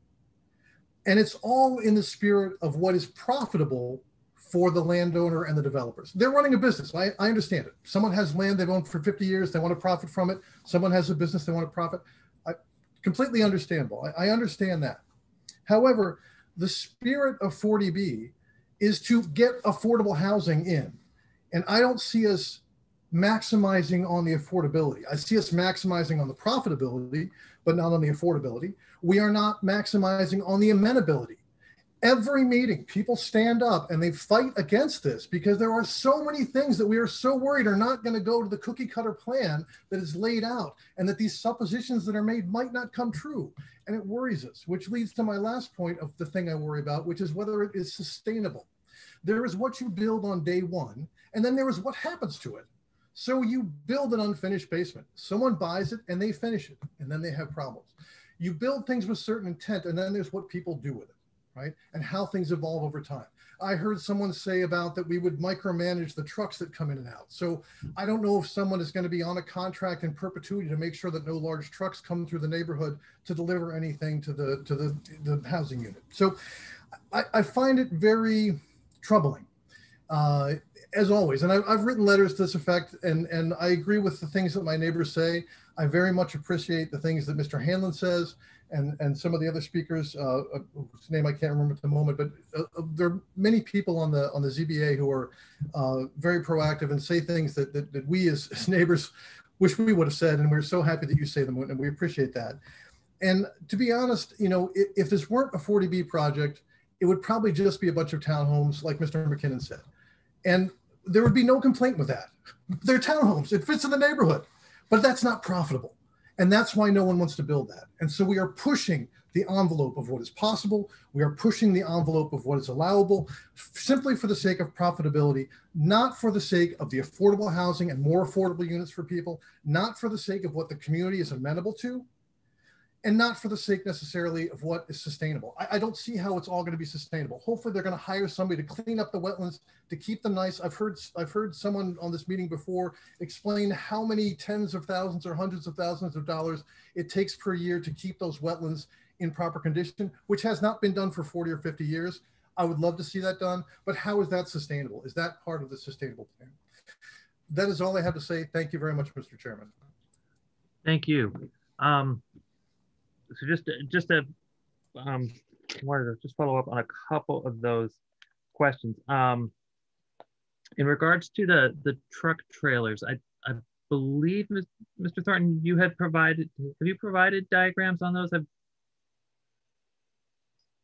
and it's all in the spirit of what is profitable for the landowner and the developers. They're running a business. I, I understand it. Someone has land they've owned for 50 years, they want to profit from it. Someone has a business they want to profit. I, completely understandable. I, I understand that. However, the spirit of 40B is to get affordable housing in. And I don't see us maximizing on the affordability. I see us maximizing on the profitability, but not on the affordability. We are not maximizing on the amenability. Every meeting, people stand up and they fight against this because there are so many things that we are so worried are not going to go to the cookie cutter plan that is laid out, and that these suppositions that are made might not come true. And it worries us, which leads to my last point of the thing I worry about, which is whether it is sustainable. There is what you build on day one, and then there is what happens to it. So you build an unfinished basement. Someone buys it and they finish it, and then they have problems. You build things with certain intent, and then there's what people do with it, right? And how things evolve over time. I heard someone say about that we would micromanage the trucks that come in and out. So I don't know if someone is going to be on a contract in perpetuity to make sure that no large trucks come through the neighborhood to deliver anything to the to the, the housing unit. So I, I find it very troubling. Uh, as always, and I, have written letters to this effect, and, and I agree with the things that my neighbors say. I very much appreciate the things that Mr. Hanlon says and, and some of the other speakers, uh, uh whose name I can't remember at the moment, but uh, uh there are many people on the on the ZBA who are uh, very proactive and say things that, that, that we as, as, neighbors wish we would have said, and we're so happy that you say them, and we appreciate that. And to be honest, you know, if, if this weren't a 40B project, it would probably just be a bunch of townhomes, like Mr. McKinnon said. And there would be no complaint with that. They're townhomes, it fits in the neighborhood, but that's not profitable. And that's why no one wants to build that. And so we are pushing the envelope of what is possible. We are pushing the envelope of what is allowable simply for the sake of profitability, not for the sake of the affordable housing and more affordable units for people, not for the sake of what the community is amenable to, and not for the sake necessarily of what is sustainable. I, I don't see how it's all going to be sustainable. Hopefully, they're going to hire somebody to clean up the wetlands to keep them nice. I've heard I've heard someone on this meeting before explain how many tens of thousands or hundreds of thousands of dollars it takes per year to keep those wetlands in proper condition, which has not been done for 40 or 50 years. I would love to see that done, but how is that sustainable? Is that part of the sustainable plan? That is all I have to say. Thank you very much, Mr. Chairman. Thank you. Um, so just just a um, wanted to just follow up on a couple of those questions. Um, in regards to the the truck trailers, I I believe Mr. Thornton, you had provided have you provided diagrams on those? I've,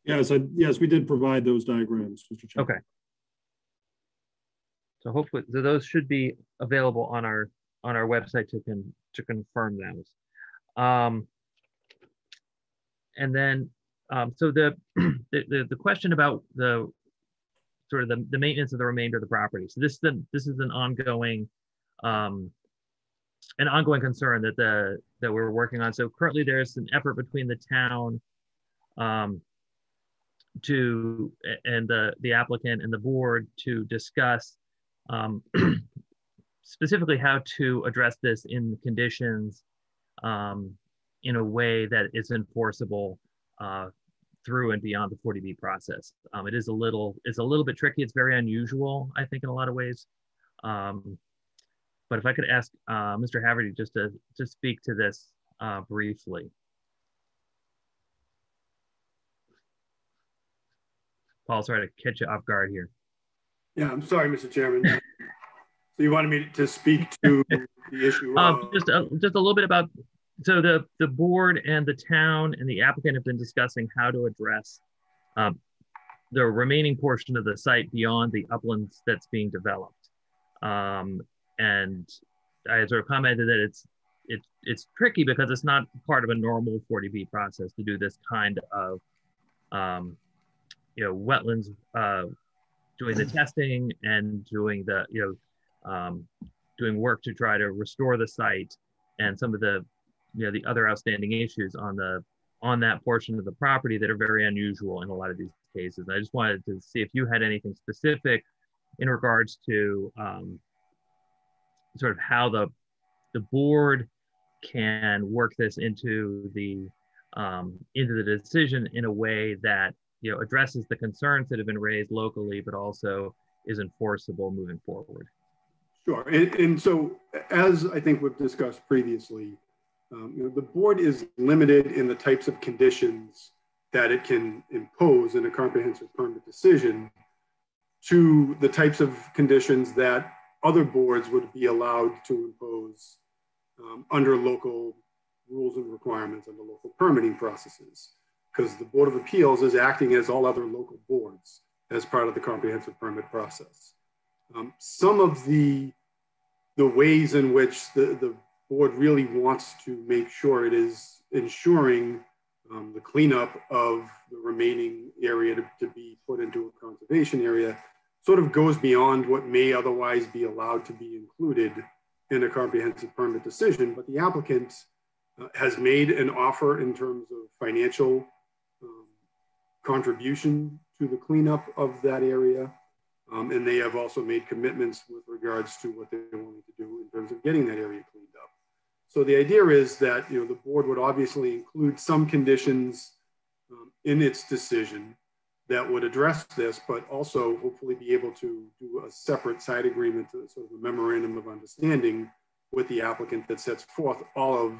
yes, I, yes, we did provide those diagrams, Mr. Chairman. Okay. So hopefully, so those should be available on our on our website to con, to confirm those. Um, and then um, so the, the the question about the sort of the, the maintenance of the remainder of the property. So this is the, this is an ongoing um, an ongoing concern that the that we're working on. So currently there's an effort between the town um, to and the the applicant and the board to discuss um, specifically how to address this in conditions um, in a way that is enforceable uh, through and beyond the 40B process. Um, it is a little, it's a little bit tricky. It's very unusual, I think, in a lot of ways. Um, but if I could ask uh, Mr. Haverty just to, to speak to this uh, briefly. Paul, sorry to catch you off guard here. Yeah, I'm sorry, Mr. Chairman. so you wanted me to speak to the issue? Um, just, a, just a little bit about so the the board and the town and the applicant have been discussing how to address um, the remaining portion of the site beyond the uplands that's being developed. Um, and I sort of commented that it's it's it's tricky because it's not part of a normal 40B process to do this kind of um, you know wetlands uh, doing the testing and doing the you know um, doing work to try to restore the site and some of the you know the other outstanding issues on the on that portion of the property that are very unusual in a lot of these cases. I just wanted to see if you had anything specific in regards to um, sort of how the the board can work this into the um, into the decision in a way that you know addresses the concerns that have been raised locally, but also is enforceable moving forward. Sure, and, and so as I think we've discussed previously, um, you know, the board is limited in the types of conditions that it can impose in a comprehensive permit decision to the types of conditions that other boards would be allowed to impose um, under local rules and requirements under local permitting processes. Because the Board of Appeals is acting as all other local boards as part of the comprehensive permit process. Um, some of the, the ways in which the, the board really wants to make sure it is ensuring um, the cleanup of the remaining area to, to be put into a conservation area sort of goes beyond what may otherwise be allowed to be included in a comprehensive permit decision. But the applicant uh, has made an offer in terms of financial um, contribution to the cleanup of that area. Um, and they have also made commitments with regards to what they're willing to do in terms of getting that area. So the idea is that you know the board would obviously include some conditions um, in its decision that would address this, but also hopefully be able to do a separate side agreement, to sort of a memorandum of understanding with the applicant that sets forth all of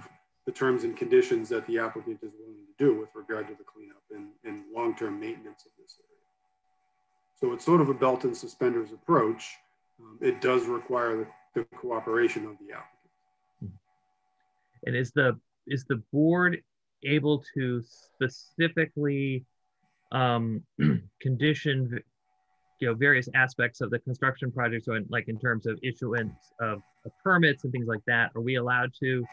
the terms and conditions that the applicant is willing to do with regard to the cleanup and, and long-term maintenance of this area. So it's sort of a belt and suspenders approach. Um, it does require the, the cooperation of the applicant. And is the is the board able to specifically um, condition, you know, various aspects of the construction project. So, in, like in terms of issuance of, of permits and things like that, are we allowed to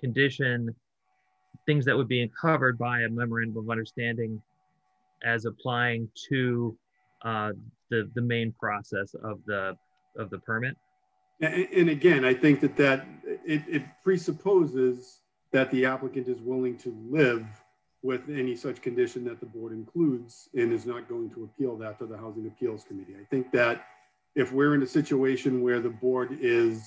condition things that would be covered by a memorandum of understanding as applying to uh, the the main process of the of the permit? And, and again, I think that that it, it presupposes that the applicant is willing to live with any such condition that the board includes and is not going to appeal that to the Housing Appeals Committee. I think that if we're in a situation where the board is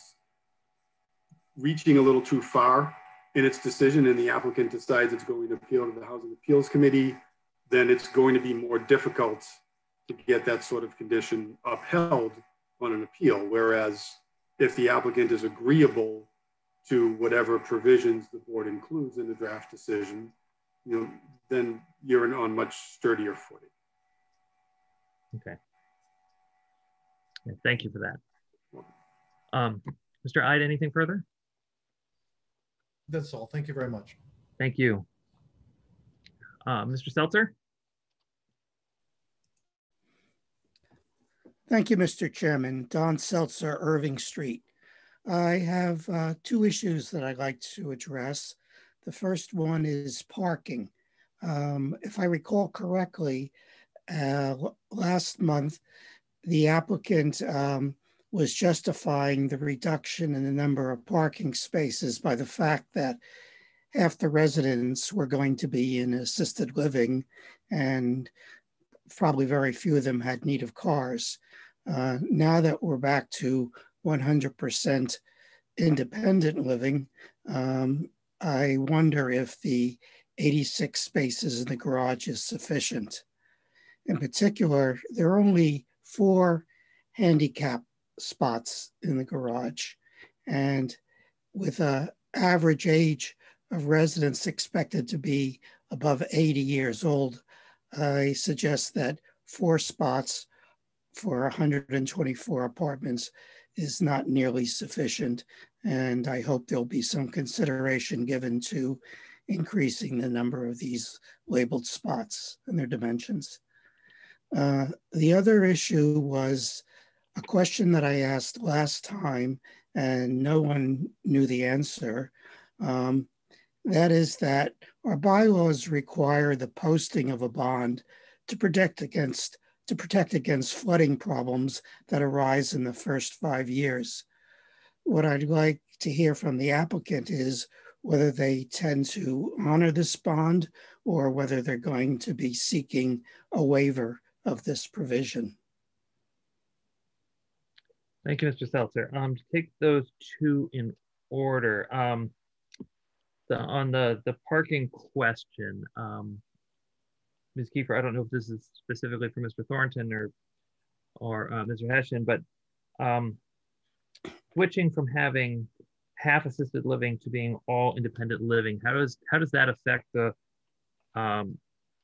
reaching a little too far in its decision and the applicant decides it's going to appeal to the Housing Appeals Committee, then it's going to be more difficult to get that sort of condition upheld on an appeal. Whereas if the applicant is agreeable to whatever provisions the board includes in the draft decision, you know, then you're on much sturdier footing. Okay. Yeah, thank you for that. Um, Mr. Ide, anything further? That's all. Thank you very much. Thank you. Uh, Mr. Seltzer? Thank you, Mr. Chairman. Don Seltzer, Irving Street. I have uh, two issues that I'd like to address. The first one is parking. Um, if I recall correctly, uh, last month, the applicant um, was justifying the reduction in the number of parking spaces by the fact that half the residents were going to be in assisted living and probably very few of them had need of cars. Uh, now that we're back to 100% independent living, um, I wonder if the 86 spaces in the garage is sufficient. In particular, there are only four handicap spots in the garage. And with an average age of residents expected to be above 80 years old, I suggest that four spots for 124 apartments is not nearly sufficient. And I hope there'll be some consideration given to increasing the number of these labeled spots and their dimensions. Uh, the other issue was a question that I asked last time and no one knew the answer. Um, that is that our bylaws require the posting of a bond to protect against to protect against flooding problems that arise in the first five years. What I'd like to hear from the applicant is whether they tend to honor this bond or whether they're going to be seeking a waiver of this provision. Thank you, Mr. Seltzer. Um, to take those two in order, um, the, on the, the parking question, um, Ms. Kiefer, I don't know if this is specifically for Mr. Thornton or or uh, Mr. Hession, but um, switching from having half assisted living to being all independent living, how does how does that affect the um,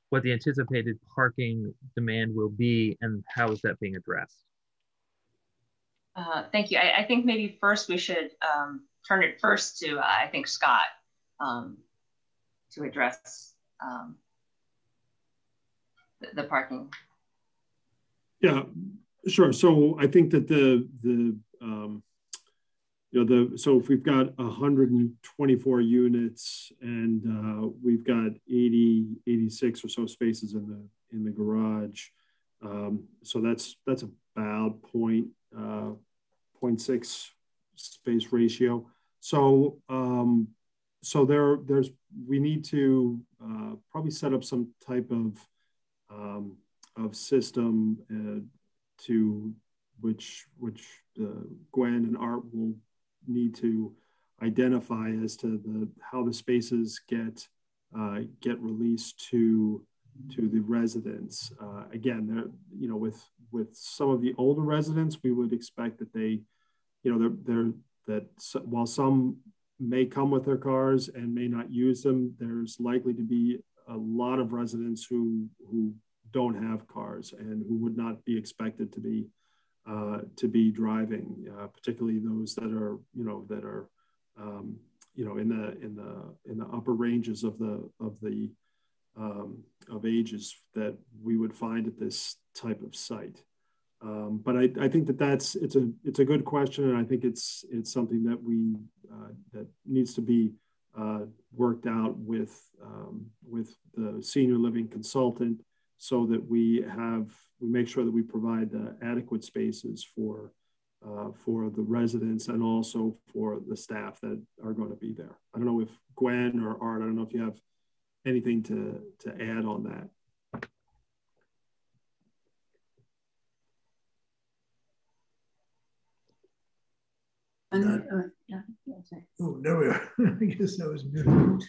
what the anticipated parking demand will be, and how is that being addressed? Uh, thank you. I, I, think maybe first we should um, turn it first to uh, I think Scott um, to address um, the, parking. Yeah, sure. So I think that the the um, you know the so if we've got 124 units and uh, we've got 80 86 or so spaces in the in the garage, um, so that's that's about point uh, 0.6 space ratio. So um, so there there's we need to uh, probably set up some type of um, of system uh, to which which uh, Gwen and Art will need to identify as to the how the spaces get uh, get released to to the residents. Uh, again, there you know with with some of the older residents, we would expect that they, you know, they're, they're that while some may come with their cars and may not use them, there's likely to be a lot of residents who who don't have cars and who would not be expected to be uh, to be driving, uh, particularly those that are you know that are um, you know in the in the in the upper ranges of the of the um, of ages that we would find at this type of site. Um, but I, I, think that that's it's a it's a good question, and I think it's it's something that we uh, that needs to be worked out with um, with the senior living consultant, so that we have we make sure that we provide adequate spaces for uh, for the residents and also for the staff that are going to be there. I don't know if Gwen or Art, I don't know if you have anything to to add on that. Uh, yeah. Oh, there we are. I guess that was beautiful.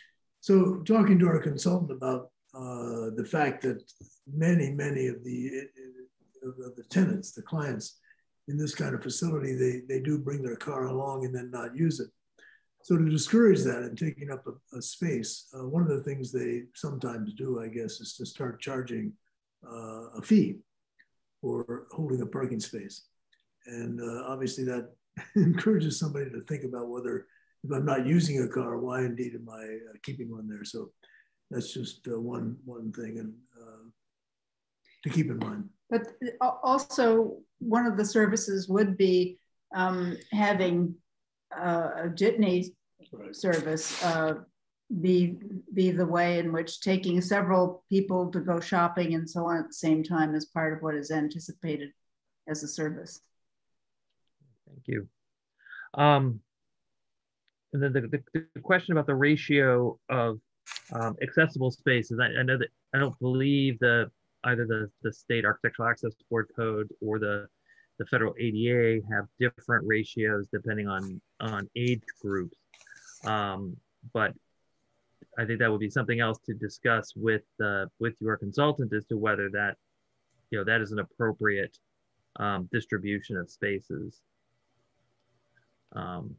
So talking to our consultant about uh, the fact that many, many of the, of the tenants, the clients in this kind of facility, they, they do bring their car along and then not use it. So to discourage that and taking up a, a space, uh, one of the things they sometimes do, I guess, is to start charging uh, a fee for holding a parking space. And uh, obviously that encourages somebody to think about whether, if I'm not using a car, why indeed am I uh, keeping one there? So that's just uh, one one thing and uh, to keep in mind. But also, one of the services would be um, having uh, a jitney right. service uh, be be the way in which taking several people to go shopping and so on at the same time is part of what is anticipated as a service. Thank you. Um, and then the, the, the, question about the ratio of um, accessible spaces, I, I, know that I don't believe the either the, the state architectural access board code or the the federal ADA have different ratios depending on on age groups. Um, but I think that would be something else to discuss with with your consultant as to whether that you know that is an appropriate um, distribution of spaces. Um,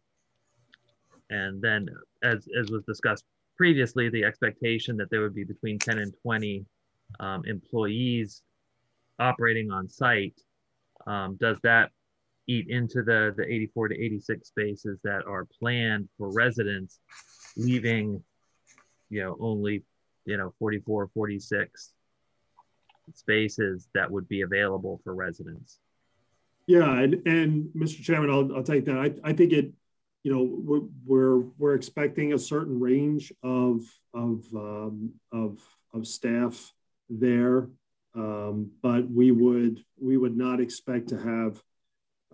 and then, as, as was discussed previously, the expectation that there would be between 10 and 20 um, employees operating on site. Um, does that eat into the, the 84 to 86 spaces that are planned for residents, leaving, you know, only, you know, 44, 46 spaces that would be available for residents? Yeah, and, and Mr. Chairman, I'll, I'll take that. I, I think it, you know, we're, we're, we're expecting a certain range of, of, um, of, of staff there. Um, but we would, we would not expect to have,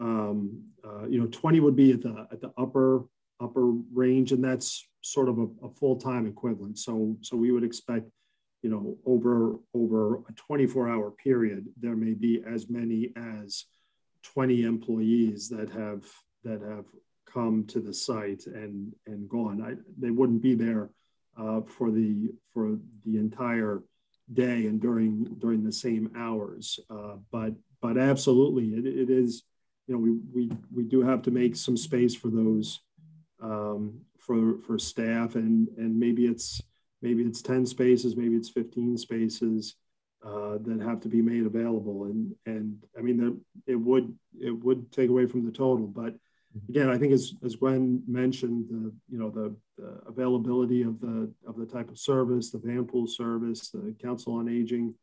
um, uh, you know, 20 would be at the, at the upper, upper range. And that's sort of a, a full-time equivalent. So, so we would expect, you know, over, over a 24 hour period, there may be as many as 20 employees that have that have come to the site and and gone. I, they wouldn't be there uh, for the for the entire day and during during the same hours. Uh, but but absolutely, it, it is. You know, we we we do have to make some space for those um, for for staff, and and maybe it's maybe it's 10 spaces, maybe it's 15 spaces uh, that have to be made available. And and I mean, the, it would it would take away from the total. But mm-hmm. again, I think as, as Gwen mentioned, the you know the, the availability of the of the type of service, the van pool service, the council on aging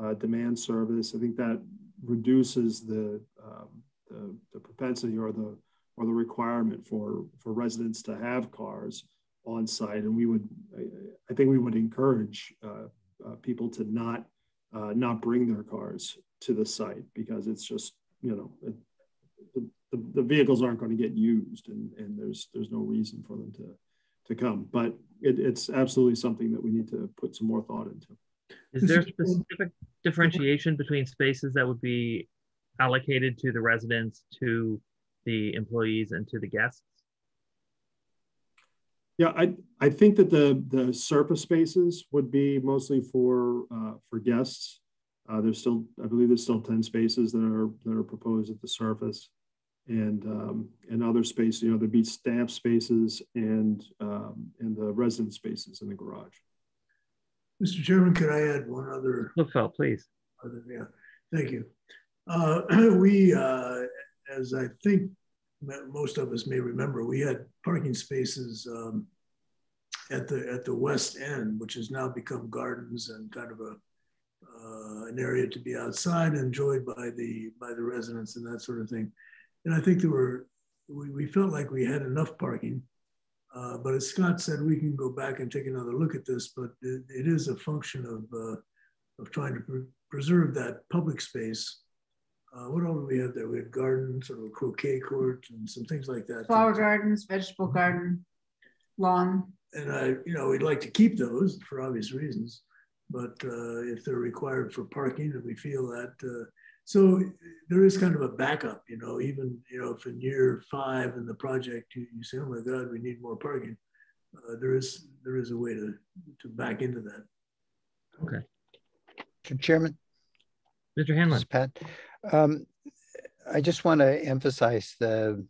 uh, demand service. I think that reduces the, um, the the propensity or the or the requirement for for residents to have cars on site. And we would, I, I think we would encourage uh, uh, people to not uh, not bring their cars to the site because it's just you know it, the, the, the, vehicles aren't going to get used and, and there's there's no reason for them to to come. But it, it's absolutely something that we need to put some more thought into. Is there specific differentiation between spaces that would be allocated to the residents to the employees and to the guests yeah, I, I think that the, the surface spaces would be mostly for, uh, for guests. Uh, there's still, I believe there's still 10 spaces that are, that are proposed at the surface and, um, and other spaces, you know, there'd be staff spaces and, um, and the resident spaces in the garage. Mr. Chairman, could I add one other? Klipfel, please. Other, yeah, thank you. Uh, we, uh, as I think most of us may remember, we had parking spaces um, at the at the west end, which has now become gardens and kind of a uh, an area to be outside, enjoyed by the by the residents and that sort of thing. And I think there were we, we felt like we had enough parking. Uh, but as Scott said, we can go back and take another look at this. But it, it is a function of uh, of trying to pre preserve that public space. Uh, what all do we have there? We had gardens, sort of a croquet court, and some things like that. Flower gardens, vegetable garden, lawn. And I, you know, we'd like to keep those for obvious reasons. But uh, if they're required for parking, and we feel that, uh, so there is kind of a backup. You know, even you know, if in year five in the project you, you say, "Oh my God, we need more parking," uh, there is there is a way to to back into that. Okay. Mr. Chairman. Mr. Hanlon. Pat. Um, I just want to emphasize the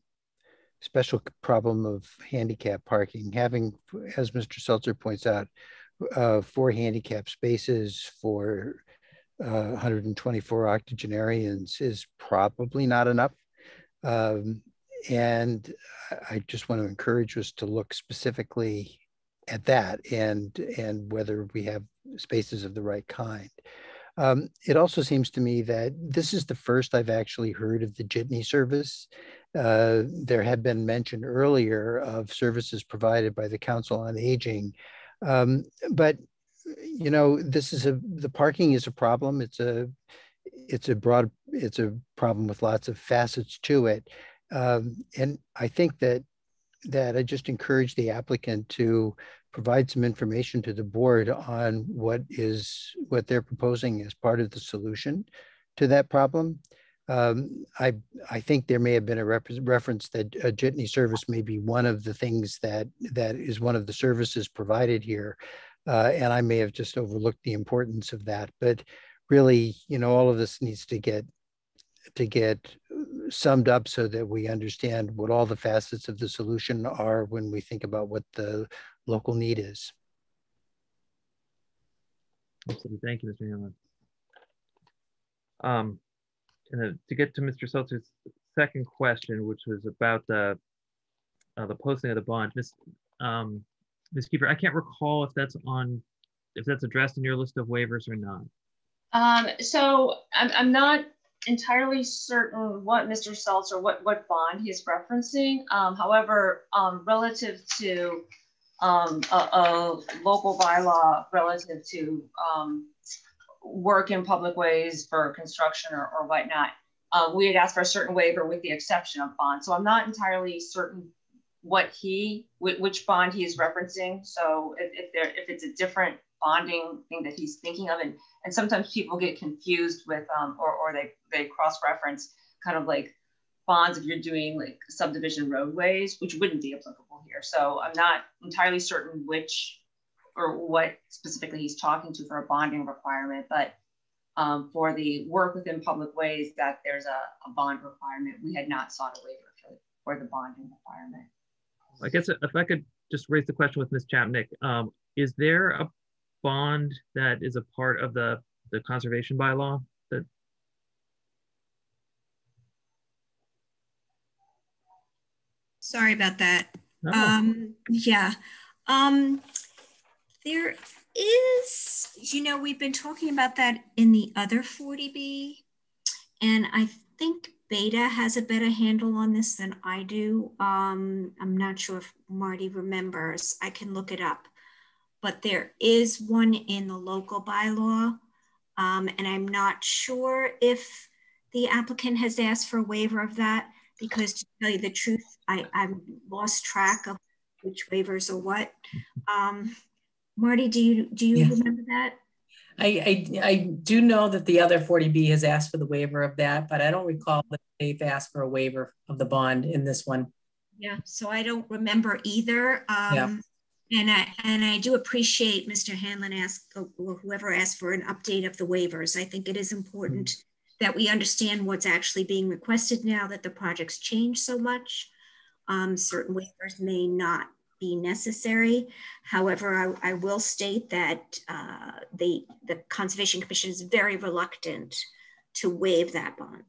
special problem of handicap parking. Having, as Mr. Seltzer points out, uh, four handicap spaces for uh, 124 octogenarians is probably not enough. Um, and I just want to encourage us to look specifically at that and and whether we have spaces of the right kind. Um, it also seems to me that this is the first I've actually heard of the jitney service. Uh, there had been mention earlier of services provided by the Council on Aging, um, but you know, this is a the parking is a problem. It's a it's a broad it's a problem with lots of facets to it, um, and I think that that I just encourage the applicant to provide some information to the board on what is what they're proposing as part of the solution to that problem. Um, I I think there may have been a reference that a jitney service may be one of the things that that is one of the services provided here, uh, and I may have just overlooked the importance of that. But really, you know, all of this needs to get to get summed up so that we understand what all the facets of the solution are when we think about what the local need is. Absolutely. Thank you, Mr. Hanlon. Um, and to get to Mr. Seltzer's second question, which was about the uh, the posting of the bond, Ms. Um, Ms. Keeper, I can't recall if that's on if that's addressed in your list of waivers or not. Um, so I'm, I'm not entirely certain what Mr. Seltzer, what, what bond he is referencing. Um, however, um, relative to um, a, a, local bylaw relative to um, work in public ways for construction or, or whatnot, uh, we had asked for a certain waiver with the exception of bond. So I'm not entirely certain what he, which bond he is referencing. So if, if there, if it's a different bonding thing that he's thinking of, and and sometimes people get confused with, um, or or they they cross reference kind of like bonds if you're doing like subdivision roadways, which wouldn't be applicable here. So I'm not entirely certain which or what specifically he's talking to for a bonding requirement, but um, for the work within public ways that there's a, a bond requirement. We had not sought a waiver for, for the bonding requirement. I guess if I could just raise the question with Ms. Chapnick, um, is there a bond that is a part of the, the conservation bylaw that Sorry about that. Um, yeah. Um, there is, you know, we've been talking about that in the other 40B, and I think Beta has a better handle on this than I do. Um, I'm not sure if Marty remembers. I can look it up. But there is one in the local bylaw, um, and I'm not sure if the applicant has asked for a waiver of that because to tell you the truth, I, I've lost track of which waivers or what. Um, Marty, do you do you yes. remember that? I, I, I do know that the other 40B has asked for the waiver of that, but I don't recall that they've asked for a waiver of the bond in this one. Yeah, so I don't remember either. Um, yeah. And I and I do appreciate Mr. Hanlon ask or whoever asked for an update of the waivers. I think it is important that we understand what's actually being requested now that the project's change so much. Um, certain waivers may not be necessary. However, I, I will state that uh, the, the Conservation Commission is very reluctant to waive that bond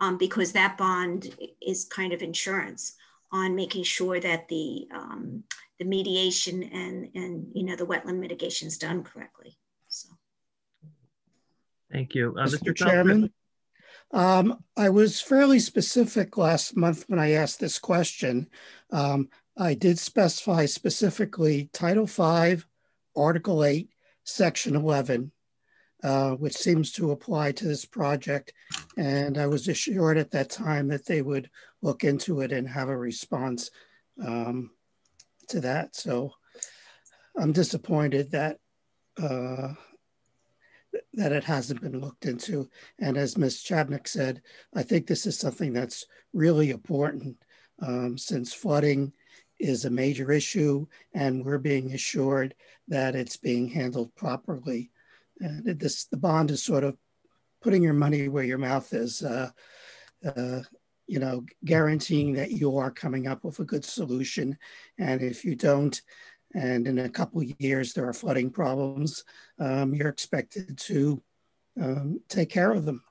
um, because that bond is kind of insurance on making sure that the um, the mediation and, and you know, the wetland mitigation is done correctly. So. Thank you. Uh, Mr. Mr. Chairman, um, I was fairly specific last month when I asked this question. Um, I did specify specifically Title V, Article 8, Section 11, uh, which seems to apply to this project. And I was assured at that time that they would look into it and have a response um, to that. So I'm disappointed that uh, that it hasn't been looked into. And as Ms. Chapnick said, I think this is something that's really important um, since flooding is a major issue and we're being assured that it's being handled properly. And this, the bond is sort of putting your money where your mouth is, uh, uh, you know, guaranteeing that you are coming up with a good solution. And if you don't, and in a couple of years there are flooding problems, um, you're expected to um, take care of them.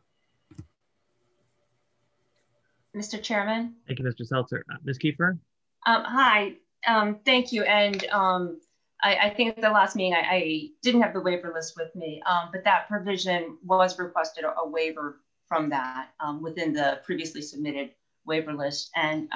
Mr. Chairman. Thank you, Mr. Seltzer. Uh, Ms. Kiefer? Um, hi, um, thank you. And um, I, I, think at the last meeting, I, I, didn't have the waiver list with me, um, but that provision was requested a, a waiver from that um, within the previously submitted waiver list. And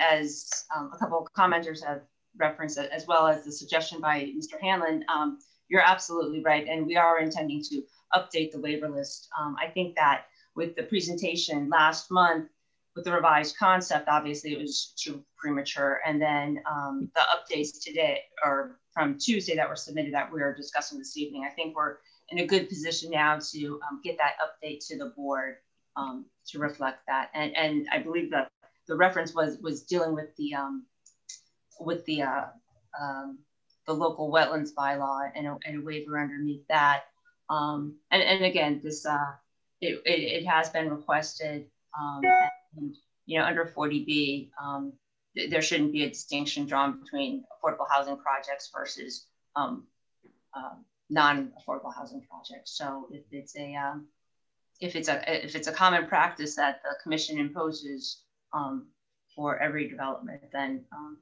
as a couple of commenters have reference as well as the suggestion by Mr. Hanlon, um, you're absolutely right. And we are intending to update the waiver list. Um, I think that with the presentation last month with the revised concept, obviously it was too premature. And then um, the updates today or from Tuesday that were submitted that we are discussing this evening, I think we're in a good position now to um, get that update to the board um, to reflect that. And, and I believe that the reference was was dealing with the um, with the uh, um, the local wetlands bylaw and a, and a waiver underneath that. Um, and, and again, this uh, it, it, it, has been requested, um, and, you know, under 40B, um, th there shouldn't be a distinction drawn between affordable housing projects versus um, uh, non-affordable housing projects. So if it's a um, if it's a if it's a common practice that the commission imposes um, for every development, then um,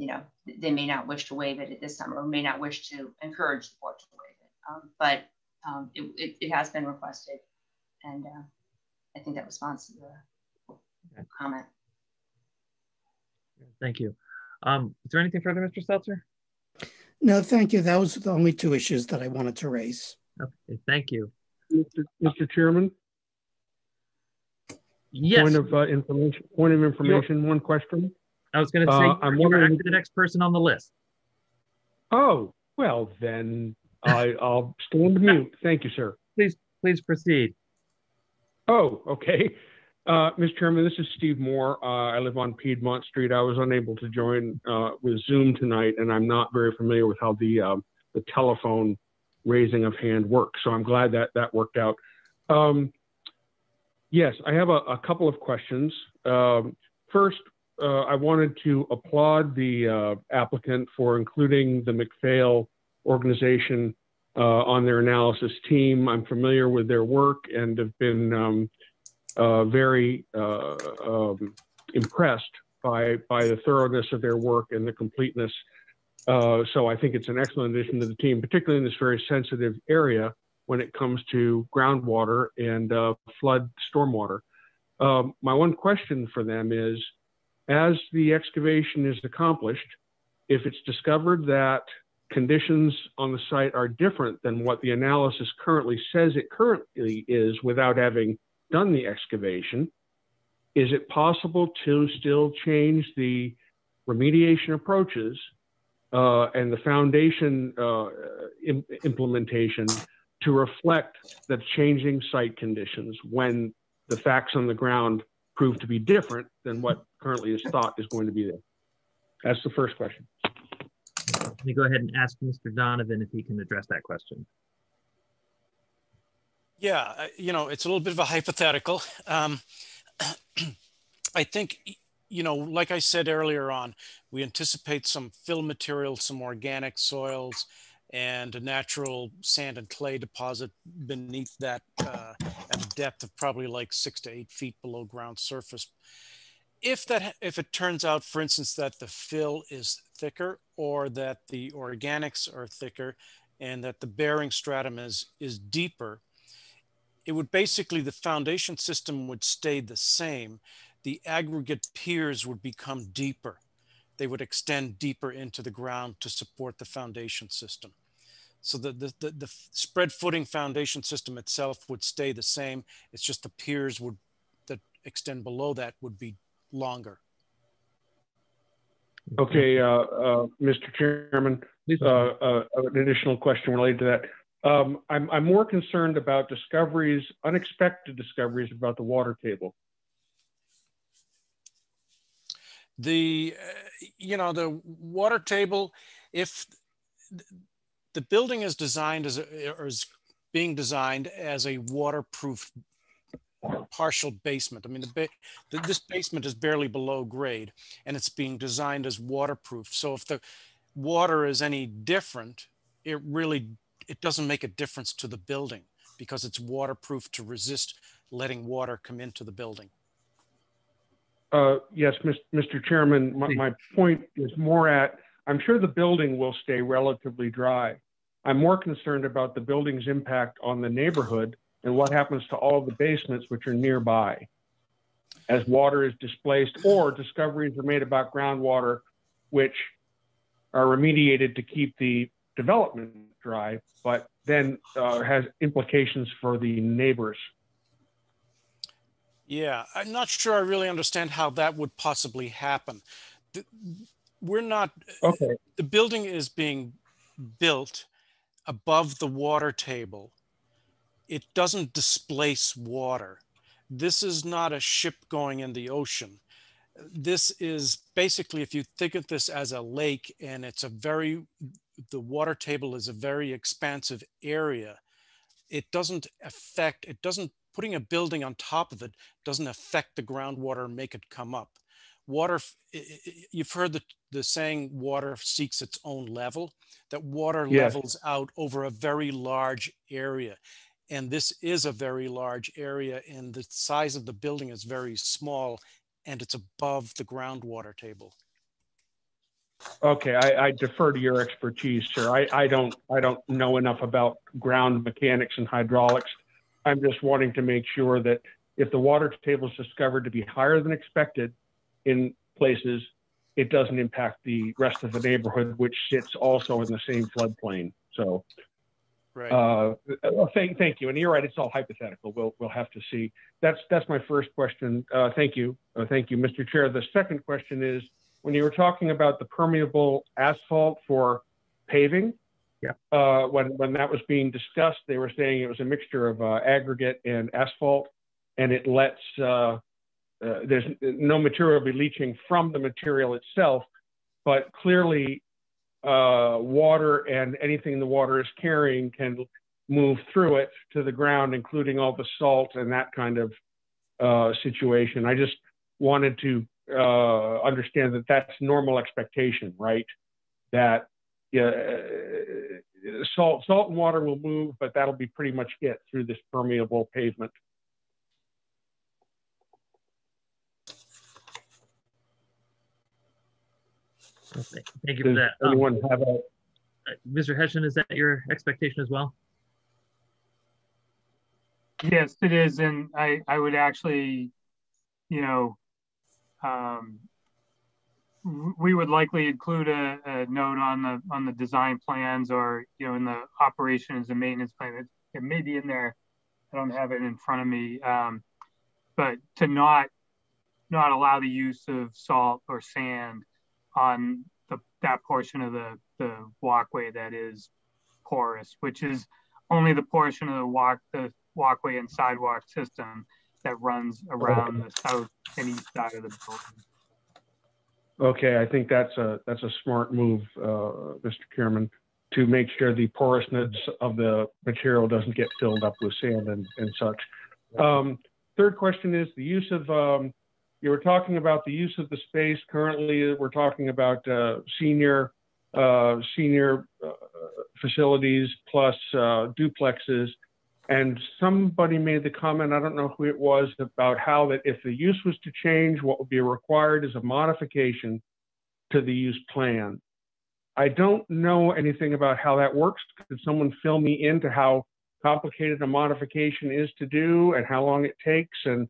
you know, they may not wish to waive it at this time or may not wish to encourage the board to waive it. Um, but um, it, it, it, has been requested. And uh, I think that responds to the okay. comment. Thank you. Um, is there anything further, Mr. Seltzer? No, thank you. Those are the only two issues that I wanted to raise. Okay, thank you. Mr. Mr. Chairman? Yes. Point of uh, information. Point of information. One question. I was going to say uh, I'm wondering the next person on the list. Oh well, then I, I'll stand mute. Thank you, sir. Please, please proceed. Oh, okay. Uh, Mr. Chairman, this is Steve Moore. Uh, I live on Piedmont Street. I was unable to join uh, with Zoom tonight, and I'm not very familiar with how the um, the telephone raising of hand works. So I'm glad that that worked out. Um, yes, I have a, a couple of questions. Um, first, uh, I wanted to applaud the uh, applicant for including the McPhail organization uh, on their analysis team. I'm familiar with their work and have been um, uh, very uh, um, impressed by, by the thoroughness of their work and the completeness. So I think it's an excellent addition to the team, particularly in this very sensitive area when it comes to groundwater and flood stormwater. Um, my one question for them is, as the excavation is accomplished, if it's discovered that conditions on the site are different than what the analysis currently says it currently is without having done the excavation, is it possible to still change the remediation approaches uh, and the foundation uh, Im implementation to reflect the changing site conditions when the facts on the ground prove to be different than what currently is thought is going to be there? That's the first question. Let me go ahead and ask Mr. Donovan if he can address that question. Yeah, you know, it's a little bit of a hypothetical. Um, I think, you know, like I said earlier on, we anticipate some fill material, some organic soils, and a natural sand and clay deposit beneath that uh, at a depth of probably like six to eight feet below ground surface if that if it turns out, for instance, that the fill is thicker or that the organics are thicker and that the bearing stratum is is deeper, it would basically the foundation system would stay the same. The aggregate piers would become deeper. They would extend deeper into the ground to support the foundation system. So the, the, the, the spread footing foundation system itself would stay the same. It's just the piers would that extend below that would be longer. Okay, uh, uh, Mr. Chairman, uh, uh, an additional question related to that. Um, I'm, I'm more concerned about discoveries, unexpected discoveries about the water table. The, uh, you know, the water table, if the building is designed as, a, or is being designed as a waterproof partial basement. I mean, the, the, this basement is barely below grade and it's being designed as waterproof. So if the water is any different, it really, it doesn't make a difference to the building because it's waterproof to resist letting water come into the building. Uh, yes, Mr. Chairman, my, my point is more at, I'm sure the building will stay relatively dry. I'm more concerned about the building's impact on the neighborhood and what happens to all the basements which are nearby as water is displaced or discoveries are made about groundwater which are remediated to keep the development dry, but then uh, has implications for the neighbors. Yeah, I'm not sure I really understand how that would possibly happen. We're not, okay. the building is being built above the water table it doesn't displace water. This is not a ship going in the ocean. This is basically, if you think of this as a lake and it's a very, the water table is a very expansive area, it doesn't affect, it doesn't, putting a building on top of it doesn't affect the groundwater and make it come up. Water, you've heard the, the saying water seeks its own level, that water levels out over a very large area. And this is a very large area and the size of the building is very small and it's above the groundwater table. Okay, I, I, defer to your expertise, sir. I, I don't I don't know enough about ground mechanics and hydraulics. I'm just wanting to make sure that if the water table is discovered to be higher than expected in places, it doesn't impact the rest of the neighborhood, which sits also in the same floodplain. So Right. Uh, thank, thank you. And you're right; it's all hypothetical. We'll we'll have to see. That's that's my first question. Uh, thank you, uh, thank you, Mr. Chair. The second question is when you were talking about the permeable asphalt for paving. Yeah. Uh, when when that was being discussed, they were saying it was a mixture of uh, aggregate and asphalt, and it lets uh, there's no material be leaching from the material itself, but clearly uh, water and anything the water is carrying can move through it to the ground, including all the salt and that kind of uh, situation. I just wanted to uh, understand that that's normal expectation, right? That uh, salt, salt and water will move, but that'll be pretty much it through this permeable pavement. Thank you for Does that. Um, anyone have a? uh, Mr. Hession, is that your expectation as well? Yes, it is. And I, I would actually, you know, um, we would likely include a, a, note on the on the design plans or you know in the operations and maintenance plan. It, it may be in there. I don't have it in front of me, um, but to not not allow the use of salt or sand on the, that portion of the, the walkway that is porous, which is only the portion of the walk the walkway and sidewalk system that runs around the south and east side of the building. Okay, I think that's a that's a smart move, uh, Mr. Chairman, to make sure the porousness of the material doesn't get filled up with sand and, and such. Um, third question is the use of um, you were talking about the use of the space. Currently, we're talking about uh, senior uh, senior uh, facilities plus uh, duplexes. And somebody made the comment, I don't know who it was, about how that if the use was to change, what would be required is a modification to the use plan. I don't know anything about how that works. Could someone fill me into how complicated a modification is to do and how long it takes and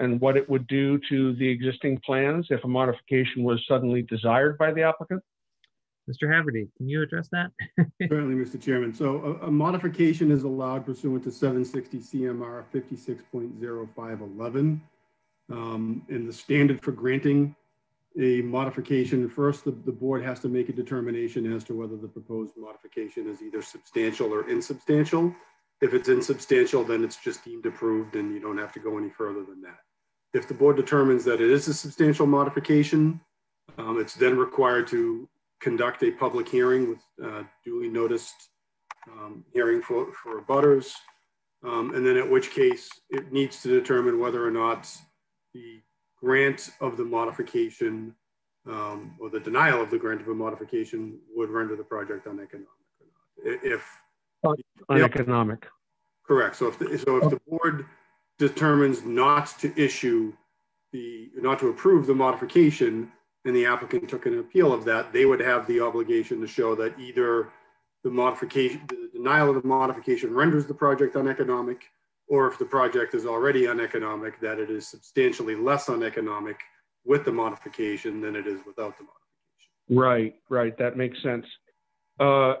and what it would do to the existing plans if a modification was suddenly desired by the applicant? Mr. Haverty, can you address that? Certainly, Mr. Chairman. So a, a, modification is allowed pursuant to 760 CMR 56.0511. Um, and the standard for granting a modification, first the, the board has to make a determination as to whether the proposed modification is either substantial or insubstantial. If it's insubstantial, then it's just deemed approved and you don't have to go any further than that. If the board determines that it is a substantial modification, um, it's then required to conduct a public hearing with uh, duly noticed um, hearing for, for abutters. Um, and then at which case it needs to determine whether or not the grant of the modification um, or the denial of the grant of a modification would render the project uneconomic or not. If uneconomic. Correct. So if the, so if the board determines not to issue the not to approve the modification and the applicant took an appeal of that, they would have the obligation to show that either the modification, the denial of the modification renders the project uneconomic, or if the project is already uneconomic, that it is substantially less uneconomic with the modification than it is without the modification. Right, right. That makes sense. Uh, uh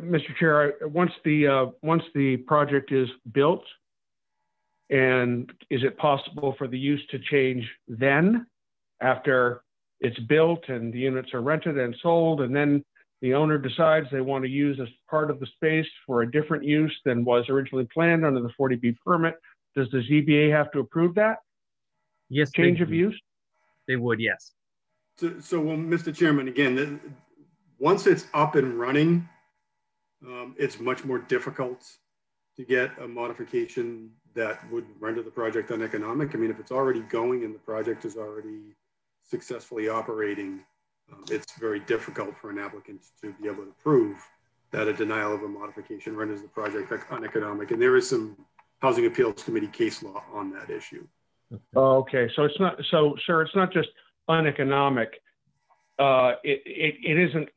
Mr. Chair, once the uh, once the project is built, and is it possible for the use to change then, after it's built and the units are rented and sold, and then the owner decides they want to use as part of the space for a different use than was originally planned under the 40B permit, does the ZBA have to approve that? Yes. Change of use? They would, yes. So, so well, Mr. Chairman, again, the, once it's up and running, um, it's much more difficult to get a modification that would render the project uneconomic. I mean, if it's already going and the project is already successfully operating, um, it's very difficult for an applicant to be able to prove that a denial of a modification renders the project uneconomic. And there is some Housing Appeals Committee case law on that issue. Okay, so it's not, so sir, it's not just uneconomic. Uh, it, it, it isn't,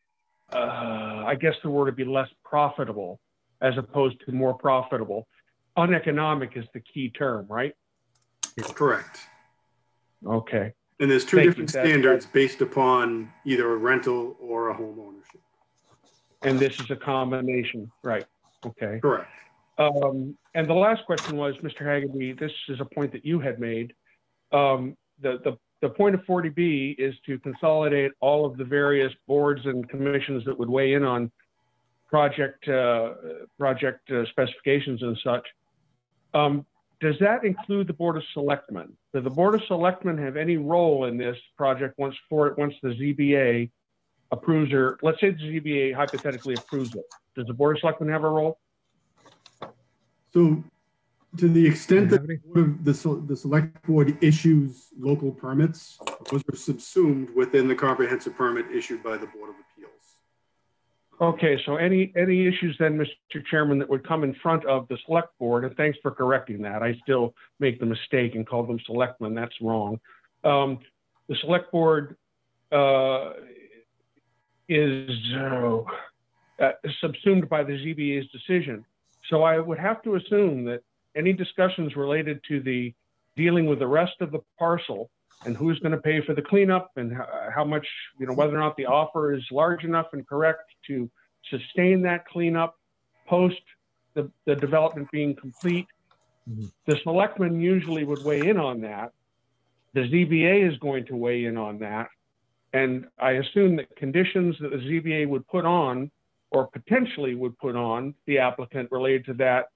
uh, I guess the word would be less profitable as opposed to more profitable. Uneconomic is the key term, right? It's Correct. Okay. And there's two Thank different you. standards based upon either a rental or a home ownership. And this is a combination, right? Okay. Correct. Um, and the last question was, Mr. Haverty, this is a point that you had made. Um, the, the, the point of 40B is to consolidate all of the various boards and commissions that would weigh in on project, uh, project uh, specifications and such. Um, does that include the Board of Selectmen? Does the Board of Selectmen have any role in this project once for once the ZBA approves or let's say the ZBA hypothetically approves it? Does the Board of Selectmen have a role? So to the extent that the, the select board issues local permits, those are subsumed within the comprehensive permit issued by the Board of Okay, so any any issues then, Mr. Chairman, that would come in front of the select board, and thanks for correcting that. I still make the mistake and call them selectmen. That's wrong. Um, the select board uh, is uh, uh, subsumed by the ZBA's decision. So I would have to assume that any discussions related to the dealing with the rest of the parcel and who's going to pay for the cleanup and how, much, you know, whether or not the offer is large enough and correct to sustain that cleanup post the, the development being complete. Mm-hmm. The selectmen usually would weigh in on that. The ZBA is going to weigh in on that. And I assume that conditions that the ZBA would put on or potentially would put on the applicant related to that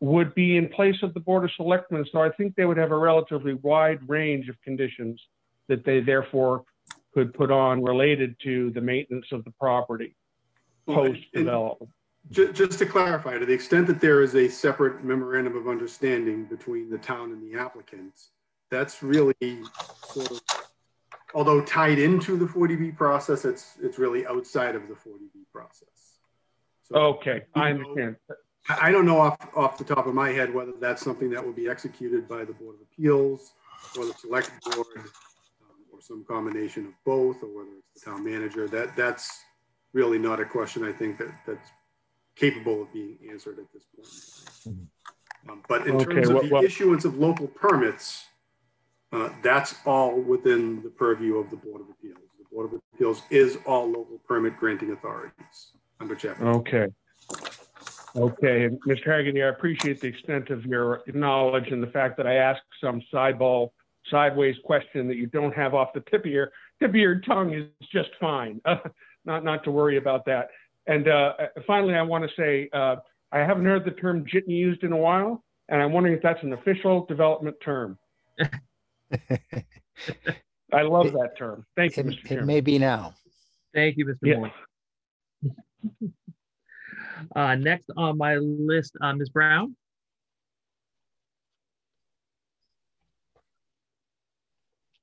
would be in place of the Board of Selectmen. So I think they would have a relatively wide range of conditions that they therefore could put on related to the maintenance of the property post development. Just to clarify, to the extent that there is a separate memorandum of understanding between the town and the applicants, that's really sort of, although tied into the 40B process, it's it's really outside of the 40B process. So okay, I understand I don't know off, off the top of my head whether that's something that will be executed by the Board of Appeals or the Select Board um, or some combination of both or whether it's the town manager. That That's really not a question I think that, that's capable of being answered at this point. Um, but in Okay, terms of well- the well- issuance of local permits, uh, that's all within the purview of the Board of Appeals. The Board of Appeals is all local permit granting authorities under chapter. Okay. Okay, Mr. Haverty, I appreciate the extent of your knowledge and the fact that I asked some sideball, sideways question that you don't have off the tip of your tip of your tongue is just fine. not not to worry about that. And uh, finally, I want to say uh, I haven't heard the term jitney used in a while, and I'm wondering if that's an official development term. I love that term. Thank you, It, Mr. it Chairman. may be now. Thank you, Mr. Yeah. Uh, next on my list, uh, Ms. Brown.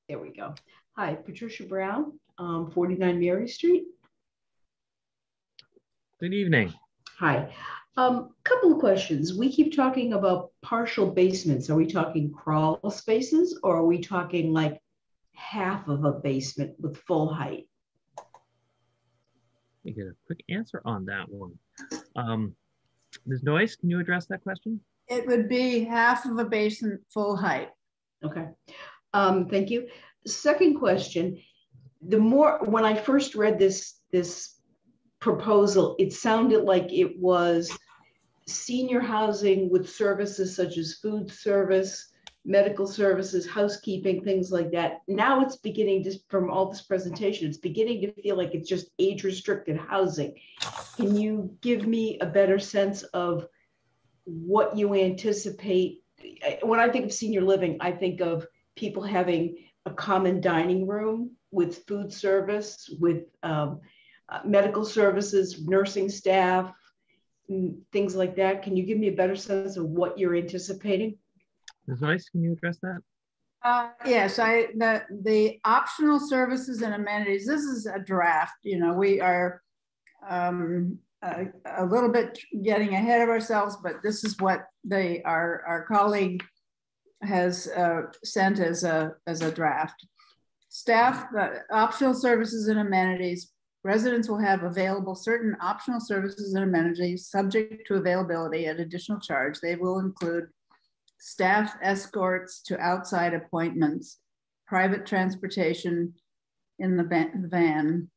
There we go. Hi, Patricia Brown, um, 49 Mary Street. Good evening. Hi. Um, couple of questions. We keep talking about partial basements. Are we talking crawl spaces or are we talking like half of a basement with full height? Let me get a quick answer on that one. Um, Ms. Noyes, can you address that question? It would be half of a basement full height. Okay. Um, thank you. Second question, the more, when I first read this, this proposal, it sounded like it was senior housing with services such as food service, medical services, housekeeping, things like that. Now it's beginning to, from all this presentation, it's beginning to feel like it's just age restricted housing. Can you give me a better sense of what you anticipate? When I think of senior living, I think of people having a common dining room with food service, with um, uh, medical services, nursing staff, mm, things like that. Can you give me a better sense of what you're anticipating? Ms. Noyes, can you address that? Uh, yes, I, the, the optional services and amenities, this is a draft, you know, we are um, a, a little bit getting ahead of ourselves, but this is what they, our, our colleague has uh, sent as a, as a draft. Staff, uh, optional services and amenities, residents will have available certain optional services and amenities subject to availability at additional charge. They will include staff escorts to outside appointments, private transportation in the van,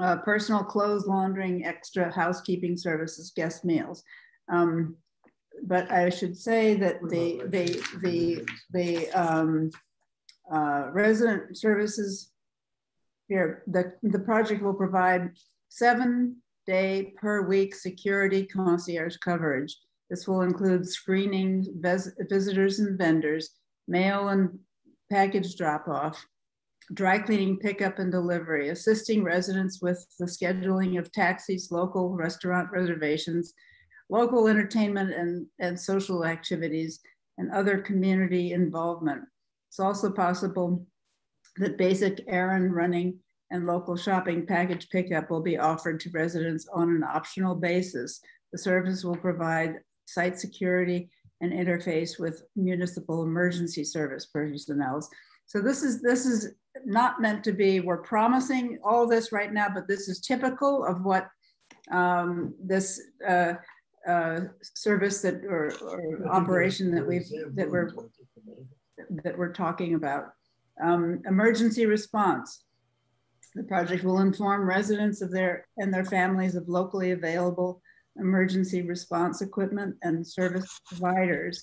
uh, personal clothes laundering, extra housekeeping services, guest meals. Um, but I should say that the the the the um, uh, resident services here, the the project will provide seven day per week security concierge coverage. This will include screening vis visitors and vendors, mail and package drop off, dry cleaning pickup and delivery, assisting residents with the scheduling of taxis, local restaurant reservations, local entertainment and, and social activities, and other community involvement. It's also possible that basic errand running and local shopping package pickup will be offered to residents on an optional basis. The service will provide site security and interface with municipal emergency service personnel. So this is this is not meant to be, we're promising all this right now, but this is typical of what um, this uh, uh, service that or, or operation that we've that we're that we're talking about. Um, emergency response. The project will inform residents of their and their families of locally available emergency response equipment and service providers.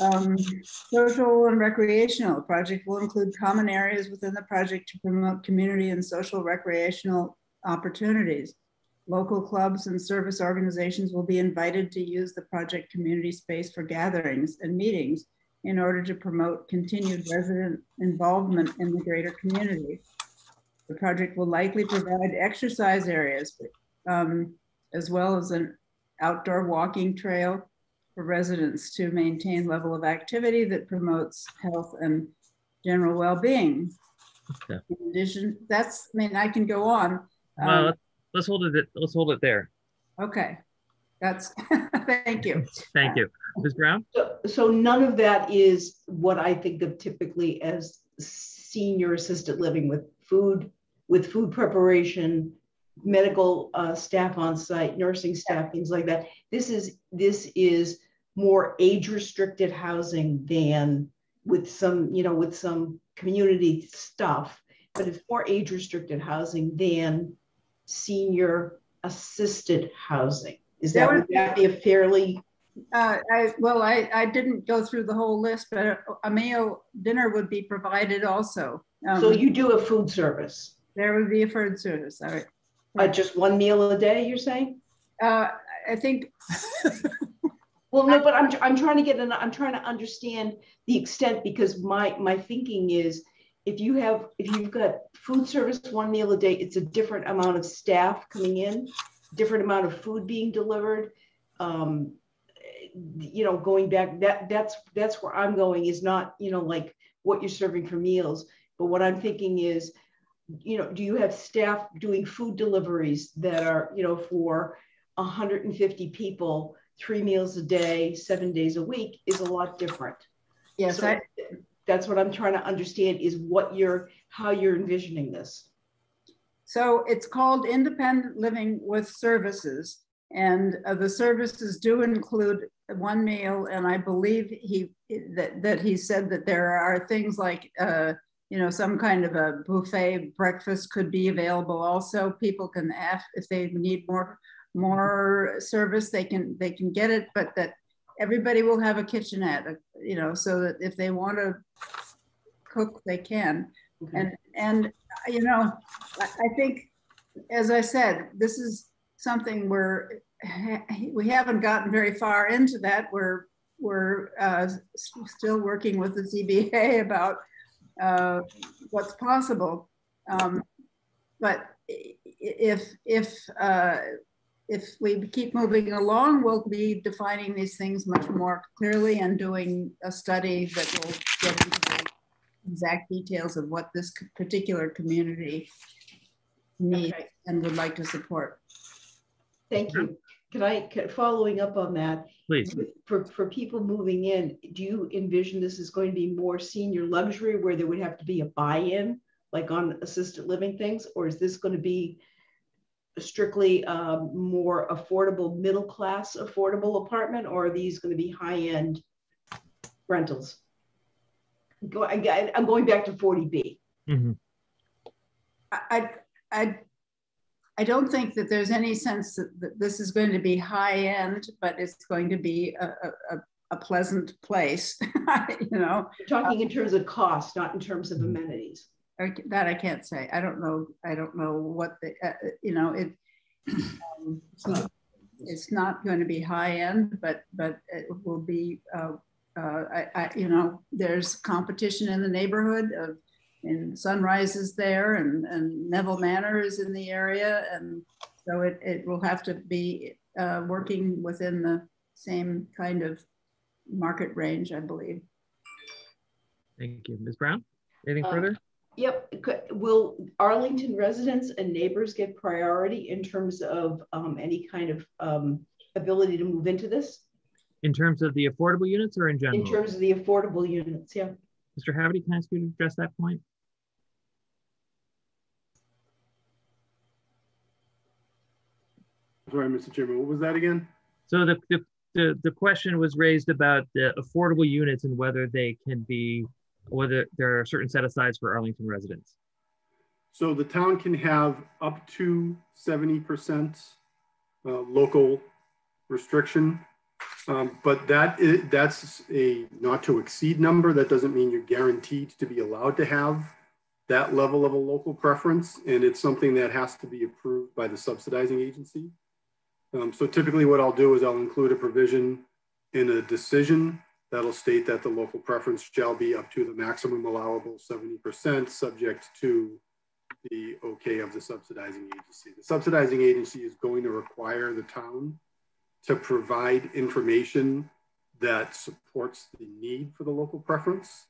Um, social and recreational project will include common areas within the project to promote community and social recreational opportunities. Local clubs and service organizations will be invited to use the project community space for gatherings and meetings in order to promote continued resident involvement in the greater community. The project will likely provide exercise areas um, as well as an outdoor walking trail for residents to maintain level of activity that promotes health and general well-being. Okay. In addition, that's, I mean, I can go on. Well, Um, let's, let's hold it. Let's hold it there. okay. That's, thank you. Thank you. Ms. Brown? So, so none of that is what I think of typically as senior assisted living with food, with food preparation, medical uh, staff on site, nursing staff, things like that. This is this is more age restricted housing than with some, you know, with some community stuff, but it's more age restricted housing than senior assisted housing. Is that, would that be a fairly? Uh, I, well, I, I didn't go through the whole list, but a meal dinner would be provided also. Um, so you do a food service? There would be a food service, all right. Uh, just one meal a day, you're saying? Uh, I think. well, no, but I'm, I'm trying to get an, I'm trying to understand the extent because my, my thinking is if you have, if you've got food service one meal a day, it's a different amount of staff coming in different amount of food being delivered. Um, you know, going back, that that's that's where I'm going is not, you know, like what you're serving for meals, but what I'm thinking is, you know, do you have staff doing food deliveries that are, you know, for 150 people, three meals a day, seven days a week is a lot different. Yes, so I, that's what I'm trying to understand is what you're how you're envisioning this. So it's called Independent Living with Services. And uh, the services do include one meal. And I believe he that, that he said that there are things like, uh, you know, some kind of a buffet breakfast could be available. Also, people can ask if they need more more service, they can they can get it. But that everybody will have a kitchenette, uh, you know, so that if they want to cook, they can. Okay. And and you know, I think, as I said, this is something where we haven't gotten very far into that. We're we're uh, still working with the ZBA about uh, what's possible. Um, but if if uh, if we keep moving along, we'll be defining these things much more clearly and doing a study that will get into the exact details of what this particular community needs okay. and would like to support. Thank you. Can I, can, following up on that, please, for, for people moving in, do you envision this is going to be more senior luxury where there would have to be a buy-in, like on assisted living things, or is this going to be strictly um, more affordable, middle class affordable apartment, or are these going to be high-end rentals? go, I, am going back to 40B. Mm-hmm. I, I, I don't think that there's any sense that, this is going to be high end, but it's going to be a, a, a pleasant place. you know, You're talking in terms of cost, not in terms of amenities. That I can't say. I don't know. I don't know what the uh, you know it. Um, it's not going to be high end, but but it will be uh, uh, I, I, you know, there's competition in the neighborhood of, and Sunrise is there and, and Neville Manor is in the area. And so it, it will have to be uh, working within the same kind of market range, I believe. Thank you. Ms. Brown, anything uh, further? Yep. Will Arlington residents and neighbors get priority in terms of um, any kind of um, ability to move into this? In terms of the affordable units or in general? In terms of the affordable units, yeah. Mr. Haverty, can I ask you to address that point? Sorry, Mr. Chairman, what was that again? So the, the, the, the question was raised about the affordable units and whether they can be, whether there are certain set asides for Arlington residents. So the town can have up to 70% uh, local restriction um, but that is, that's a not to exceed number. That doesn't mean you're guaranteed to be allowed to have that level of a local preference. And it's something that has to be approved by the subsidizing agency. Um, so typically what I'll do is I'll include a provision in a decision that'll state that the local preference shall be up to the maximum allowable 70% subject to the okay of the subsidizing agency. The subsidizing agency is going to require the town to provide information that supports the need for the local preference.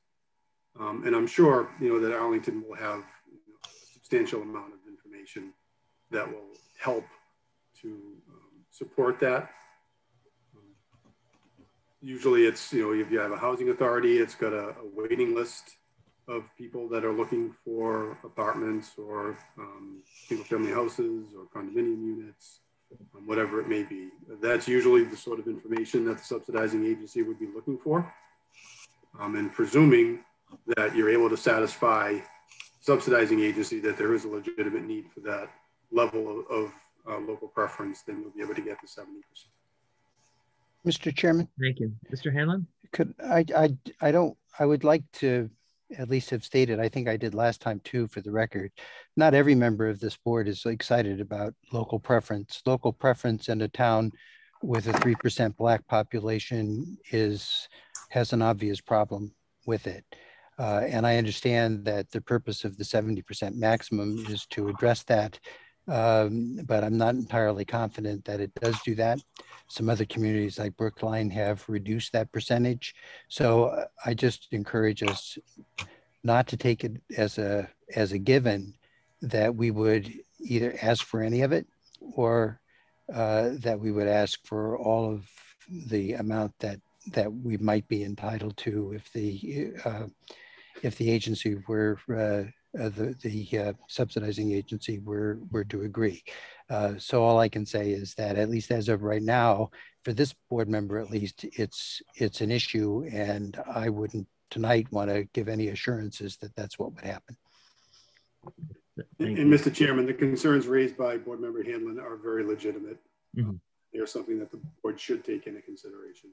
Um, and I'm sure, you know, that Arlington will have you know, a substantial amount of information that will help to um, support that. usually it's, you know, if you have a housing authority, it's got a, a waiting list of people that are looking for apartments or um, single family houses or condominium units, whatever it may be. That's usually the sort of information that the subsidizing agency would be looking for. Um, and presuming that you're able to satisfy subsidizing agency that there is a legitimate need for that level of, of uh, local preference, then you'll be able to get to 70%. Mr. Chairman? Thank you. Mr. Hanlon? Could I, I, I don't, I would like to at least have stated, I think I did last time too, for the record, not every member of this board is excited about local preference. Local preference in a town with a 3% black population is, has an obvious problem with it. Uh, and I understand that the purpose of the 70% maximum is to address that um, but I'm not entirely confident that it does do that. Some other communities like Brookline have reduced that percentage. So uh, I just encourage us not to take it as a as a given that we would either ask for any of it or uh, that we would ask for all of the amount that that we might be entitled to if the uh, if the agency were uh, uh, the, the uh, subsidizing agency were, were to agree. Uh, so all I can say is that at least as of right now, for this board member at least, it's it's an issue, and I wouldn't tonight want to give any assurances that that's what would happen. And, and Mr. Chairman, the concerns raised by Board Member Hanlon are very legitimate. Mm -hmm. They're something that the board should take into consideration.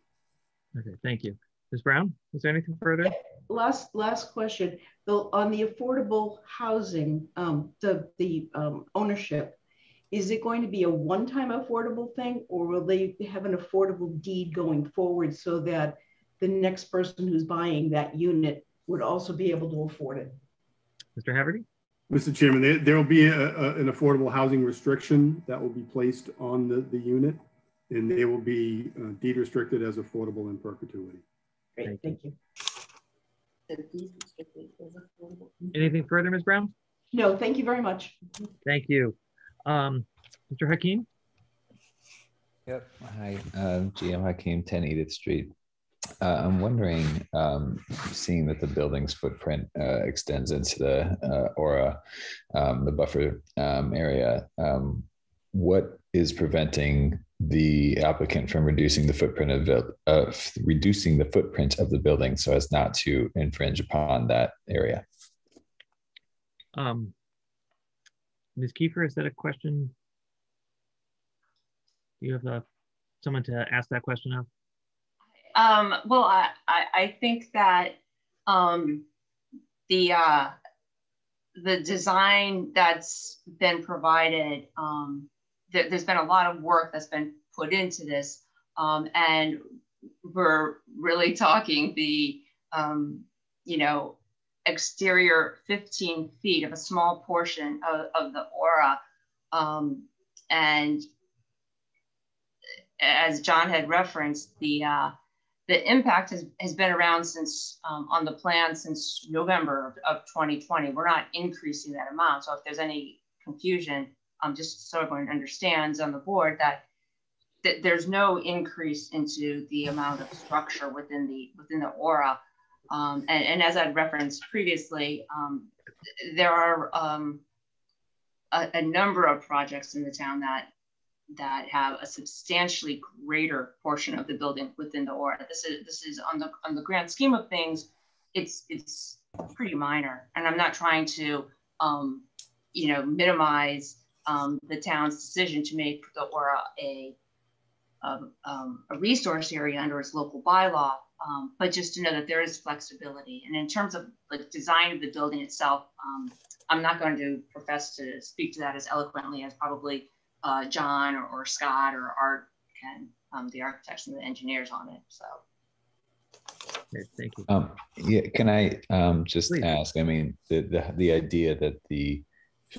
Okay, thank you. Ms. Brown, is there anything further? Last last question. The, on the affordable housing, um, the the um, ownership, is it going to be a one-time affordable thing, or will they have an affordable deed going forward so that the next person who's buying that unit would also be able to afford it? Mr. Haverty? Mr. Chairman, there, there will be a, a, an affordable housing restriction that will be placed on the, the unit, and they will be uh, deed restricted as affordable in perpetuity. Great, thank you. Anything further, Ms. Brown? No, thank you very much. Thank you. Um, Mr. Hakeem? Yep. Hi, um, GM Hakeem, 10 Edith Street. Uh, I'm wondering, um, seeing that the building's footprint uh, extends into the uh, AURA, um, the buffer um, area, um, what is preventing the applicant from reducing the footprint of, of reducing the footprint of the building so as not to infringe upon that area. Um, Ms. Kiefer, is that a question? Do you have a, uh, someone to ask that question of? Um, well, I, I, I think that um, the uh, the design that's been provided um, th there's been a lot of work that's been put into this. Um, and we're really talking the, um, you know, exterior 15 feet of a small portion of, of the AURA. Um, and as John had referenced, the uh, the impact has, has been around since um, on the plan since November of, of 2020. We're not increasing that amount. So if there's any confusion, um, just so everyone understands on the board that, that there's no increase into the amount of structure within the within the AURA. Um, and, and, as I referenced previously, um, there are um, a, a, number of projects in the town that that have a substantially greater portion of the building within the AURA. This is this is on the on the grand scheme of things, it's it's pretty minor, and I'm not trying to um, you know minimize um, the town's decision to make the AURA a, um, um, a resource area under its local bylaw, um, but just to know that there is flexibility. And in terms of the design of the building itself, um, I'm not going to profess to speak to that as eloquently as probably uh, John or, or, Scott or Art can, um, the architects and the engineers on it. So. Okay, thank you. Um, yeah, can I um, just Please. ask? I mean, the, the the idea that the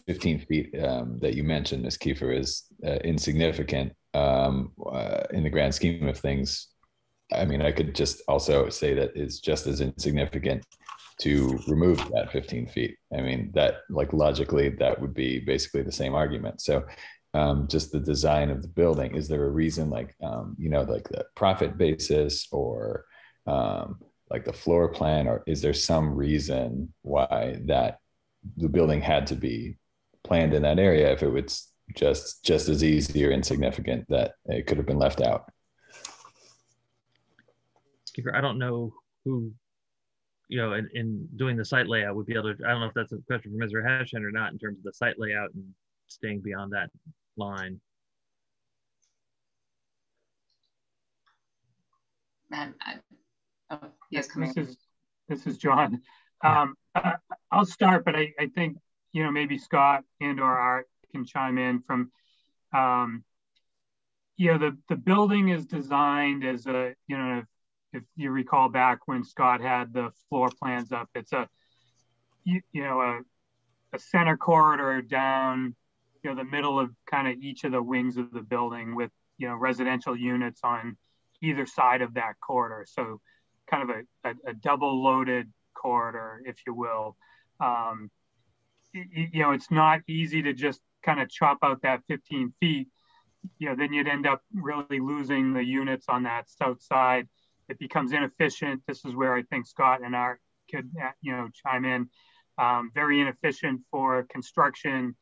15 feet um, that you mentioned, Ms. Kiefer, is uh, insignificant um, uh, in the grand scheme of things. I mean, I could just also say that it's just as insignificant to remove that 15 feet. I mean, that like logically, that would be basically the same argument. So um, just the design of the building? Is there a reason, like um, you know, like the profit basis or um, like the floor plan, or is there some reason why that the building had to be planned in that area if it was just just as easy or insignificant that it could have been left out? I don't know who, you know, in, in doing the site layout would be able to, I don't know if that's a question for Mr. Hession or not in terms of the site layout and staying beyond that line. Matt, I, oh, yes, this is this is John. Um, I, will start, but I, I think you know maybe Scott and or Art can chime in from. Um, you know the the building is designed as a you know if, if you recall back when Scott had the floor plans up, it's a you, you know a a center corridor down you know the middle of kind of each of the wings of the building with you know residential units on either side of that corridor. So kind of a, a, a double loaded corridor, if you will. Um, you, you know, it's not easy to just kind of chop out that 15 feet. You know, then you'd end up really losing the units on that south side. It becomes inefficient. This is where I think Scott and Art could, you know, chime in. Um, very inefficient for construction,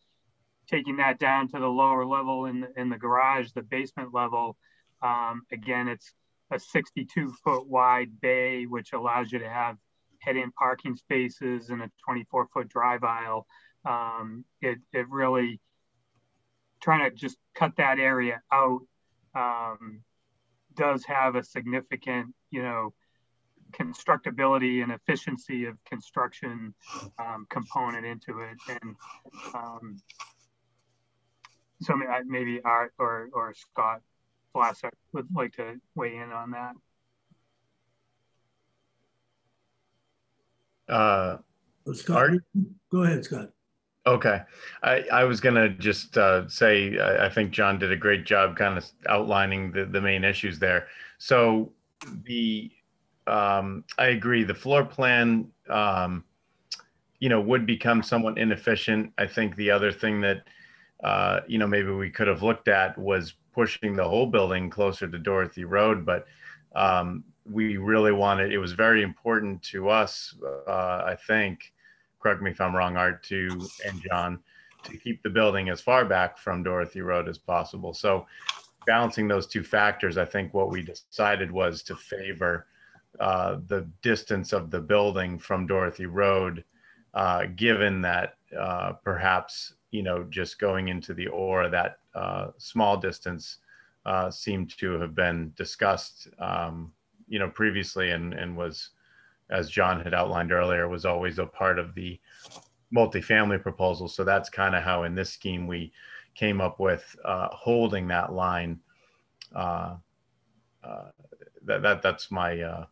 taking that down to the lower level in the, in the garage, the basement level. Um, again, it's a 62 foot wide bay, which allows you to have head in parking spaces and a 24 foot drive aisle. Um, it, it really trying to just cut that area out um, does have a significant, you know, constructability and efficiency of construction um, component into it. And um, so maybe Art or, or Scott Vlasic would like to weigh in on that. Uh, Scott, Art? Go ahead, Scott. Okay. I, I was going to just uh, say, I, I, think John did a great job kind of outlining the, the main issues there. So the, um, I agree, the floor plan, um, you know, would become somewhat inefficient. I think the other thing that, uh, you know, maybe we could have looked at was pushing the whole building closer to Dorothy Road, but um, we really wanted, it was very important to us, uh, I think, correct me if I'm wrong, Art, to, and John, to keep the building as far back from Dorothy Road as possible. So balancing those two factors, I think what we decided was to favor uh, the distance of the building from Dorothy Road, uh, given that uh, perhaps, you know, just going into the AURA, that uh, small distance uh, seemed to have been discussed, um, you know, previously and, and was, as John had outlined earlier, was always a part of the multifamily proposal. So that's kind of how in this scheme we came up with uh, holding that line. Uh, uh, that, that that's my uh,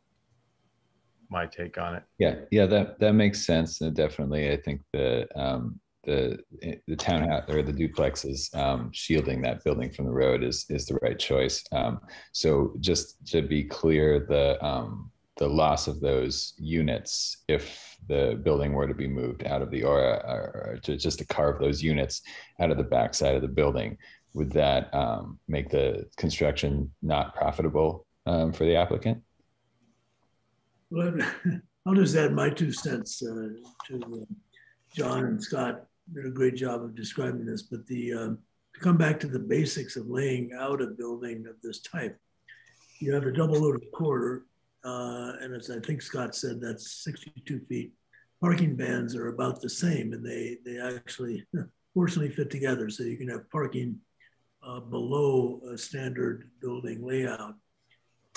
my take on it. Yeah, yeah, that that makes sense. And definitely, I think the um, the the townhouse or the duplexes um, shielding that building from the road is is the right choice. Um, so just to be clear, the um, the loss of those units, if the building were to be moved out of the AURA, or, to just to carve those units out of the backside of the building, would that um, make the construction not profitable um, for the applicant? Well, I'll just add my two cents uh, to uh, John and Scott did a great job of describing this, but the um, to come back to the basics of laying out a building of this type, you have a double loaded corridor, uh, and as I think Scott said, that's 62 feet. Parking bands are about the same, and they they actually fortunately fit together, so you can have parking uh, below a standard building layout.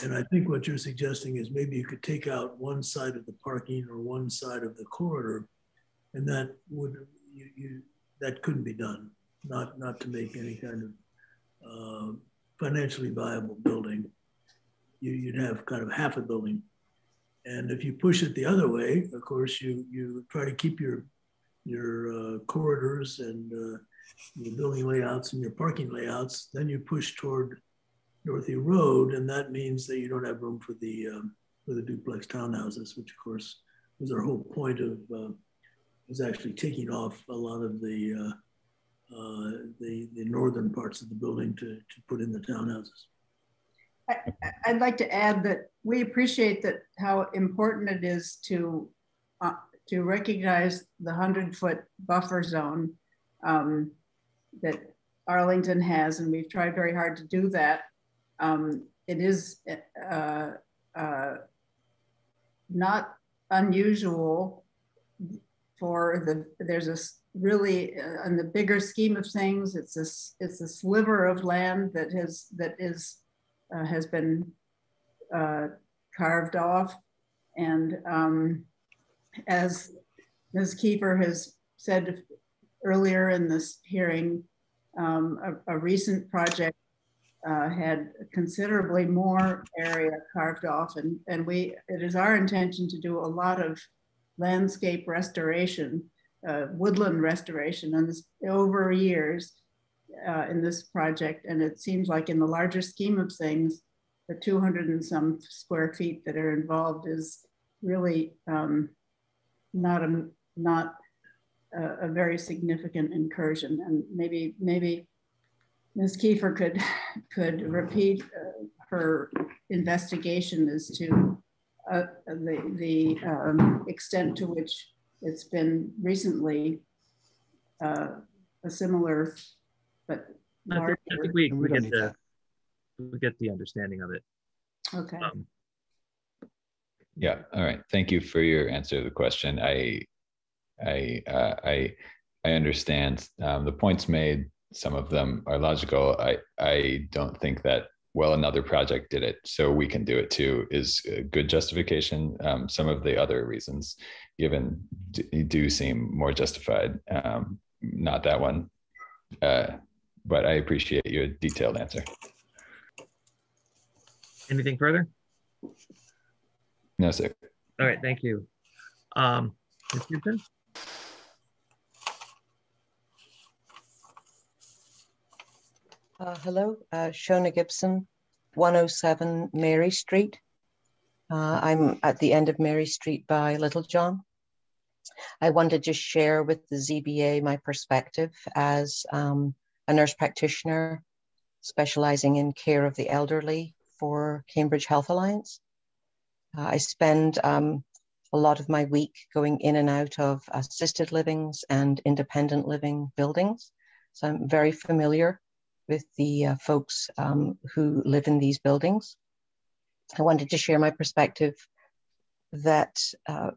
And I think what you're suggesting is maybe you could take out one side of the parking or one side of the corridor, and that would you, you, that couldn't be done, not, not to make any kind of uh, financially viable building. You, you'd have kind of half a building. And if you push it the other way, of course, you, you try to keep your, your uh, corridors and uh, your building layouts and your parking layouts, then you push toward Dorothy Road, and that means that you don't have room for the um, for the duplex townhouses, which of course was our whole point of uh, was actually taking off a lot of the uh, the, the northern parts of the building to, to put in the townhouses. I, would like to add that we appreciate that how important it is to uh, to recognize the 100 foot buffer zone um, that Arlington has, and we've tried very hard to do that. Um, it is uh, uh, not unusual for the, there's a really, uh, in the bigger scheme of things, it's a, it's a sliver of land that has, that is, uh, has been uh, carved off. And um, as Ms. Kiefer has said earlier in this hearing, um, a, a, recent project uh, had considerably more area carved off and, and we, it is our intention to do a lot of landscape restoration, uh, woodland restoration and this, over years uh, in this project. And it seems like in the larger scheme of things, the 200 and some square feet that are involved is really um, not a, not a, a, very significant incursion. And maybe, maybe Ms. Kiefer could, could repeat uh, her investigation as to uh, the, the um, extent to which it's been recently uh, a similar, but I think, I think we, we, get the, we get the understanding of it. Okay. Um, yeah. All right. Thank you for your answer to the question. I, I, uh, I, I understand um, the points made. Some of them are logical. I, I don't think that well another project did it so we can do it too is a good justification um, some of the other reasons given do, do seem more justified um, not that one uh, but i appreciate your detailed answer anything further no sir all right thank you um Ms. Gibson? Uh, hello, uh, Shona Gibson, 107 Mary Street. Uh, I'm at the end of Mary Street by Littlejohn. I want to just share with the ZBA my perspective as um, a nurse practitioner specializing in care of the elderly for Cambridge Health Alliance. Uh, I spend um, a lot of my week going in and out of assisted livings and independent living buildings. So I'm very familiar with the uh, folks um, who live in these buildings. I wanted to share my perspective that uh,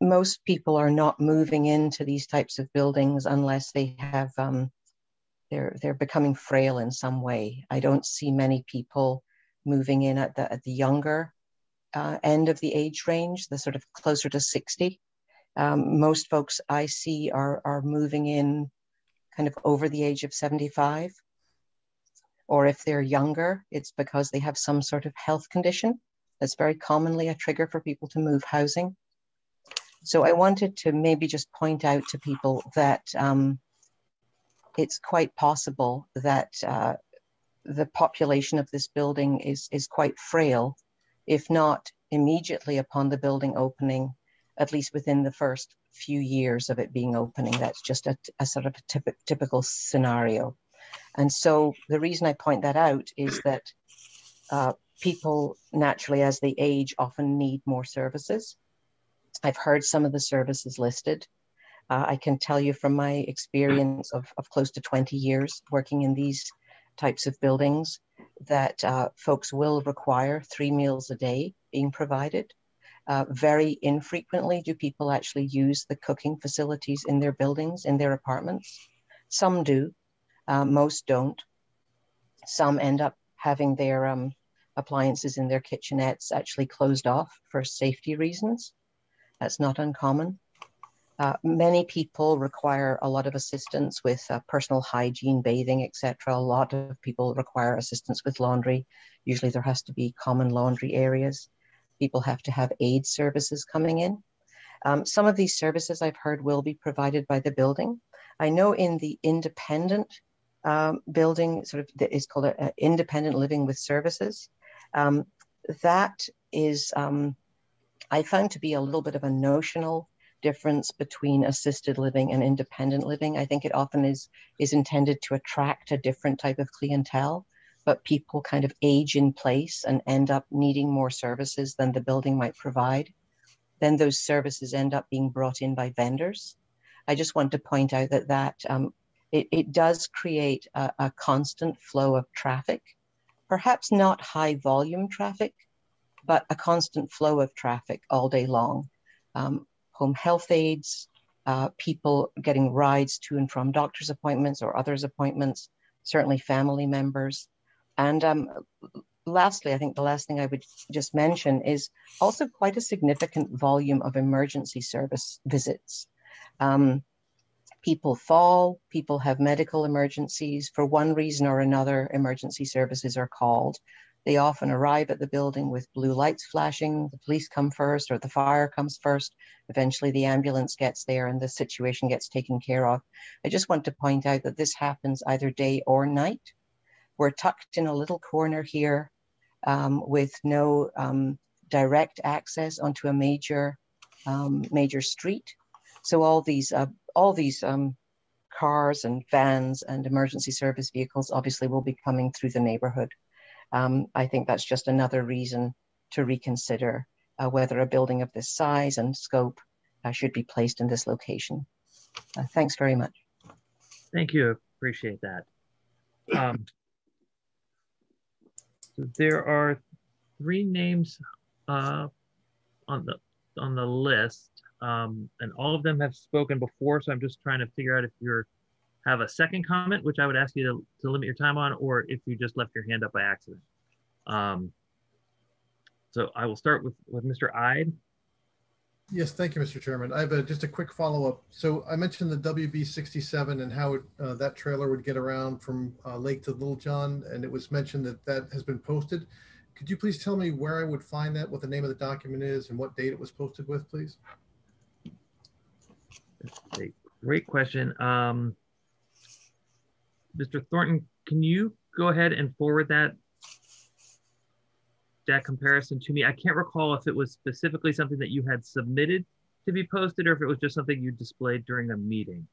most people are not moving into these types of buildings unless they have um, they're they're becoming frail in some way. I don't see many people moving in at the at the younger uh, end of the age range, the sort of closer to 60. Um, most folks I see are are moving in kind of over the age of 75. Or if they're younger, it's because they have some sort of health condition. That's very commonly a trigger for people to move housing. So I wanted to maybe just point out to people that um, it's quite possible that uh, the population of this building is, is quite frail, if not immediately upon the building opening, at least within the first few years of it being opening. That's just a, a sort of a typical scenario. And so the reason I point that out is that uh, people naturally, as they age, often need more services. I've heard some of the services listed. Uh, I can tell you from my experience of, of close to 20 years working in these types of buildings that uh, folks will require three meals a day being provided. Uh, very infrequently do people actually use the cooking facilities in their buildings, in their apartments. Some do, uh, most don't. Some end up having their um, appliances in their kitchenettes actually closed off for safety reasons. That's not uncommon. Uh, many people require a lot of assistance with uh, personal hygiene, bathing, etc. A lot of people require assistance with laundry. Usually there has to be common laundry areas people have to have aid services coming in. Um, some of these services I've heard will be provided by the building. I know in the independent um, building, sort of that is called a, a independent living with services. Um, that is, um, I found to be a little bit of a notional difference between assisted living and independent living. I think it often is is intended to attract a different type of clientele, but people kind of age in place and end up needing more services than the building might provide. Then those services end up being brought in by vendors. I just want to point out that that um, it, it does create a, a constant flow of traffic, perhaps not high volume traffic, but a constant flow of traffic all day long. Um, home health aides, uh, people getting rides to and from doctor's appointments or others' appointments, certainly family members. And um, lastly, I think the last thing I would just mention is also quite a significant volume of emergency service visits. Um, people fall, people have medical emergencies. For one reason or another, emergency services are called. They often arrive at the building with blue lights flashing. The police come first or the fire comes first. Eventually the ambulance gets there and the situation gets taken care of. I just want to point out that this happens either day or night. We're tucked in a little corner here um, with no um, direct access onto a major, um, major street. So all these, uh, all these um, cars and vans and emergency service vehicles obviously will be coming through the neighborhood um, I think that's just another reason to reconsider uh, whether a building of this size and scope uh, should be placed in this location. Uh, thanks very much. Thank you. Appreciate that. Um, there are three names uh, on the on the list, um, and all of them have spoken before. So I'm just trying to figure out if you're have a second comment, which I would ask you to, to limit your time on, or if you just left your hand up by accident. Um, so I will start with, with Mr. Ide. Yes, thank you, Mr. Chairman. I have a, just a quick follow-up. So I mentioned the WB 67 and how it, uh, that trailer would get around from uh, Lake to Littlejohn, and it was mentioned that that has been posted. Could you please tell me where I would find that, what the name of the document is, and what date it was posted with, please? Great question. Um, Mr. Thornton, can you go ahead and forward that that comparison to me? I can't recall if it was specifically something that you had submitted to be posted or if it was just something you displayed during a meeting.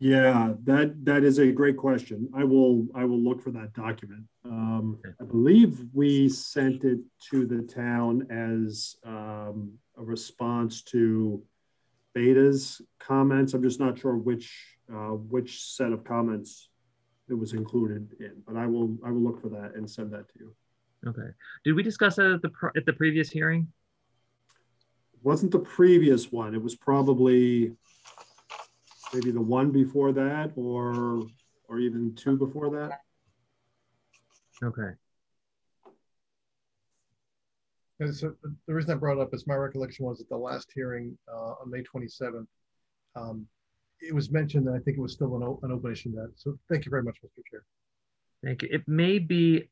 Yeah, that that is a great question. I will I will look for that document. Um, I believe we sent it to the town as um, a response to BETA's comments. I'm just not sure which uh, which set of comments it was included in, but I will I will look for that and send that to you. Okay. Did we discuss that at the at the previous hearing? It wasn't the previous one. It was probably maybe the one before that, or or even two before that. Okay. And so the reason I brought up is my recollection was at the last hearing uh, on May 27th, um, it was mentioned that I think it was still an, an open issue that. So thank you very much, Mr. Chair. Thank you. It may be a,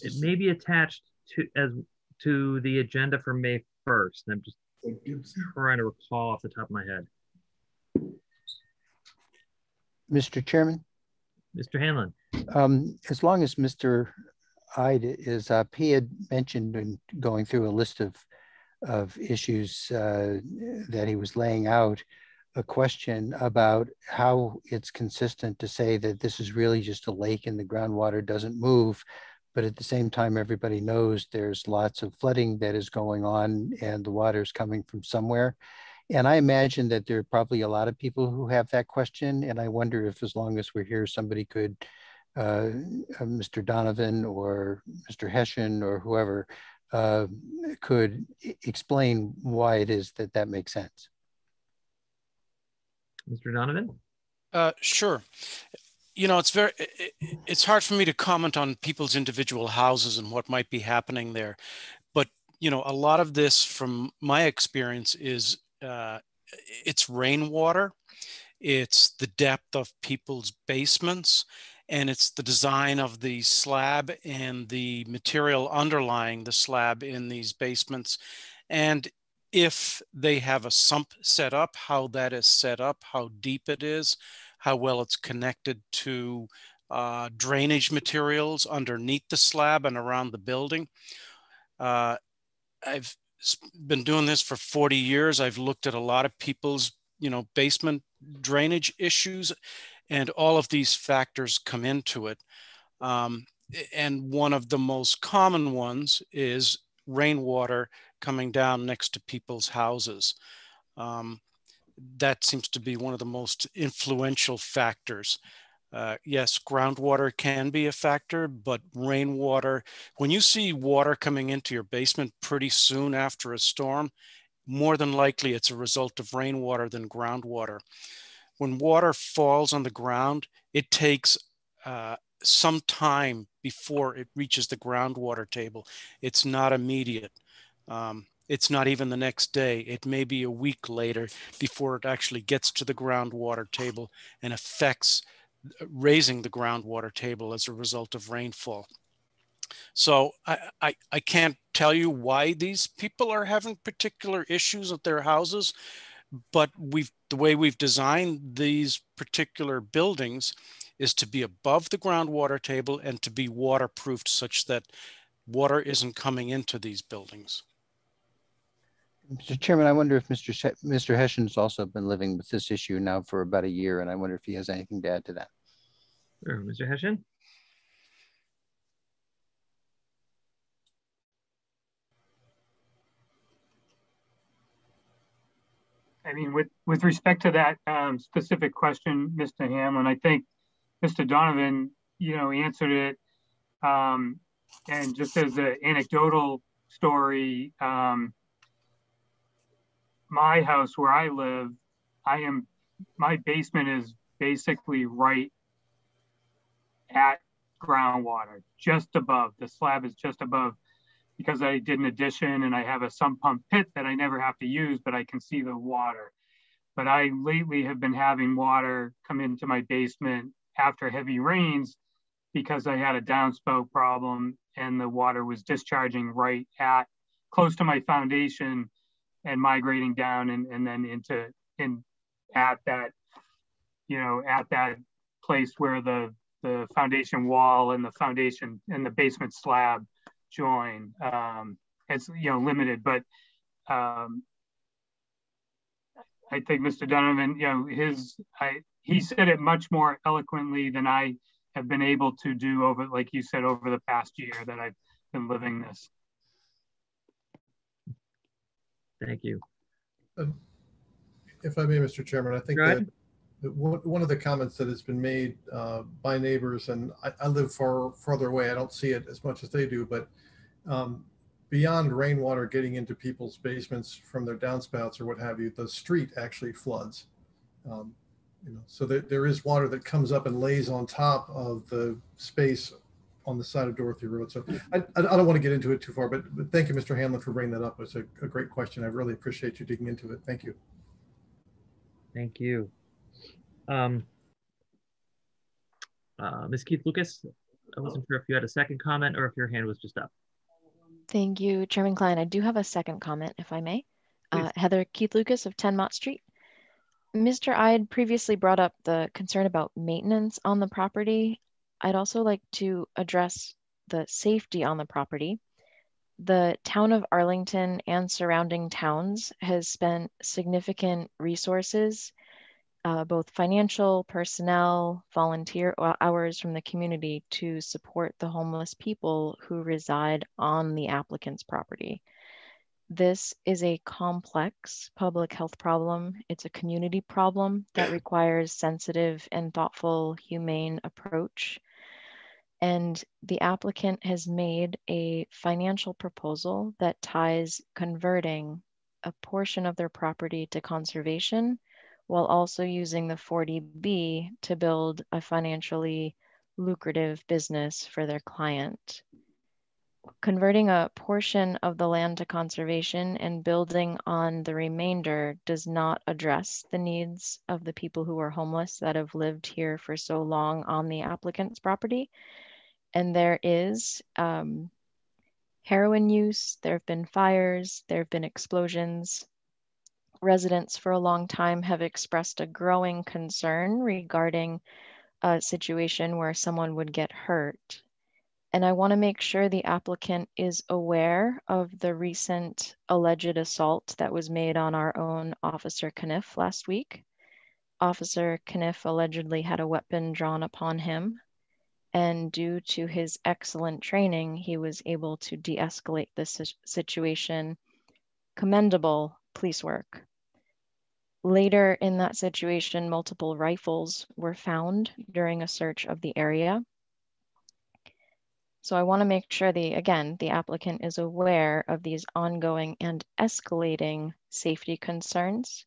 it may be attached to as to the agenda for May 1st. I'm just trying to recall off the top of my head. Mr. Chairman. Mr. Hanlon. Um, as long as Mr. Ide is up, he had mentioned in going through a list of of issues uh, that he was laying out a question about how it's consistent to say that this is really just a lake and the groundwater doesn't move. But at the same time, everybody knows there's lots of flooding that is going on and the water is coming from somewhere. And I imagine that there are probably a lot of people who have that question. And I wonder if, as long as we're here, somebody could, uh, uh, Mr. Donovan or Mr. Hession or whoever, uh, could explain why it is that that makes sense. Mr. Donovan? Uh, sure. You know, it's very, it's hard for me to comment on people's individual houses and what might be happening there. But, you know, a lot of this from my experience is uh, it's rainwater, it's the depth of people's basements, and it's the design of the slab and the material underlying the slab in these basements. And if they have a sump set up, how that is set up, how deep it is, how well it's connected to uh, drainage materials underneath the slab and around the building. Uh, I've been doing this for 40 years. I've looked at a lot of people's, you know, basement drainage issues, and all of these factors come into it. Um, and one of the most common ones is rainwater coming down next to people's houses. Um, that seems to be one of the most influential factors. Uh, yes, groundwater can be a factor, but rainwater, when you see water coming into your basement pretty soon after a storm, more than likely it's a result of rainwater than groundwater. When water falls on the ground, it takes uh, some time before it reaches the groundwater table. It's not immediate. Um, it's not even the next day. It may be a week later before it actually gets to the groundwater table and affects uh, raising the groundwater table as a result of rainfall. So I, I, I, can't tell you why these people are having particular issues at their houses, but we've the way we've designed these particular buildings is to be above the groundwater table and to be waterproofed such that water isn't coming into these buildings. Mr. Chairman, I wonder if Mr. Sh Mr. Hession's also been living with this issue now for about a year, and I wonder if he has anything to add to that. Sure, Mr. Hession. I mean, with with respect to that um, specific question, Mr. Hanlon, I think Mr. Donovan, you know, answered it. Um, and just as an anecdotal story, um, my house where I live, I am, my basement is basically right at groundwater, just above. The slab is just above because I did an addition and I have a sump pump pit that I never have to use, but I can see the water. But I lately have been having water come into my basement after heavy rains because I had a downspout problem and the water was discharging right at close to my foundation and migrating down and, and then into in at that you know at that place where the the foundation wall and the foundation and the basement slab join um it's you know limited. But um i think mr donovan you know his i he said it much more eloquently than i have been able to do over like you said over the past year that i've been living this Thank you. Um, if I may, Mr. Chairman, I think that, that one of the comments that has been made uh, by neighbors, and I, I, live far further away, I don't see it as much as they do, but um, beyond rainwater getting into people's basements from their downspouts or what have you, the street actually floods. Um, you know, so there, there is water that comes up and lays on top of the space on the side of Dorothy Road. So I, I don't want to get into it too far, but, but thank you, Mr. Hanlon, for bringing that up. It's a, a great question. I really appreciate you digging into it. Thank you. Thank you. Um, uh, Ms. Keith Lucas, I wasn't sure if you had a second comment or if your hand was just up. Thank you, Chairman Klein. I do have a second comment, if I may. Uh, Heather Keith Lucas of 10 Mott Street. Mr. Ide previously brought up the concern about maintenance on the property. I'd also like to address the safety on the property. The town of Arlington and surrounding towns has spent significant resources, uh, both financial, personnel, volunteer hours from the community to support the homeless people who reside on the applicant's property. This is a complex public health problem. It's a community problem that requires sensitive and thoughtful, humane approach and the applicant has made a financial proposal that ties converting a portion of their property to conservation while also using the 40B to build a financially lucrative business for their client. Converting a portion of the land to conservation and building on the remainder does not address the needs of the people who are homeless that have lived here for so long on the applicant's property and there is um, heroin use, there have been fires, there have been explosions. Residents for a long time have expressed a growing concern regarding a situation where someone would get hurt. And I want to make sure the applicant is aware of the recent alleged assault that was made on our own Officer Kniff last week. Officer Kniff allegedly had a weapon drawn upon him, and due to his excellent training, he was able to de escalate this situation. Commendable police work. Later in that situation, multiple rifles were found during a search of the area. So I want to make sure the, again, the applicant is aware of these ongoing and escalating safety concerns.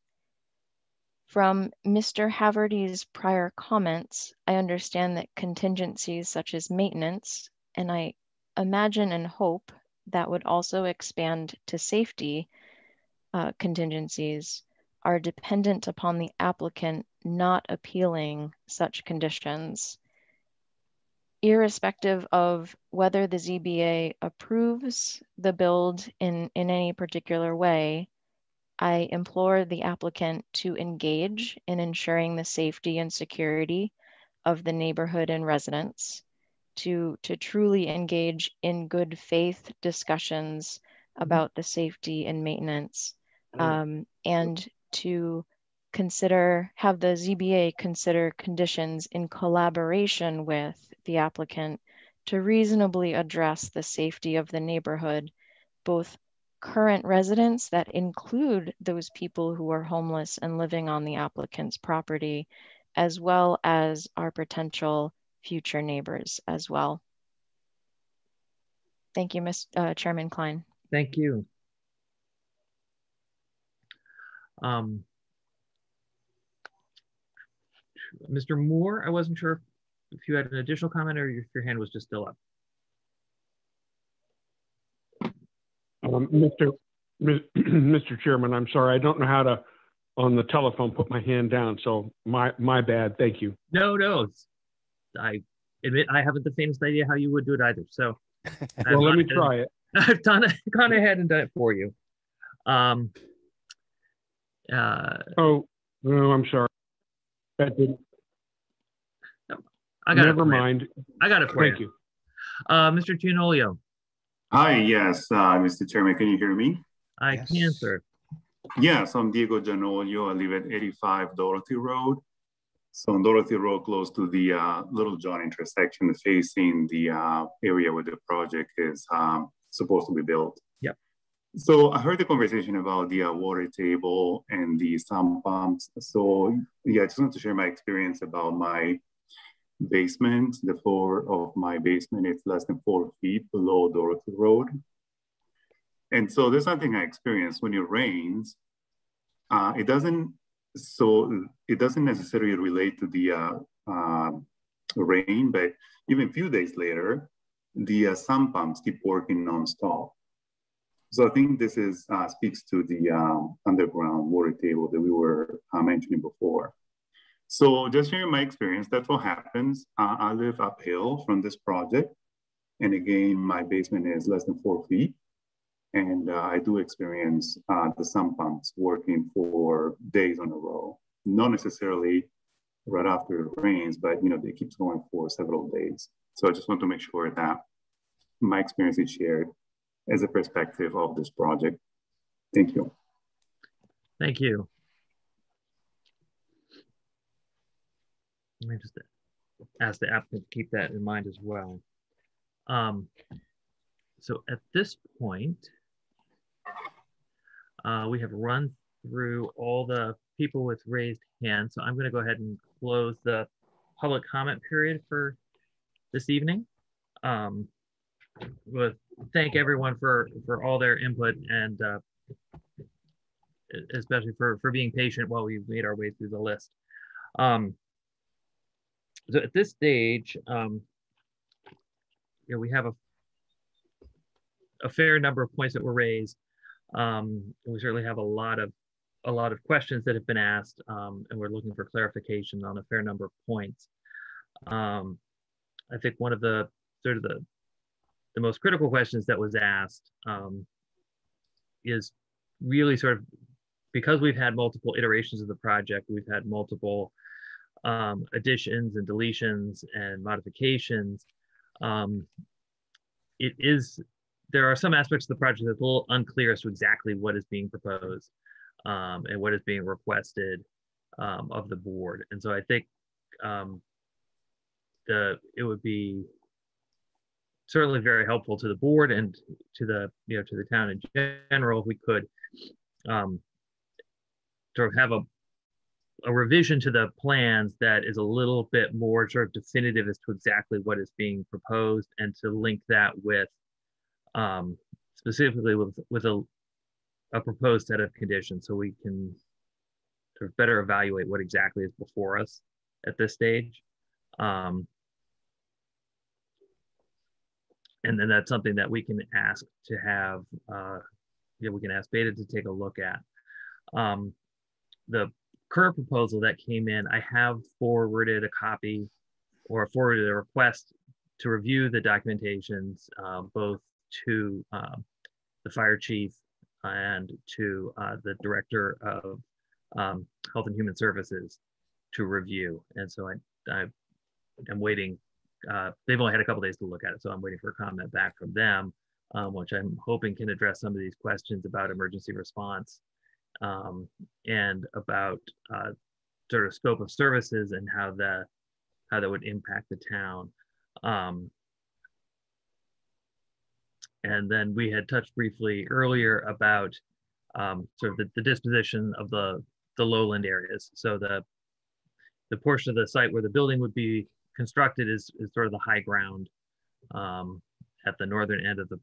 From Mr. Haverty's prior comments, I understand that contingencies such as maintenance, and I imagine and hope that would also expand to safety uh, contingencies, are dependent upon the applicant not appealing such conditions irrespective of whether the ZBA approves the build in, in any particular way, I implore the applicant to engage in ensuring the safety and security of the neighborhood and residents, to, to truly engage in good faith discussions about the safety and maintenance, um, and to consider, have the ZBA consider conditions in collaboration with the applicant to reasonably address the safety of the neighborhood, both current residents that include those people who are homeless and living on the applicant's property, as well as our potential future neighbors as well. Thank you, Ms. Uh, Chairman Klein. Thank you. Um, Mr. Moore, I wasn't sure if you had an additional comment or if your hand was just still up. Um, Mr. Mr. Chairman, I'm sorry, I don't know how to on the telephone put my hand down, so my my bad. Thank you. No, no, I admit I haven't the faintest idea how you would do it either. So, well, let me try it. I've done it, gone ahead and done it for you. Um. Uh, oh no, I'm sorry. That didn't. I got Never it. mind. I got it for Thank you. Uh, Mr. Gianolio. Hi, yes, uh, Mr. Chairman, can you hear me? I can, sir. Yes, I'm Diego Gianolio. I live at 85 Dorothy Road. So on Dorothy Road, close to the uh, Littlejohn intersection, facing the uh, area where the project is um, supposed to be built. So I heard the conversation about the uh, water table and the sump pumps. So yeah, I just want to share my experience about my basement. The floor of my basement is less than four feet below Dorothy Road. And so there's something I experienced when it rains. Uh, it doesn't so it doesn't necessarily relate to the uh, uh, rain, but even a few days later, the uh, sump pumps keep working nonstop. So I think this is uh, speaks to the um, underground water table that we were uh, mentioning before. So just sharing my experience, that's what happens. Uh, I live uphill from this project. And again, my basement is less than four feet. And uh, I do experience uh, the sump pumps working for days on a row. Not necessarily right after it rains, but you know, it keeps going for several days. So I just want to make sure that my experience is shared as a perspective of this project. Thank you. Thank you. Let me just ask the applicant to keep that in mind as well. Um, so at this point, uh, we have run through all the people with raised hands. So I'm going to go ahead and close the public comment period for this evening. Um, with thank everyone for for all their input and uh, especially for for being patient while we made our way through the list. Um, so at this stage, um, you know, we have a, a fair number of points that were raised. Um, we certainly have a lot of a lot of questions that have been asked, um, and we're looking for clarification on a fair number of points. Um, I think one of the sort of the the most critical questions that was asked um, is really sort of because we've had multiple iterations of the project, we've had multiple um, additions and deletions and modifications. Um, it is, there are some aspects of the project that's a little unclear as to exactly what is being proposed um, and what is being requested um, of the board. And so I think um, the it would be certainly very helpful to the board and to the you know to the town in general if we could um, sort of have a a revision to the plans that is a little bit more sort of definitive as to exactly what is being proposed and to link that with um, specifically with with a, a proposed set of conditions so we can sort of better evaluate what exactly is before us at this stage. Um, and then that's something that we can ask to have uh, yeah we can ask BETA to take a look at um, the current proposal that came in, I have forwarded a copy or forwarded a request to review the documentations, uh, both to um, the fire chief and to uh, the director of um, Health and Human Services to review. And so I, I am waiting. Uh, they've only had a couple days to look at it, so I'm waiting for a comment back from them, um, which I'm hoping can address some of these questions about emergency response um, and about uh, sort of scope of services and how that how that would impact the town. Um, and then we had touched briefly earlier about um, sort of the, the, disposition of the the lowland areas. So the the portion of the site where the building would be constructed is, is sort of the high ground um, at the northern end of the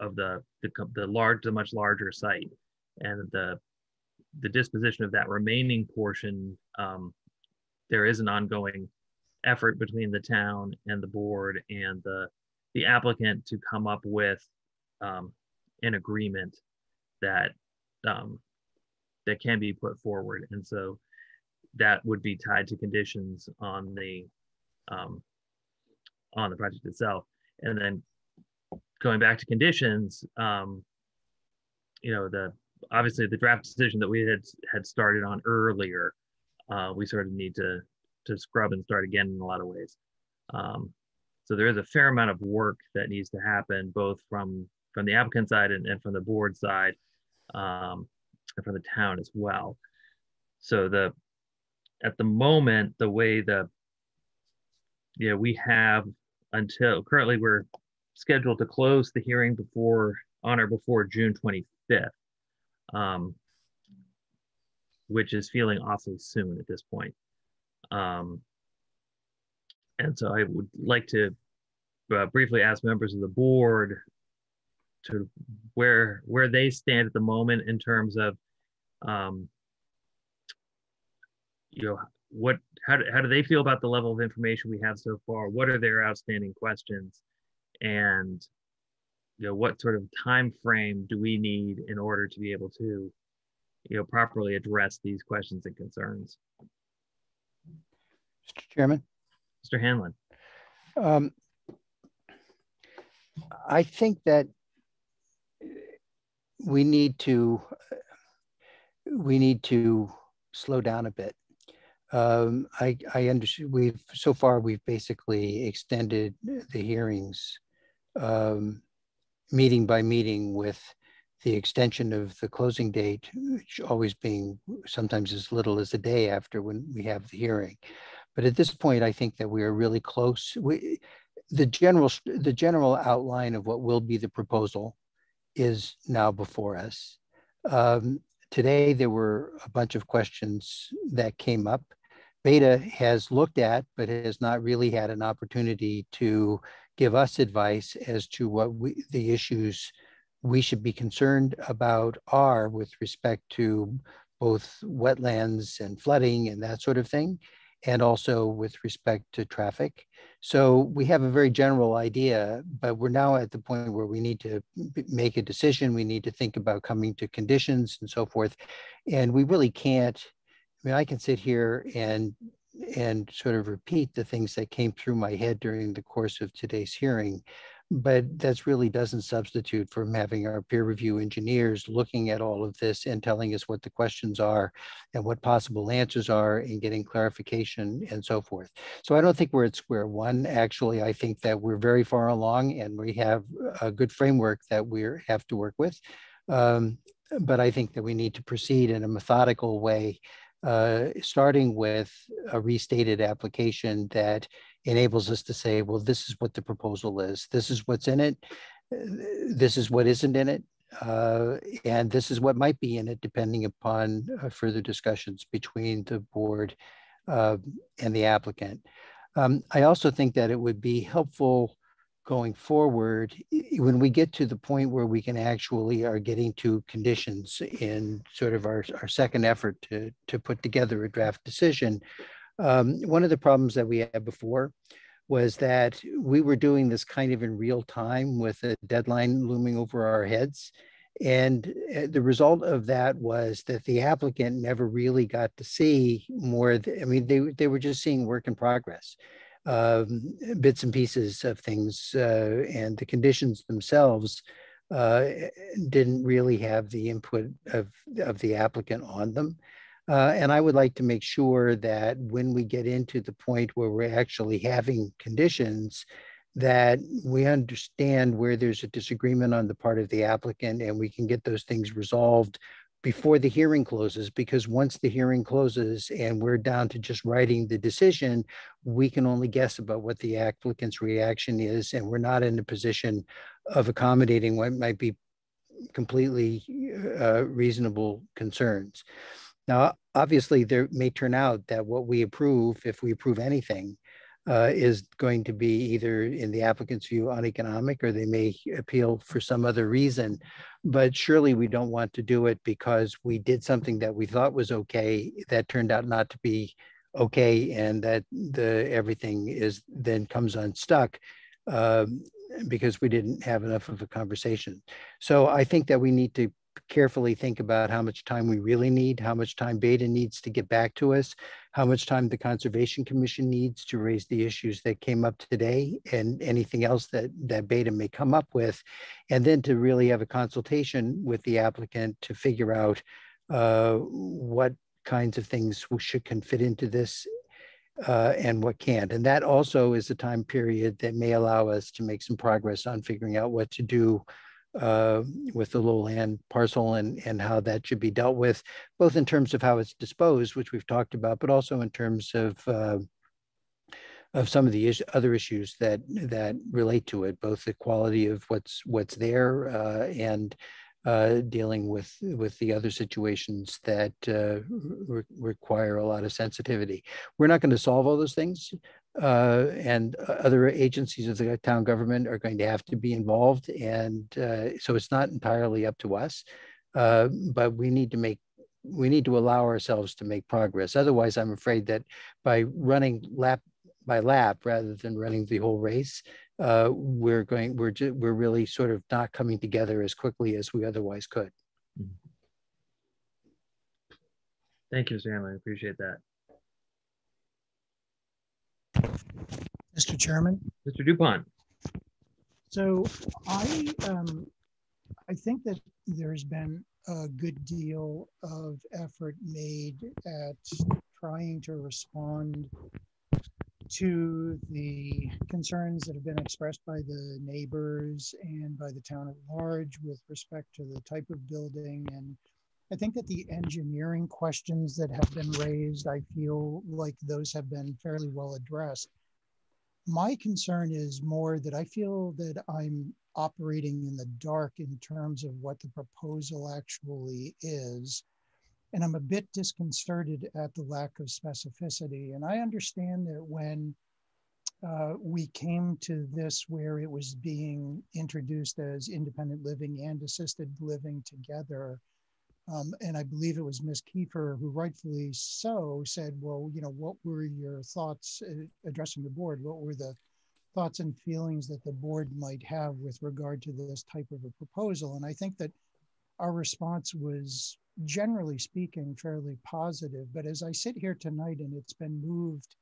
of the the, the large the much larger site. And the the disposition of that remaining portion, um, there is an ongoing effort between the town and the board and the the applicant to come up with um, an agreement that um, that can be put forward, and so that would be tied to conditions on the um, on the project itself, and then going back to conditions, um, you know the obviously the draft decision that we had had started on earlier, uh, we sort of need to to scrub and start again in a lot of ways. Um, so there is a fair amount of work that needs to happen, both from from the applicant side and, and from the board side, um, and from the town as well. So the at the moment, the way the yeah we have until currently we're scheduled to close the hearing before on or before June 25th um, which is feeling awfully soon at this point. Um, and so I would like to uh, briefly ask members of the board to where where they stand at the moment in terms of um, you know what how do, how do they feel about the level of information we have so far? What are their outstanding questions? And you know what sort of time frame do we need in order to be able to you know properly address these questions and concerns? Mr chairman? Mr hanlon. Um, i think that we need to we need to slow down a bit um, I, I understand we've so far we've basically extended the hearings um, meeting by meeting with the extension of the closing date, which always being sometimes as little as a day after when we have the hearing. But at this point, I think that we are really close. We, the general the general outline of what will be the proposal is now before us. Um, today, there were a bunch of questions that came up. BETA has looked at, but has not really had an opportunity to give us advice as to what we, the issues we should be concerned about are with respect to both wetlands and flooding and that sort of thing, and also with respect to traffic. So we have a very general idea, but we're now at the point where we need to make a decision. We need to think about coming to conditions and so forth. And we really can't, I mean, I can sit here and and sort of repeat the things that came through my head during the course of today's hearing. but that's really doesn't substitute from having our peer review engineers looking at all of this and telling us what the questions are and what possible answers are and getting clarification and so forth. So I don't think we're at square one. Actually, I think that we're very far along and we have a good framework that we have to work with. Um, but I think that we need to proceed in a methodical way, uh, starting with a restated application that enables us to say, well, this is what the proposal is. This is what's in it. This is what isn't in it. Uh, and this is what might be in it, depending upon uh, further discussions between the board uh, and the applicant. Um, I also think that it would be helpful going forward when we get to the point where we can actually are getting to conditions in sort of our, our second effort to, to put together a draft decision. Um, one of the problems that we had before was that we were doing this kind of in real time with a deadline looming over our heads. And uh, the result of that was that the applicant never really got to see more. I mean, they, they were just seeing work in progress um, bits and pieces of things, uh, and the conditions themselves uh, didn't really have the input of, of the applicant on them. Uh, and I would like to make sure that when we get into the point where we're actually having conditions, that we understand where there's a disagreement on the part of the applicant and we can get those things resolved before the hearing closes because once the hearing closes and we're down to just writing the decision, we can only guess about what the applicant's reaction is, and we're not in a position of accommodating what might be completely uh, reasonable concerns. Now, obviously, there may turn out that what we approve, if we approve anything, uh, is going to be either in the applicant's view uneconomic or they may appeal for some other reason. But surely we don't want to do it because we did something that we thought was okay that turned out not to be okay and that the everything is then comes unstuck um, because we didn't have enough of a conversation. So I think that we need to carefully think about how much time we really need, how much time BETA needs to get back to us, how much time the Conservation Commission needs to raise the issues that came up today and anything else that, that BETA may come up with, and then to really have a consultation with the applicant to figure out uh, what kinds of things should can fit into this uh, and what can't. And that also is a time period that may allow us to make some progress on figuring out what to do uh, with the lowland parcel and, and how that should be dealt with, both in terms of how it's disposed, which we've talked about, but also in terms of uh, of some of the is other issues that that relate to it, both the quality of what's what's there uh, and uh, dealing with with the other situations that uh, re require a lot of sensitivity. We're not going to solve all those things uh, and other agencies of the town government are going to have to be involved. And uh, so it's not entirely up to us, uh, but we need to make we need to allow ourselves to make progress. Otherwise, I'm afraid that by running lap by lap rather than running the whole race, uh, we're going we're we're really sort of not coming together as quickly as we otherwise could. Thank you. Hanlon. I appreciate that. Mr. Chairman. Mr. Dupont. So I, um, I think that there's been a good deal of effort made at trying to respond to the concerns that have been expressed by the neighbors and by the town at large with respect to the type of building. And I think that the engineering questions that have been raised, I feel like those have been fairly well addressed. My concern is more that I feel that I'm operating in the dark in terms of what the proposal actually is. And I'm a bit disconcerted at the lack of specificity. And I understand that when uh, we came to this where it was being introduced as independent living and assisted living together, um, and I believe it was Ms. Kiefer who rightfully so said, well, you know, what were your thoughts uh, addressing the board? What were the thoughts and feelings that the board might have with regard to this type of a proposal? And I think that our response was generally speaking fairly positive. But as I sit here tonight and it's been moved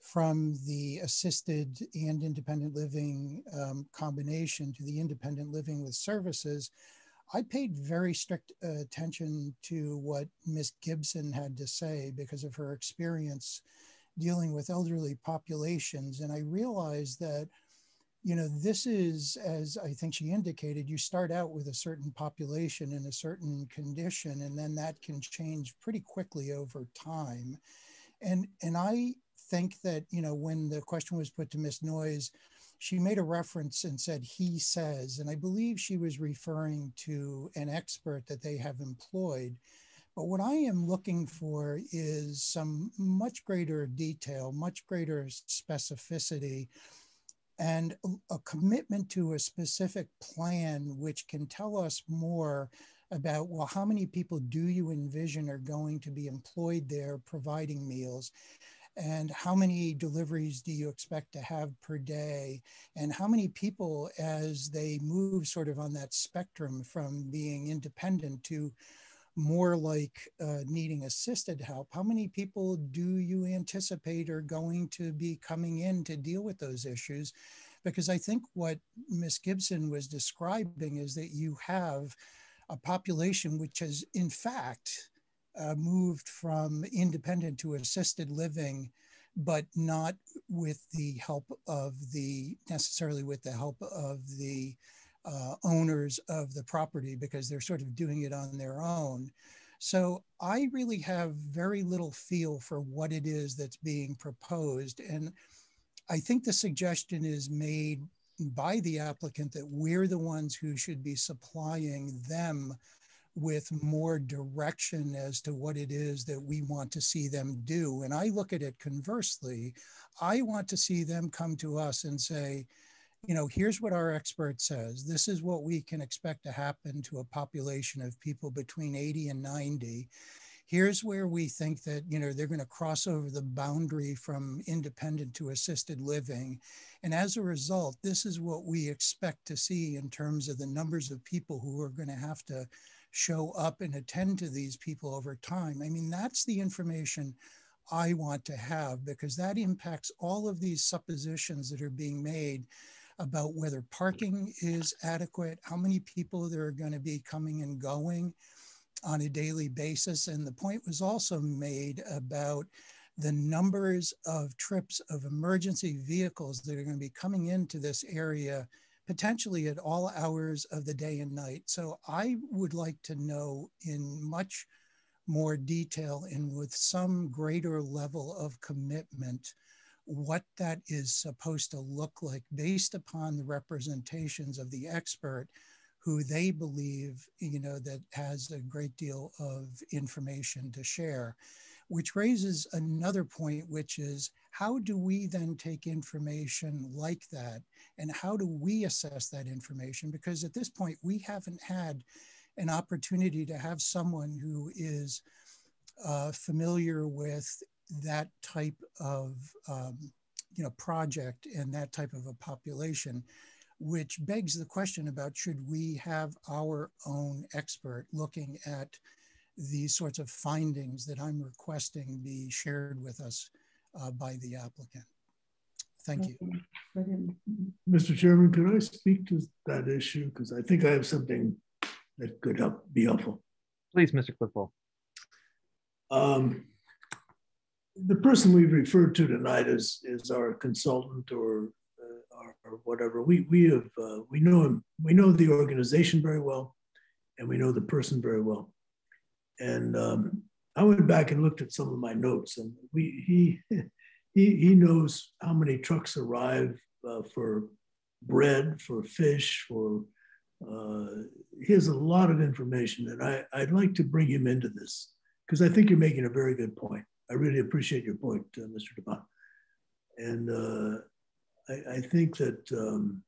from the assisted and independent living um, combination to the independent living with services, I paid very strict uh, attention to what Miss Gibson had to say because of her experience dealing with elderly populations. And I realized that, you know, this is, as I think she indicated, you start out with a certain population in a certain condition, and then that can change pretty quickly over time. And, and I think that, you know, when the question was put to Miss Noyes, she made a reference and said he says, and I believe she was referring to an expert that they have employed. But what I am looking for is some much greater detail, much greater specificity, and a commitment to a specific plan which can tell us more about well how many people do you envision are going to be employed there providing meals and how many deliveries do you expect to have per day? And how many people as they move sort of on that spectrum from being independent to more like uh, needing assisted help how many people do you anticipate are going to be coming in to deal with those issues? Because i think what miss gibson was describing is that you have a population which has in fact uh, moved from independent to assisted living, but not with the help of the necessarily with the help of the uh, owners of the property because they're sort of doing it on their own. So I really have very little feel for what it is that's being proposed. And I think the suggestion is made by the applicant that we're the ones who should be supplying them with more direction as to what it is that we want to see them do. And I look at it conversely. I want to see them come to us and say, you know, here's what our expert says. This is what we can expect to happen to a population of people between 80 and 90. Here's where we think that, you know, they're going to cross over the boundary from independent to assisted living. And as a result, this is what we expect to see in terms of the numbers of people who are going to have to show up and attend to these people over time. I mean, that's the information I want to have because that impacts all of these suppositions that are being made about whether parking is adequate, how many people there are going to be coming and going on a daily basis. And the point was also made about the numbers of trips of emergency vehicles that are going to be coming into this area potentially at all hours of the day and night. So I would like to know in much more detail and with some greater level of commitment what that is supposed to look like based upon the representations of the expert who they believe you know that has a great deal of information to share which raises another point which is how do we then take information like that and how do we assess that information? Because at this point, we haven't had an opportunity to have someone who is uh, familiar with that type of um, you know project and that type of a population which begs the question about should we have our own expert looking at these sorts of findings that I'm requesting be shared with us uh, by the applicant. Thank you. Mr. Chairman, could I speak to that issue? Because I think I have something that could help be helpful. Please, Mr. Klipfel. Um, the person we've referred to tonight is, is our consultant or, uh, or, or, whatever. We, we have, uh, we know him, we know the organization very well, and we know the person very well. And um, I went back and looked at some of my notes, and we, he, he, he knows how many trucks arrive uh, for bread, for fish, for uh, he has a lot of information, and I, I'd like to bring him into this because I think you're making a very good point. I really appreciate your point, uh, Mr. DuPont. And uh, I, I, think that, um,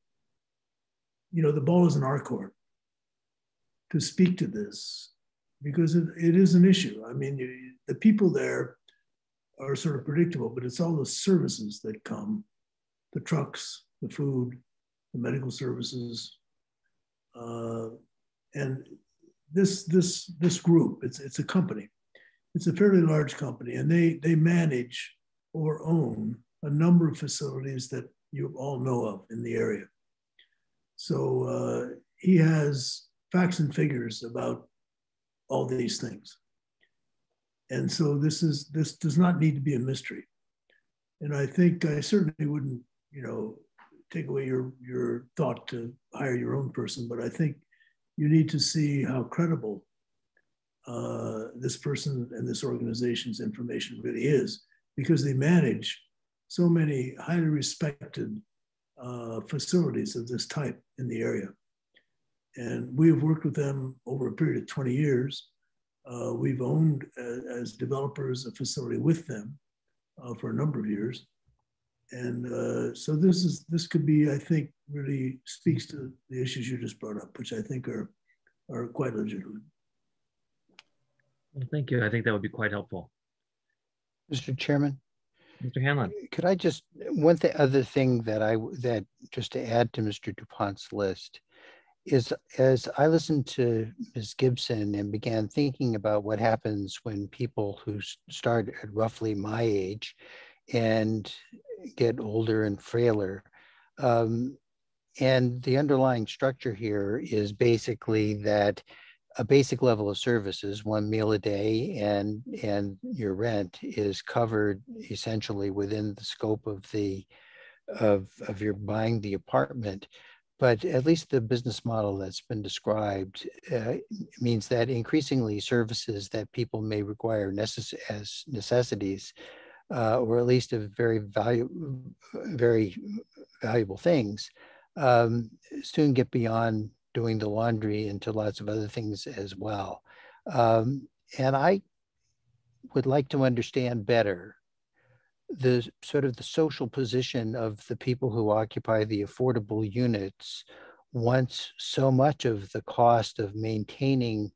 you know, the ball is in our court to speak to this because it, it is an issue. I mean, you, the people there are sort of predictable, but it's all the services that come the trucks, the food, the medical services. Uh, and this, this, this group, it's, it's a company. It's a fairly large company, and they, they manage or own a number of facilities that you all know of in the area. So uh, he has facts and figures about all these things. And so this is this does not need to be a mystery. And I think I certainly wouldn't, you know, take away your your thought to hire your own person, but I think you need to see how credible uh, this person and this organization's information really is, because they manage so many highly respected uh, facilities of this type in the area. And we have worked with them over a period of 20 years. Uh, we've owned uh, as developers a facility with them uh, for a number of years. And uh, so this is this could be, I think, really speaks to the issues you just brought up, which I think are are quite legitimate. Well, thank you. I think that would be quite helpful. Mr. Chairman. Mr. Hanlon. Could I just one th other thing that I that just to add to Mr. DuPont's list is as I listened to Ms. Gibson and began thinking about what happens when people who start at roughly my age and get older and frailer. Um, and the underlying structure here is basically that a basic level of services, one meal a day, and and your rent is covered essentially within the scope of the of of your buying the apartment. But at least the business model that's been described uh, means that increasingly services that people may require necess- as necessities, uh, or at least of very value, very valuable things, um, soon get beyond doing the laundry into lots of other things as well. Um, and I would like to understand better the sort of the social position of the people who occupy the affordable units once so much of the cost of maintaining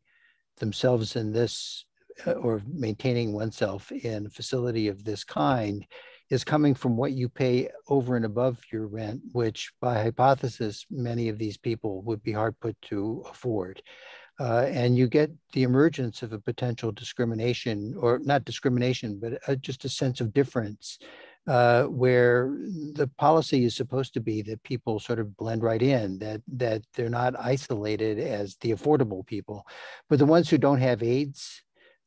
themselves in this uh, or maintaining oneself in a facility of this kind is coming from what you pay over and above your rent, which by hypothesis, many of these people would be hard put to afford. Uh, and you get the emergence of a potential discrimination, or not discrimination, but uh, just a sense of difference, uh, where the policy is supposed to be that people sort of blend right in, that that they're not isolated as the affordable people, but the ones who don't have aides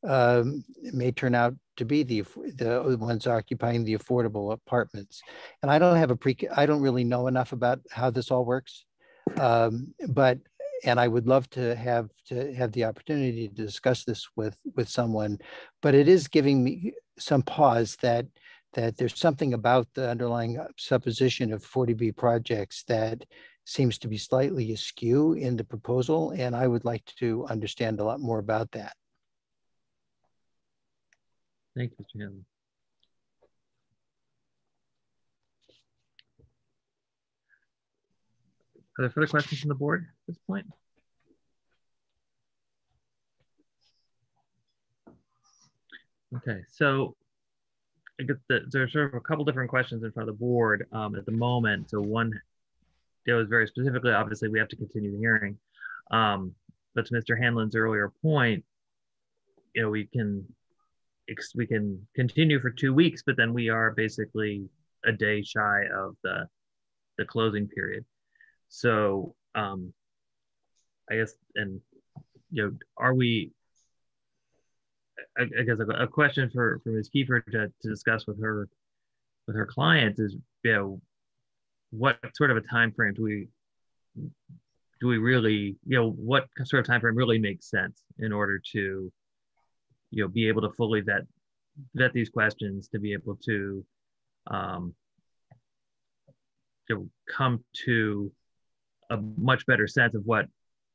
um, may turn out to be the the ones occupying the affordable apartments. And I don't have a pre I don't really know enough about how this all works, um, but and I would love to have to have the opportunity to discuss this with with someone. But it is giving me some pause that that there's something about the underlying uh, supposition of 40B projects that seems to be slightly askew in the proposal, and I would like to understand a lot more about that. Thank you, Jim. Are there further questions from the board at this point? Okay, so I guess that there's sort of a couple different questions in front of the board um, at the moment. So one, was very specifically, obviously we have to continue the hearing. Um, but to Mr. Hanlon's earlier point, you know, we can we can continue for two weeks, but then we are basically a day shy of the the closing period. So um, I guess, and you know, are we? I, I guess a, a, question for for Ms. Kiefer to, to discuss with her with her clients is, you know, what sort of a time frame do we do we really, you know, what sort of time frame really makes sense in order to you know be able to fully vet vet these questions to be able to um, to come to a much better sense of what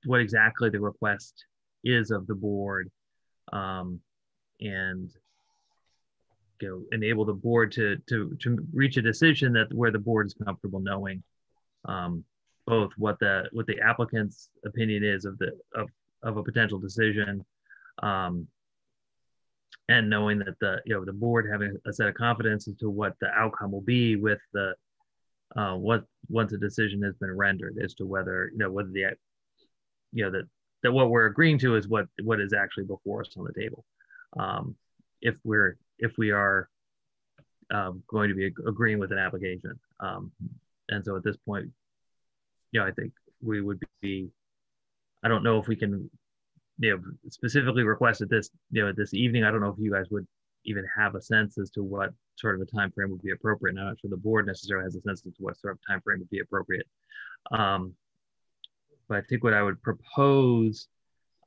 what exactly the request is of the board um, and you know, enable the board to to to reach a decision that where the board is comfortable knowing um, both what the what the applicant's opinion is of the of, of a potential decision um, and knowing that the you know the board having a set of confidence as to what the outcome will be with the uh, what once a decision has been rendered as to whether you know whether the you know that that what we're agreeing to is what what is actually before us on the table. Um, if we're if we are um, going to be agreeing with an application. Um, and so at this point, you know, I think we would be, I don't know if we can, you know, specifically request at this, you know, this evening. I don't know if you guys would even have a sense as to what sort of a time frame would be appropriate. I'm not sure the board necessarily has a sense as to what sort of time frame would be appropriate. Um, but I think what I would propose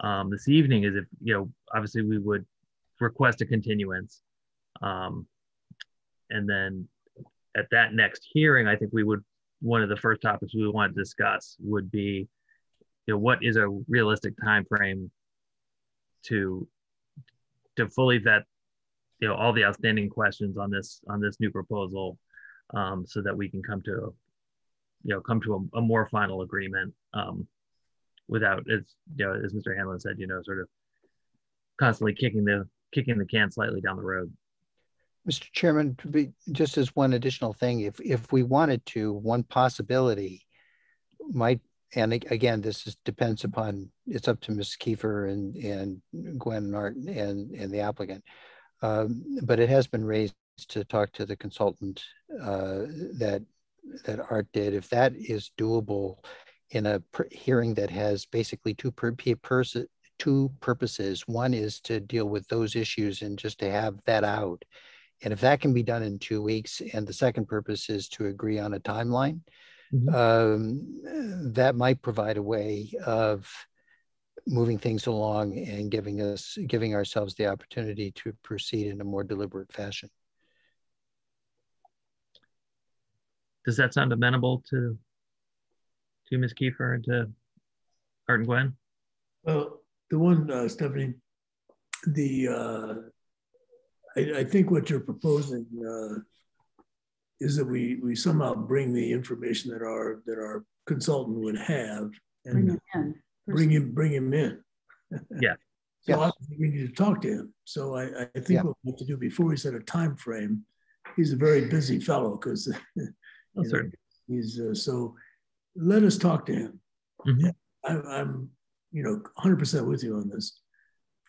um, this evening is if, you know, obviously we would request a continuance. Um, and then at that next hearing, I think we would, one of the first topics we want to discuss would be, you know, what is a realistic time frame to to fully vet, you know, all the outstanding questions on this on this new proposal, um, so that we can come to, you know, come to a, a more final agreement um, without, as you know, as Mr. Hanlon said, you know, sort of constantly kicking the kicking the can slightly down the road. Mr. Chairman, just as one additional thing, if, if we wanted to, one possibility might, and again, this is, depends upon, it's up to Ms. Kiefer and, and Gwen and Art and, and the applicant. Um, but it has been raised to talk to the consultant uh, that, that Art did. If that is doable in a hearing that has basically two per, per, two purposes. One is to deal with those issues and just to have that out. And if that can be done in two weeks, and the second purpose is to agree on a timeline, mm-hmm. um, that might provide a way of moving things along and giving us giving ourselves the opportunity to proceed in a more deliberate fashion. Does that sound amenable to to Ms. Kiefer and to Art and Gwen? Well, the one, uh, Stephanie, the uh, I, I, think what you're proposing uh, is that we we somehow bring the information that our that our consultant would have and bring him. Bring him, in. Yeah. so yes. we need to talk to him. So I, I think yeah. what we have to do before we set a time frame. He's a very busy fellow because oh, he's uh, so. Let us talk to him. Mm-hmm. I, I'm you know, 100% with you on this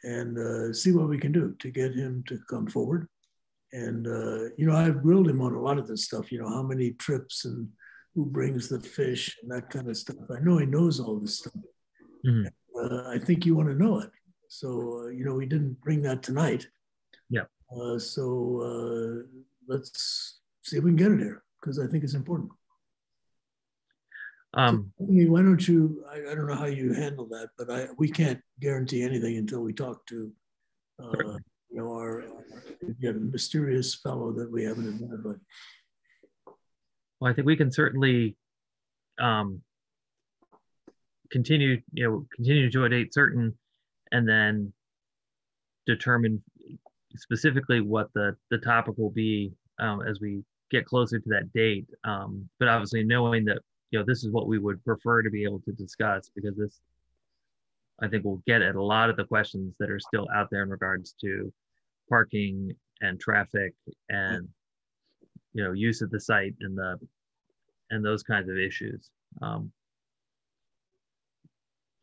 and uh, see what we can do to get him to come forward. And, uh, you know, I've grilled him on a lot of this stuff, you know, how many trips and who brings the fish and that kind of stuff. I know he knows all this stuff. Mm-hmm. Uh, I think you want to know it. So, uh, you know, we didn't bring that tonight. Yeah. Uh, so uh, let's see if we can get it here because I think it's important. Um, why don't you? I, I, don't know how you handle that, but I we can't guarantee anything until we talk to, uh, you know, our, our mysterious fellow that we haven't identified. Well, I think we can certainly um, continue, you know, continue to a date certain, and then determine specifically what the the topic will be um, as we get closer to that date. Um, but obviously, knowing that you know, this is what we would prefer to be able to discuss because this, I think, will get at a lot of the questions that are still out there in regards to parking and traffic and you know use of the site and the and those kinds of issues. Um,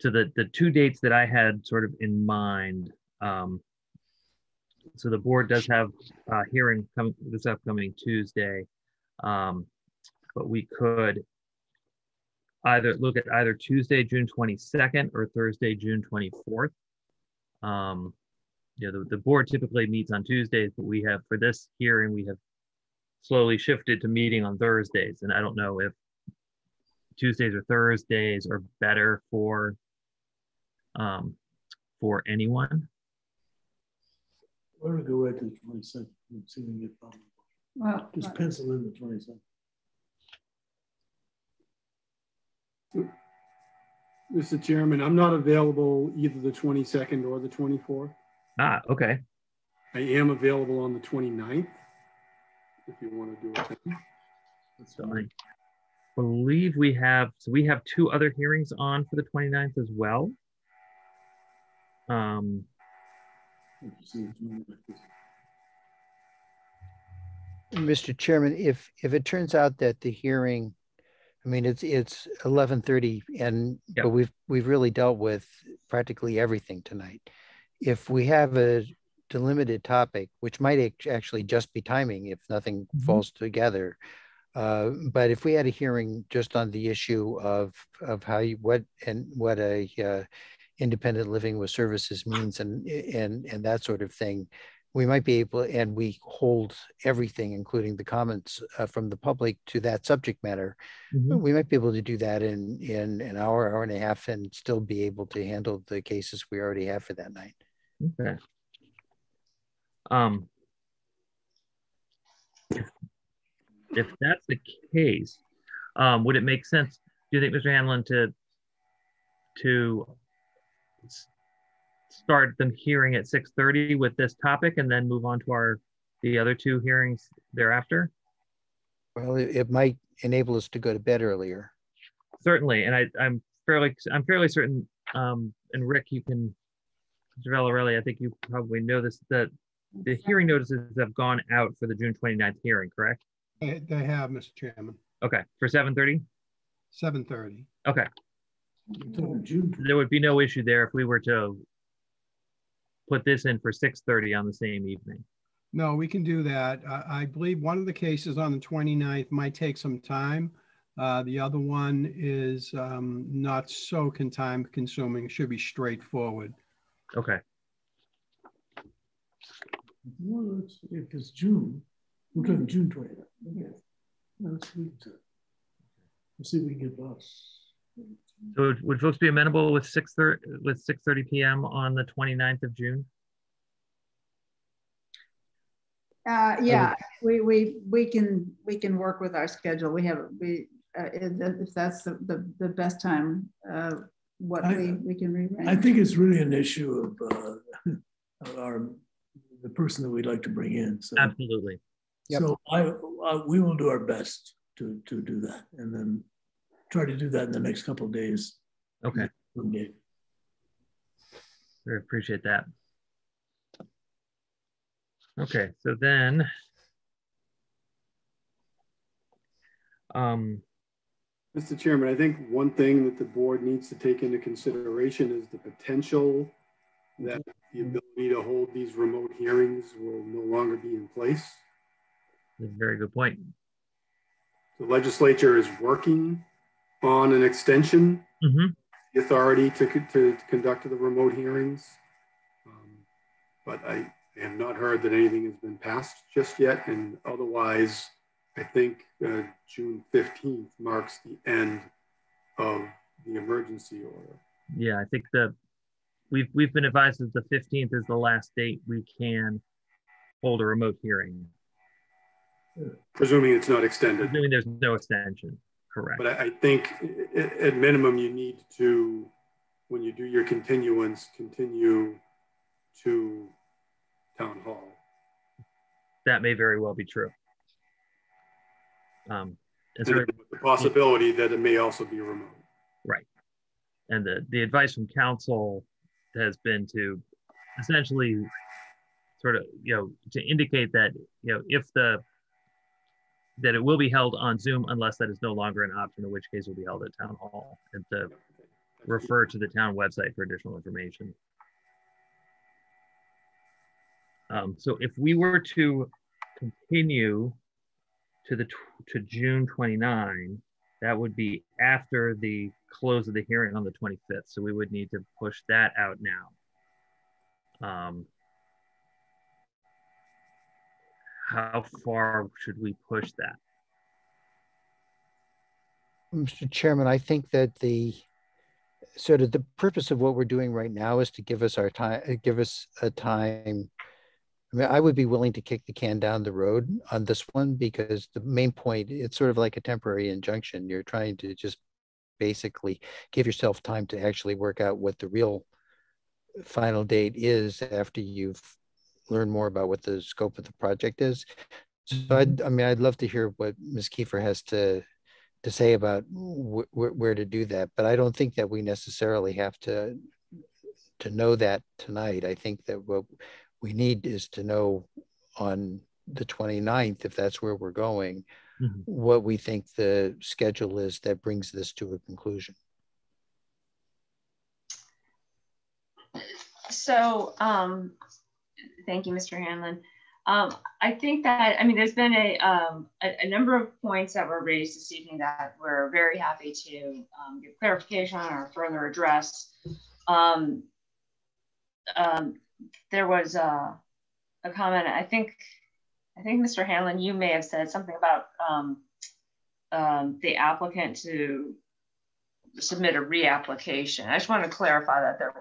so the the two dates that I had sort of in mind. Um, so the board does have a hearing coming this upcoming Tuesday, um, but we could either look at either Tuesday, June 22nd or Thursday, June 24th. Um, you know, the, the board typically meets on Tuesdays, but we have for this hearing, we have slowly shifted to meeting on Thursdays. And I don't know if Tuesdays or Thursdays are better for um, for anyone. Why don't we go right to the 22nd and see if we can get Well, just pencil in the 22nd. Mr. Chairman, I'm not available either the 22nd or the 24th. Ah, okay. I am available on the 29th if you want to do it then. So I believe we have, so we have two other hearings on for the 29th as well. Um, Mr. Chairman, if if it turns out that the hearing I mean, it's it's eleven thirty, and yep. but we've we've really dealt with practically everything tonight. If we have a delimited topic, which might actually just be timing if nothing mm-hmm. falls together. Uh, but if we had a hearing just on the issue of of how you what and what a uh, independent living with services means and and and that sort of thing, we might be able and we hold everything, including the comments uh, from the public, to that subject matter. Mm-hmm. We might be able to do that in in an hour, hour and a half, and still be able to handle the cases we already have for that night. Okay. Um, if that's the case, um, would it make sense? Do you think, Mr. Hanlon, to to start the hearing at 6:30 with this topic, and then move on to our the other two hearings thereafter? Well, it, it might enable us to go to bed earlier. Certainly, and I, I'm fairly I'm fairly certain. Um, and Rick, you can, Mr. Valarelli, I think you probably know this that the hearing notices have gone out for the June 29th hearing, correct? They, they have, Mr. Chairman. Okay, for 7:30? 7:30. Okay. There would be no issue there if we were to put this in for 6:30 on the same evening. No, we can do that. I, I believe one of the cases on the 29th might take some time. Uh, the other one is um, not so time consuming, should be straightforward. Okay. Well, if it's June, we're talking June 29th. Okay. Let's, let's see if we can get bus. So would folks be amenable with 6.30 with 6:30 p.m. on the 29th of June? Uh, yeah, we we we can we can work with our schedule. We have we uh, if that's the, the, the best time, uh, what I, we we can rearrange. I think it's really an issue of uh, our the person that we'd like to bring in. So, Absolutely. Yep. So I, I, we will do our best to to do that, and then try to do that in the next couple of days. Okay. Okay. We appreciate that. Okay, so then, um, Mr. Chairman, I think one thing that the board needs to take into consideration is the potential that the ability to hold these remote hearings will no longer be in place. That's a very good point. The legislature is working on an extension, mm-hmm. the authority to, to, to, conduct the remote hearings. Um, but I have not heard that anything has been passed just yet. And otherwise, I think uh, June 15th marks the end of the emergency order. Yeah, I think the we've we've been advised that the 15th is the last date we can hold a remote hearing. Presuming it's not extended. Presuming there's no extension. Correct. But I, think at minimum, you need to, when you do your continuance, continue to town hall. That may very well be true. Um, and so the possibility that it may also be remote. Right. And the, the advice from counsel has been to essentially sort of, you know, to indicate that, you know, if the that it will be held on Zoom unless that is no longer an option, in which case it will be held at town hall and to refer to the town website for additional information. Um, so if we were to continue to the to June 29, that would be after the close of the hearing on the 25th. So we would need to push that out now. Um, how far should we push that? Mr. Chairman, I think that the sort of the purpose of what we're doing right now is to give us our time, uh, give us a time. I mean, I would be willing to kick the can down the road on this one because the main point, it's sort of like a temporary injunction. You're trying to just basically give yourself time to actually work out what the real final date is after you've learn more about what the scope of the project is. So I'd, mm-hmm. I mean, I'd love to hear what Ms. Kiefer has to to say about wh where to do that, but I don't think that we necessarily have to to know that tonight. I think that what we need is to know on the 29th, if that's where we're going, mm -hmm. what we think the schedule is that brings this to a conclusion. So um, thank you, Mr. Hanlon. Um, I think that, I mean, there's been a, um, a, a, number of points that were raised this evening that we're very happy to um, give clarification or further address. Um, um, there was a, a, comment, I think, I think Mr. Hanlon, you may have said something about um, the applicant to submit a reapplication. I just want to clarify that there,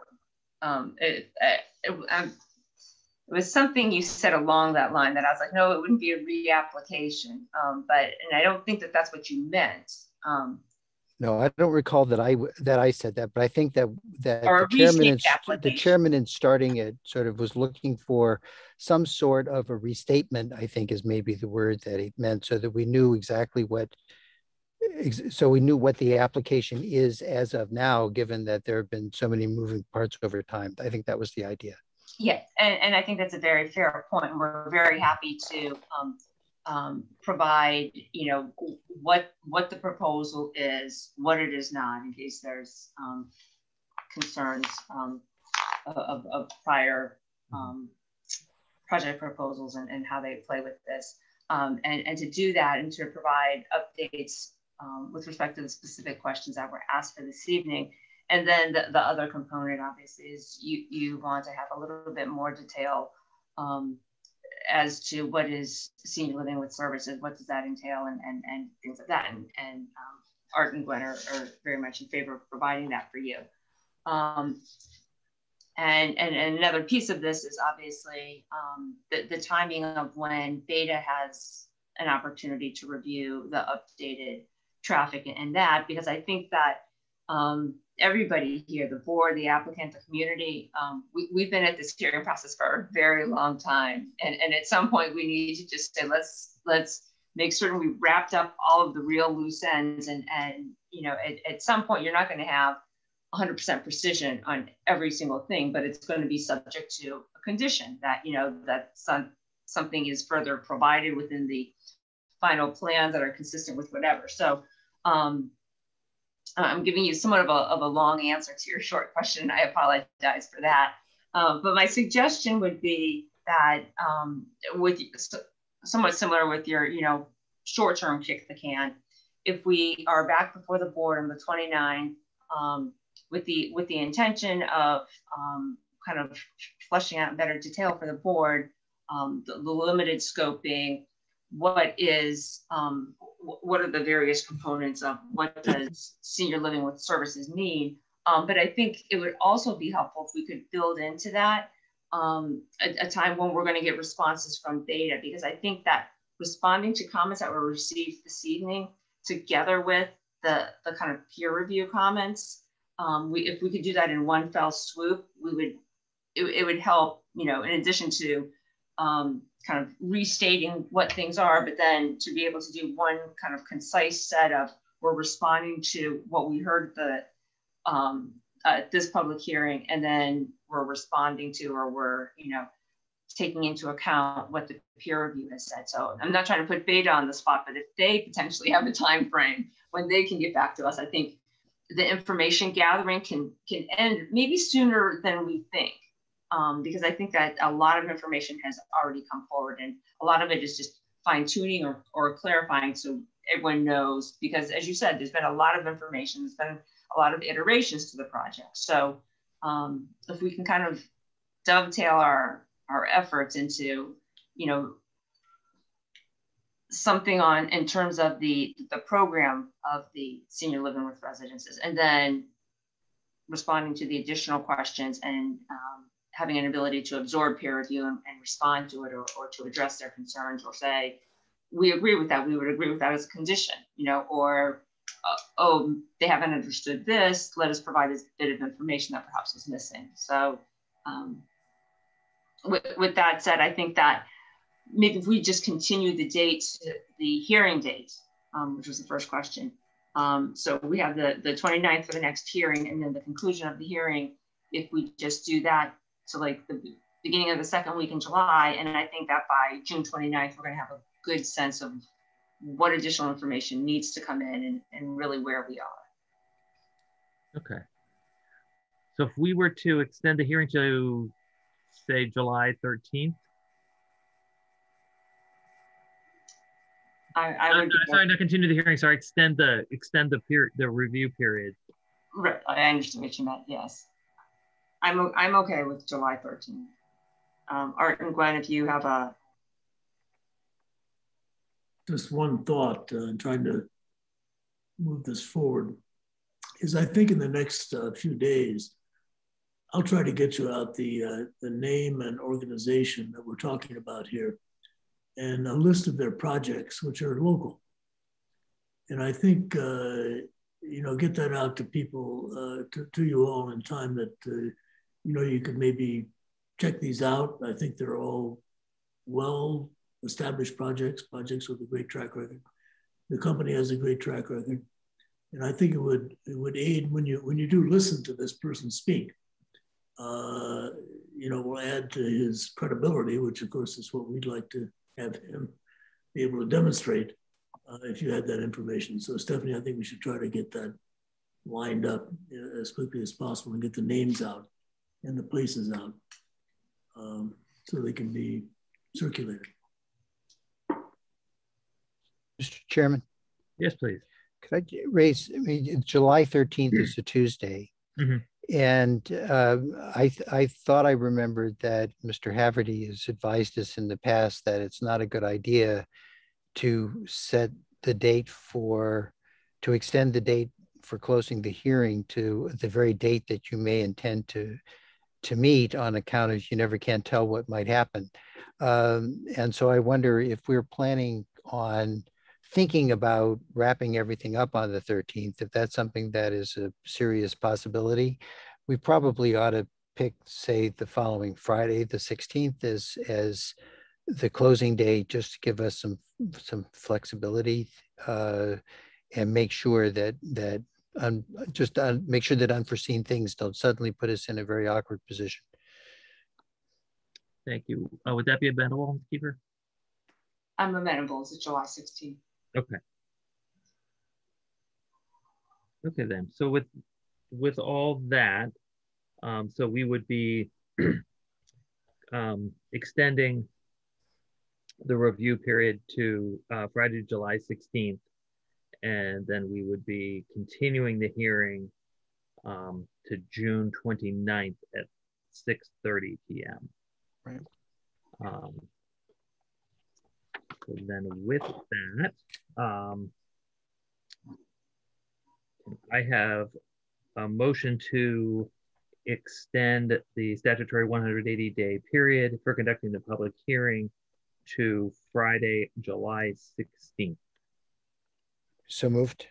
it, it, it it was something you said along that line that I was like, no, it wouldn't be a reapplication. Um, but and I don't think that that's what you meant. Um, no, I don't recall that I that I said that, but I think that that the chairman, in, the chairman in starting it sort of was looking for some sort of a restatement. I think is maybe the word that he meant, so that we knew exactly what. So we knew what the application is as of now, given that there have been so many moving parts over time. I think that was the idea. Yes, and, and I think that's a very fair point. We're very happy to um, um, provide, you know, what what the proposal is, what it is not, in case there's um, concerns um, of, of, prior um, project proposals and, and how they play with this. Um, and, and to do that and to provide updates with respect to the specific questions that were asked for this evening and then the, the other component, obviously, is you, you want to have a little bit more detail um, as to what is senior living with services, what does that entail, and, and, and things like that. And, and um, Art and Gwen are, are, very much in favor of providing that for you. Um, and, and, and, another piece of this is obviously um, the, the timing of when BETA has an opportunity to review the updated traffic and that, because I think that um, everybody here, the board, the applicant, the community, um, we, have been at this hearing process for a very long time. And, and at some point we need to just say, let's, let's make certain we wrapped up all of the real loose ends. And, and you know, at, at some point you're not going to have 100% precision on every single thing, but it's going to be subject to a condition that, you know, that some, something is further provided within the final plans that are consistent with whatever. So, um, I'm giving you somewhat of a, of a long answer to your short question. I apologize for that. Uh, but my suggestion would be that um, with somewhat similar with your, you know, short-term kick the can, if we are back before the board on the 29th um, with the with the intention of um, kind of fleshing out better detail for the board, um, the, the limited scope being what is um, what are the various components of what does senior living with services mean? Um, but i think it would also be helpful if we could build into that um, a, a, time when we're going to get responses from BETA because i think that responding to comments that were received this evening together with the, the kind of peer review comments um, we, if we could do that in one fell swoop we would it, it would help you know in addition to um, kind of restating what things are, but then to be able to do one kind of concise set of we're responding to what we heard the um, uh, this public hearing, and then we're responding to or we're you know taking into account what the peer review has said. So I'm not trying to put BETA on the spot, but if they potentially have a time frame when they can get back to us, I think the information gathering can can end maybe sooner than we think um, because I think that a lot of information has already come forward and a lot of it is just fine tuning or, or clarifying so everyone knows because as you said, there's been a lot of information, there's been a lot of iterations to the project. So um, if we can kind of dovetail our, our efforts into, you know, something on in terms of the, the program of the senior living with residences and then responding to the additional questions and um, having an ability to absorb peer review and, and respond to it or, or to address their concerns or say, we agree with that, we would agree with that as a condition, you know, or, uh, oh, they haven't understood this, let us provide this bit of information that perhaps was missing. So um, with, with that said, I think that maybe if we just continue the date, the hearing date, um, which was the first question. Um, so we have the, the 29th for the next hearing and then the conclusion of the hearing. If we just do that to like the beginning of the second week in July. And I think that by June 29th, we're going to have a good sense of what additional information needs to come in and, and really where we are. Okay. So if we were to extend the hearing to say July 13th? I, I would. Sorry, not continue the hearing, sorry, extend the, extend the period, the review period. Right, I understand what you meant, yes. I'm, I'm okay with July 13th. Um, Art and Gwen, if you have a, just one thought uh, trying to move this forward is I think in the next uh, few days, I'll try to get you out the, uh, the name and organization that we're talking about here and a list of their projects, which are local. And I think, uh, you know, get that out to people, uh, to, to you all in time that, uh, you know, you could maybe check these out. I think they're all well established projects, projects with a great track record. The company has a great track record. And I think it would it would aid when you when you do listen to this person speak. Uh, you know, will add to his credibility, which of course is what we'd like to have him be able to demonstrate uh, if you had that information. So Stephanie, I think we should try to get that lined up uh, as quickly as possible and get the names out and the places out um, so they can be circulated. Mr. Chairman, Yes, please. could I raise, I mean, July 13th is a Tuesday. Mhm. And uh, I, th- I thought I remembered that Mr. Haverty has advised us in the past that it's not a good idea to set the date for, to extend the date for closing the hearing to the very date that you may intend to, to meet on account of you never can tell what might happen. Um, and so I wonder if we're planning on thinking about wrapping everything up on the 13th, if that's something that is a serious possibility, we probably ought to pick, say, the following Friday, the 16th, as as the closing day, just to give us some some flexibility uh, and make sure that that um, just uh, make sure that unforeseen things don't suddenly put us in a very awkward position. Thank you. Uh, Would that be amenable, Kiefer? I'm amenable, it's July 16th. Okay. Okay then, so with, with all that, um, so we would be um, extending the review period to uh, Friday, July 16th. And then we would be continuing the hearing um, to June 29th at 6.30 PM. Right. Um, so then with that, um, I have a motion to extend the statutory 180 day period for conducting the public hearing to Friday, July 16th. So moved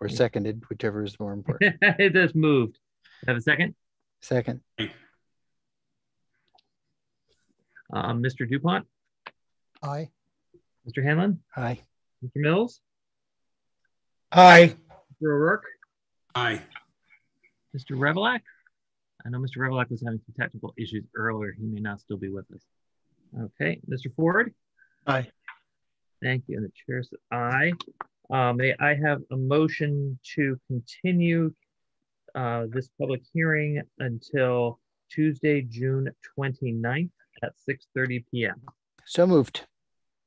or seconded, whichever is more important. it is moved. Have a second? Second, Um, Mr. DuPont, Aye. Mr. Hanlon, aye. Mr. Mills, Aye. Mr. O'Rourke, Aye. Mr. Revilak. I know Mr. Revilak was having some technical issues earlier. He may not still be with us. Okay, Mr. Ford. Aye. Thank you. And the chair says aye. Uh, may I have a motion to continue uh, this public hearing until Tuesday, June 29th at 6.30 p.m. So moved.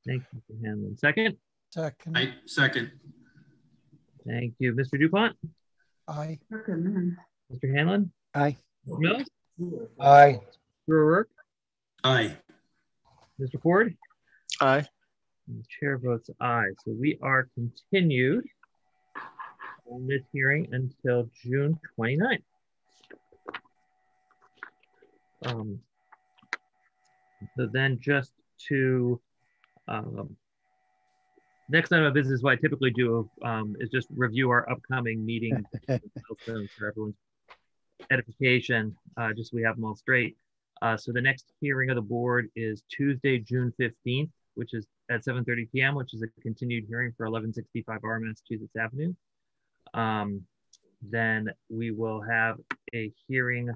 Thank you, Mr. Hanlon. Second? Second. Aye. Second. Thank you. Mr. DuPont? Aye. Mr. Hanlon? Aye. Mr. Mills? Aye. Mr. O'Rourke? Aye. Mr. Ford? Aye. And the chair votes aye. So we are continued on this hearing until June 29th. Um, so then just to, um, next item of business, what I typically do um, is just review our upcoming meeting for everyone's edification, uh, just so we have them all straight. Uh, so the next hearing of the board is Tuesday, June 15th, which is at 7.30 p.m., which is a continued hearing for 1165 R Massachusetts Avenue. Um, then we will have a hearing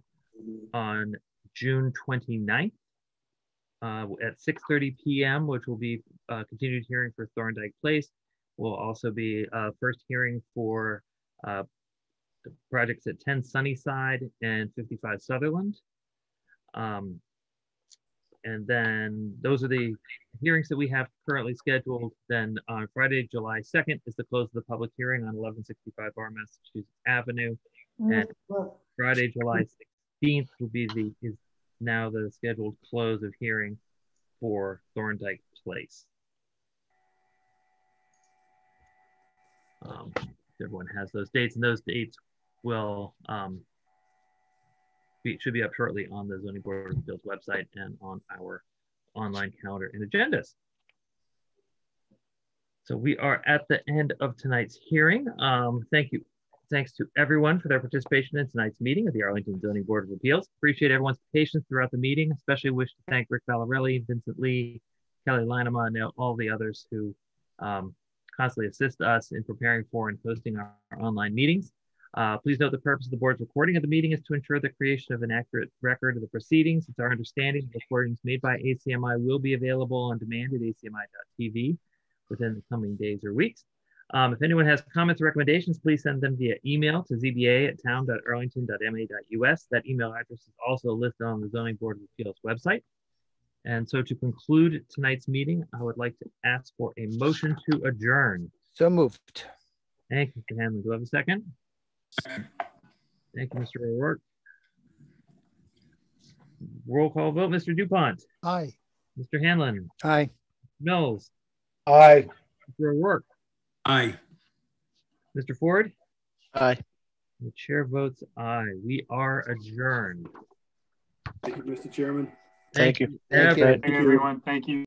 on June 29th uh, at 6.30 p.m., which will be a continued hearing for Thorndike Place. Will also be a first hearing for uh, projects at 10 Sunnyside and 55 Sutherland. Um, and then those are the hearings that we have currently scheduled. Then on Friday, July 2nd is the close of the public hearing on 1165 R Massachusetts Avenue. And Friday, July 16th will be the is now the scheduled close of hearing for Thorndike Place. Um, everyone has those dates, and those dates will um, be, should be up shortly on the Zoning Board of Appeals website and on our online calendar and agendas. So we are at the end of tonight's hearing. Um, thank you. Thanks to everyone for their participation in tonight's meeting of the Arlington Zoning Board of Appeals. Appreciate everyone's patience throughout the meeting. Especially wish to thank Rick Valarelli, Vincent Lee, Kelly Lynema, and all the others who um, constantly assist us in preparing for and hosting our, our online meetings. Uh, please note the purpose of the board's recording of the meeting is to ensure the creation of an accurate record of the proceedings. It's our understanding the recordings made by ACMI will be available on demand at acmi.tv within the coming days or weeks. Um, if anyone has comments or recommendations, please send them via email to zba at town.arlington.ma.us. That email address is also listed on the Zoning Board of Appeals website. And so to conclude tonight's meeting, I would like to ask for a motion to adjourn. So moved. Thank you, Mr. Hanlon. Do I have a second? Thank you, Mr. O'Rourke. Roll call vote, Mr. DuPont. Aye. Mr. Hanlon. Aye. Mills. Aye. Mr. O'Rourke. Aye. Mr. Ford. Aye. The chair votes aye. We are adjourned. Thank you, Mr. Chairman. Thank you. Thank Thank you, everyone. Thank you.